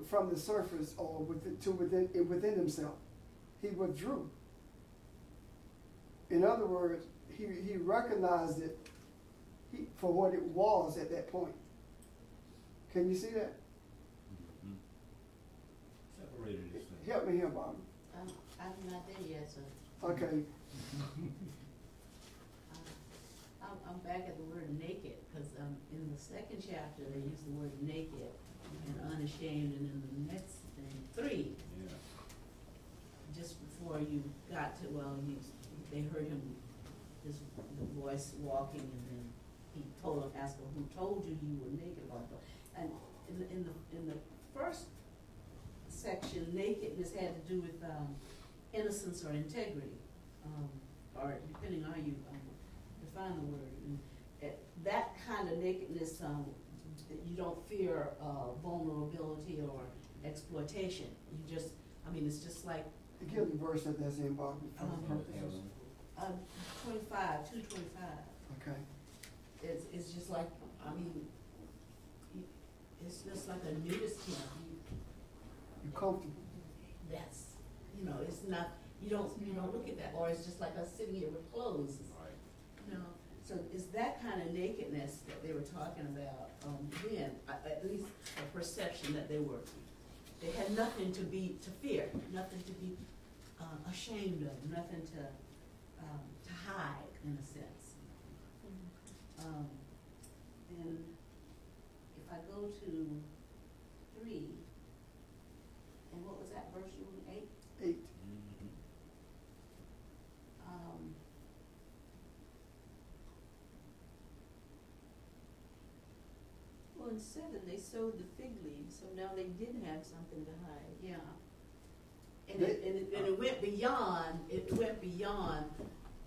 from the surface or within, to within within himself. He withdrew. In other words, he, he recognized it he, for what it was at that point. Can you see that? Mhm. Separated his. Help me here, Bob. I'm, I'm not there yet, so, Okay. uh, I'm, I'm back at the word naked, cause, um, in the second chapter, they use the word naked and unashamed, and in the next thing, three, Yeah. just before you got to, well, he, they heard him, his, the voice walking, and then he told him, asked him, who told you you were naked. And in the, in the, in the first section, nakedness had to do with, um, innocence or integrity, um, or depending on how you, um, define the word. And it, that kind of nakedness, um, that you don't fear, uh, vulnerability or exploitation. You just, I mean, it's just like the verse that that's in, Bob. for the Um, purposes. Uh, twenty-five, two twenty-five, Okay. it's, it's just like, I mean, you- it's just like a nudist camp, you, You're comfortable. that's, you know, it's not, you don't, you don't look at that, or it's just like us sitting here with clothes. So it's that kind of nakedness that they were talking about, um, then, at, least a perception that they were, they had nothing to be, to fear, nothing to be, uh, ashamed of, nothing to, um, to hide, in a sense. Um, and if I go to three, and what was that verse eight? Eight. Mhm. Um, Well, in seven, they sewed the fig leaves, so now they did have something to hide. yeah. And it, and it, and it went beyond, it went beyond,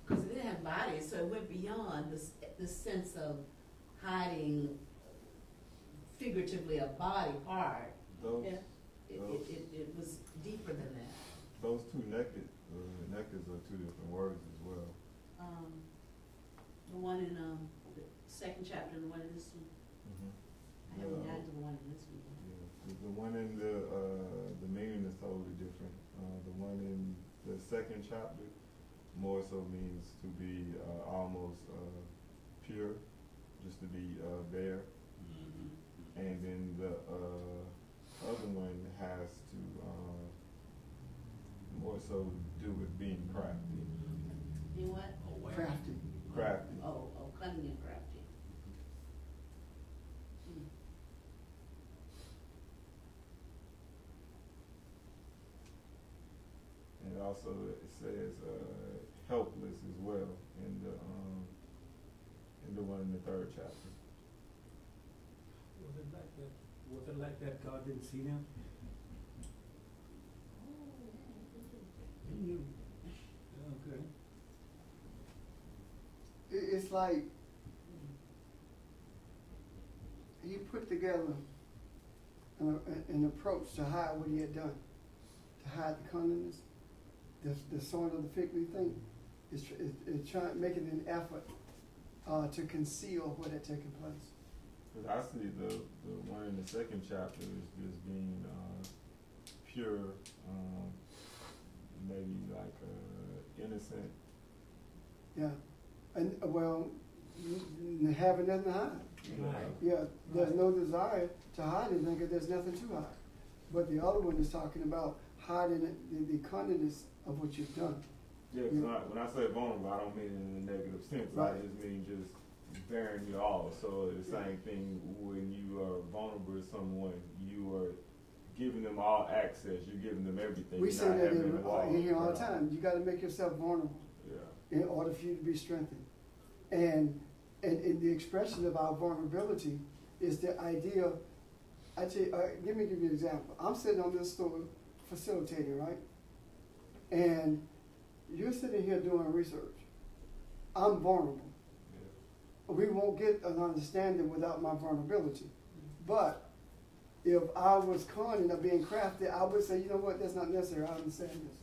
because it didn't have bodies, so it went beyond this, the sense of hiding figuratively a body part. Those, It, it, it, it was deeper than that. those two naked, uh, nakeds are two different words as well. Um, the one in, um, the second chapter and the one in this one, I the one in this. Yeah, the one in the, uh, the meaning is totally different. Uh, the one in the second chapter more so means to be uh, almost uh, pure, just to be uh, bare. Mm -hmm. And then the uh, other one has to more so do with being crafty. Mm-hmm. You what? Crafty. Crafty. Oh, oh, cunning also it says uh, helpless as well in the um, in the one in the third chapter. Was it like that, was it like that God didn't see them? He knew. Okay. It's like he put together an, an approach to hide what he had done, to hide the cunningness, the, the sort of the fig leaf thing. is, tr- it's, it's trying, making an effort uh, to conceal what had taken place. Because I see the the one in the second chapter is just being uh, pure, um, maybe like uh, innocent. Yeah, and uh, well, n- n- having nothing to hide. Right. Yeah, there's no desire to hide anything because there's nothing to hide. But the other one is talking about hiding it, the, the cunningness of what you've done. Yeah, 'cause when, I, when I say vulnerable, I don't mean it in a negative sense. I just mean just bearing your all. So the same thing when you are vulnerable to someone, you are giving them all access. You're giving them everything. We You're say that in, a in here all the time. You got to make yourself vulnerable Yeah. in order for you to be strengthened. And, and, and the expression of our vulnerability is the idea. I tell you, uh, give me give you an example. I'm sitting on this stool facilitating, right? And you're sitting here doing research. I'm vulnerable. Yeah. we won't get an understanding without my vulnerability. But if I was cunning or being crafty, I would say, you know what, that's not necessary. I understand this.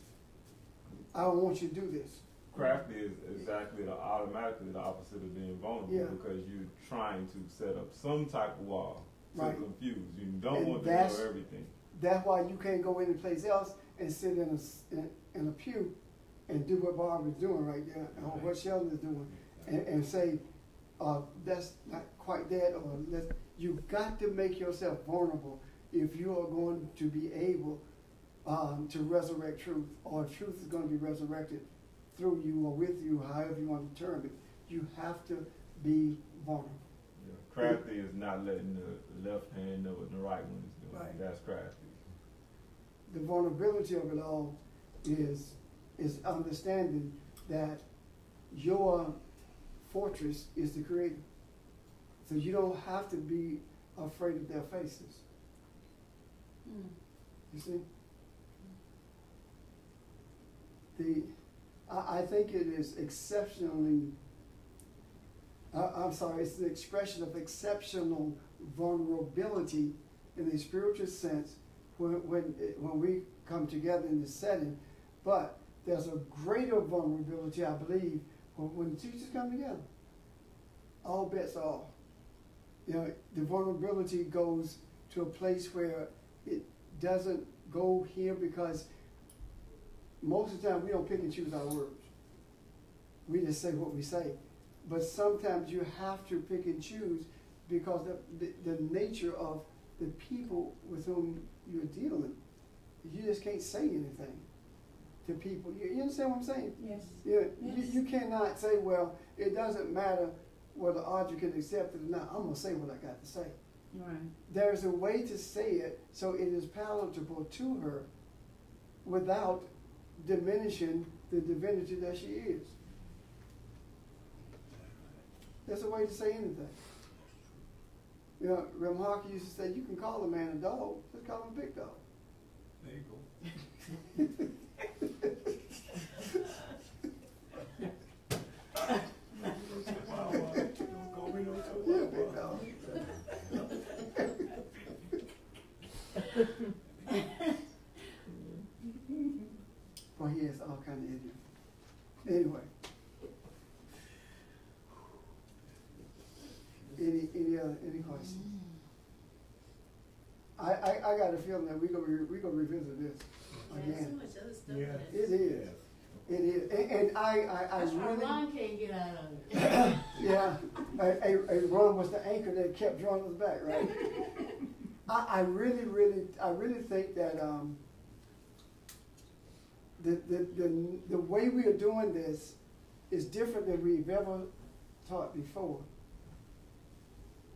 I don't want you to do this. Crafty is exactly the automatically the opposite of being vulnerable Yeah. because you're trying to set up some type of wall to Right. confuse. You don't And want to know everything. That's why you can't go any place else and sit in a, in, in a pew and do what Barbara's doing right there, or what Sheldon is doing, and, and say, uh, that's not quite that, or let's, you've got to make yourself vulnerable if you are going to be able um, to resurrect truth, or truth is going to be resurrected through you or with you, however you want to term it. You have to be vulnerable. Yeah. Crafty is not letting the left hand know what the right one is doing. Right. That's crafty. the vulnerability of it all is is understanding that your fortress is the creator. So you don't have to be afraid of their faces. Mm. You see? The I, I think it is exceptionally I, I'm sorry, it's the expression of exceptional vulnerability in the spiritual sense when, when, when we come together in this setting. But there's a greater vulnerability, I believe, when, the teachers come together. All bets are off. You know, the vulnerability goes to a place where it doesn't go here because most of the time we don't pick and choose our words. We just say what we say. But sometimes you have to pick and choose because the, the, the nature of the people with whom you're dealing, you just can't say anything to people. You, you understand what I'm saying? Yes. Yeah, you, Yes. you cannot say, well, it doesn't matter whether Audrey can accept it or not. I'm gonna say what I got to say. Right. There's a way to say it so it is palatable to her without diminishing the divinity that she is. There's a way to say anything. You know, Rem Harkey used to say, you can call a man a dog, just call him a big dog. There you go. Wow, wow. Don't call me no Yeah, chihuahua. big dog. Well, he has all kind of idioms. Anyway. Any, any other, any questions? I, I, I got a feeling that we gonna, re- we gonna revisit this There's so again. much other stuff Yeah. in It is, it is, and, and I, I, I That's why really, Ron can't get out of it. yeah, a, a, a Ron was the anchor that kept drawing us back, right? I, I really, really, I really think that, um, the, the, the, the way we are doing this is different than we've ever taught before.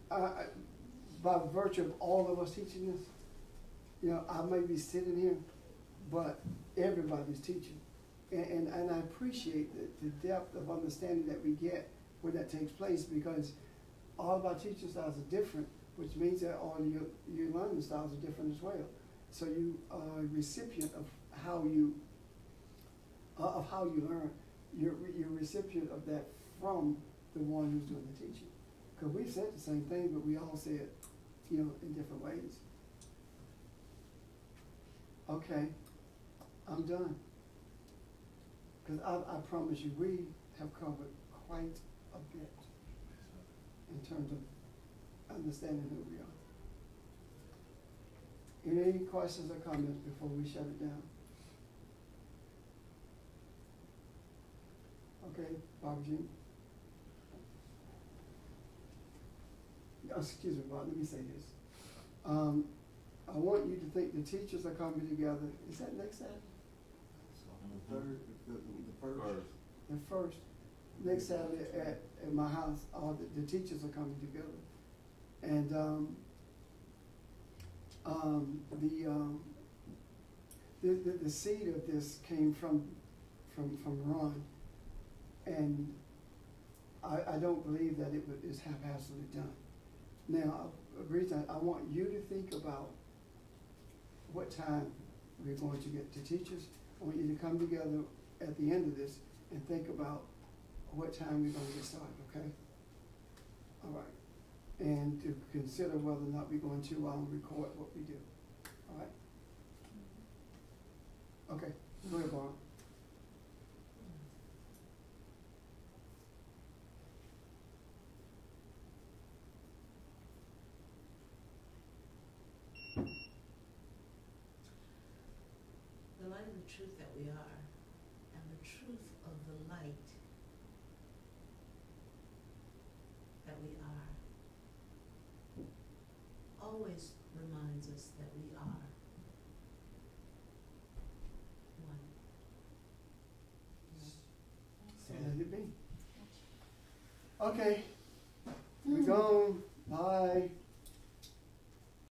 By virtue of all of us teaching this, you know, I may be sitting here, but everybody's teaching. And, and, and I appreciate the, the depth of understanding that we get when that takes place because all of our teaching styles are different, which means that all your, your learning styles are different as well. So you are a recipient of how you, uh, of how you learn. You're, you're recipient of that from the one who's doing the teaching. Because we said the same thing, but we all said, it, you know, in different ways. Okay, I'm done. Because I, I promise you, we have covered quite a bit in terms of understanding who we are. Any questions or comments before we shut it down? Okay? Oh, Excuse me, Bob, let me say this. Um, I want you to think the teachers are coming together, is that next Saturday? The third, the, the first. First, The first, next Saturday at, at my house, all the, the teachers are coming together. And, um, um, the, um, the, the, the seed of this came from, from, from Ron. And I, I don't believe that it is haphazardly done. Now, a reason, I want you to think about what time we're going to get to teachers. I want you to come together at the end of this and think about what time we're gonna get started, okay? All right. And to consider whether or not we're going to, um, record what we do, all right? Okay, go ahead. The light of the truth that we are, and the truth of the light that we are, always reminds us that we are one. So let it be. Okay.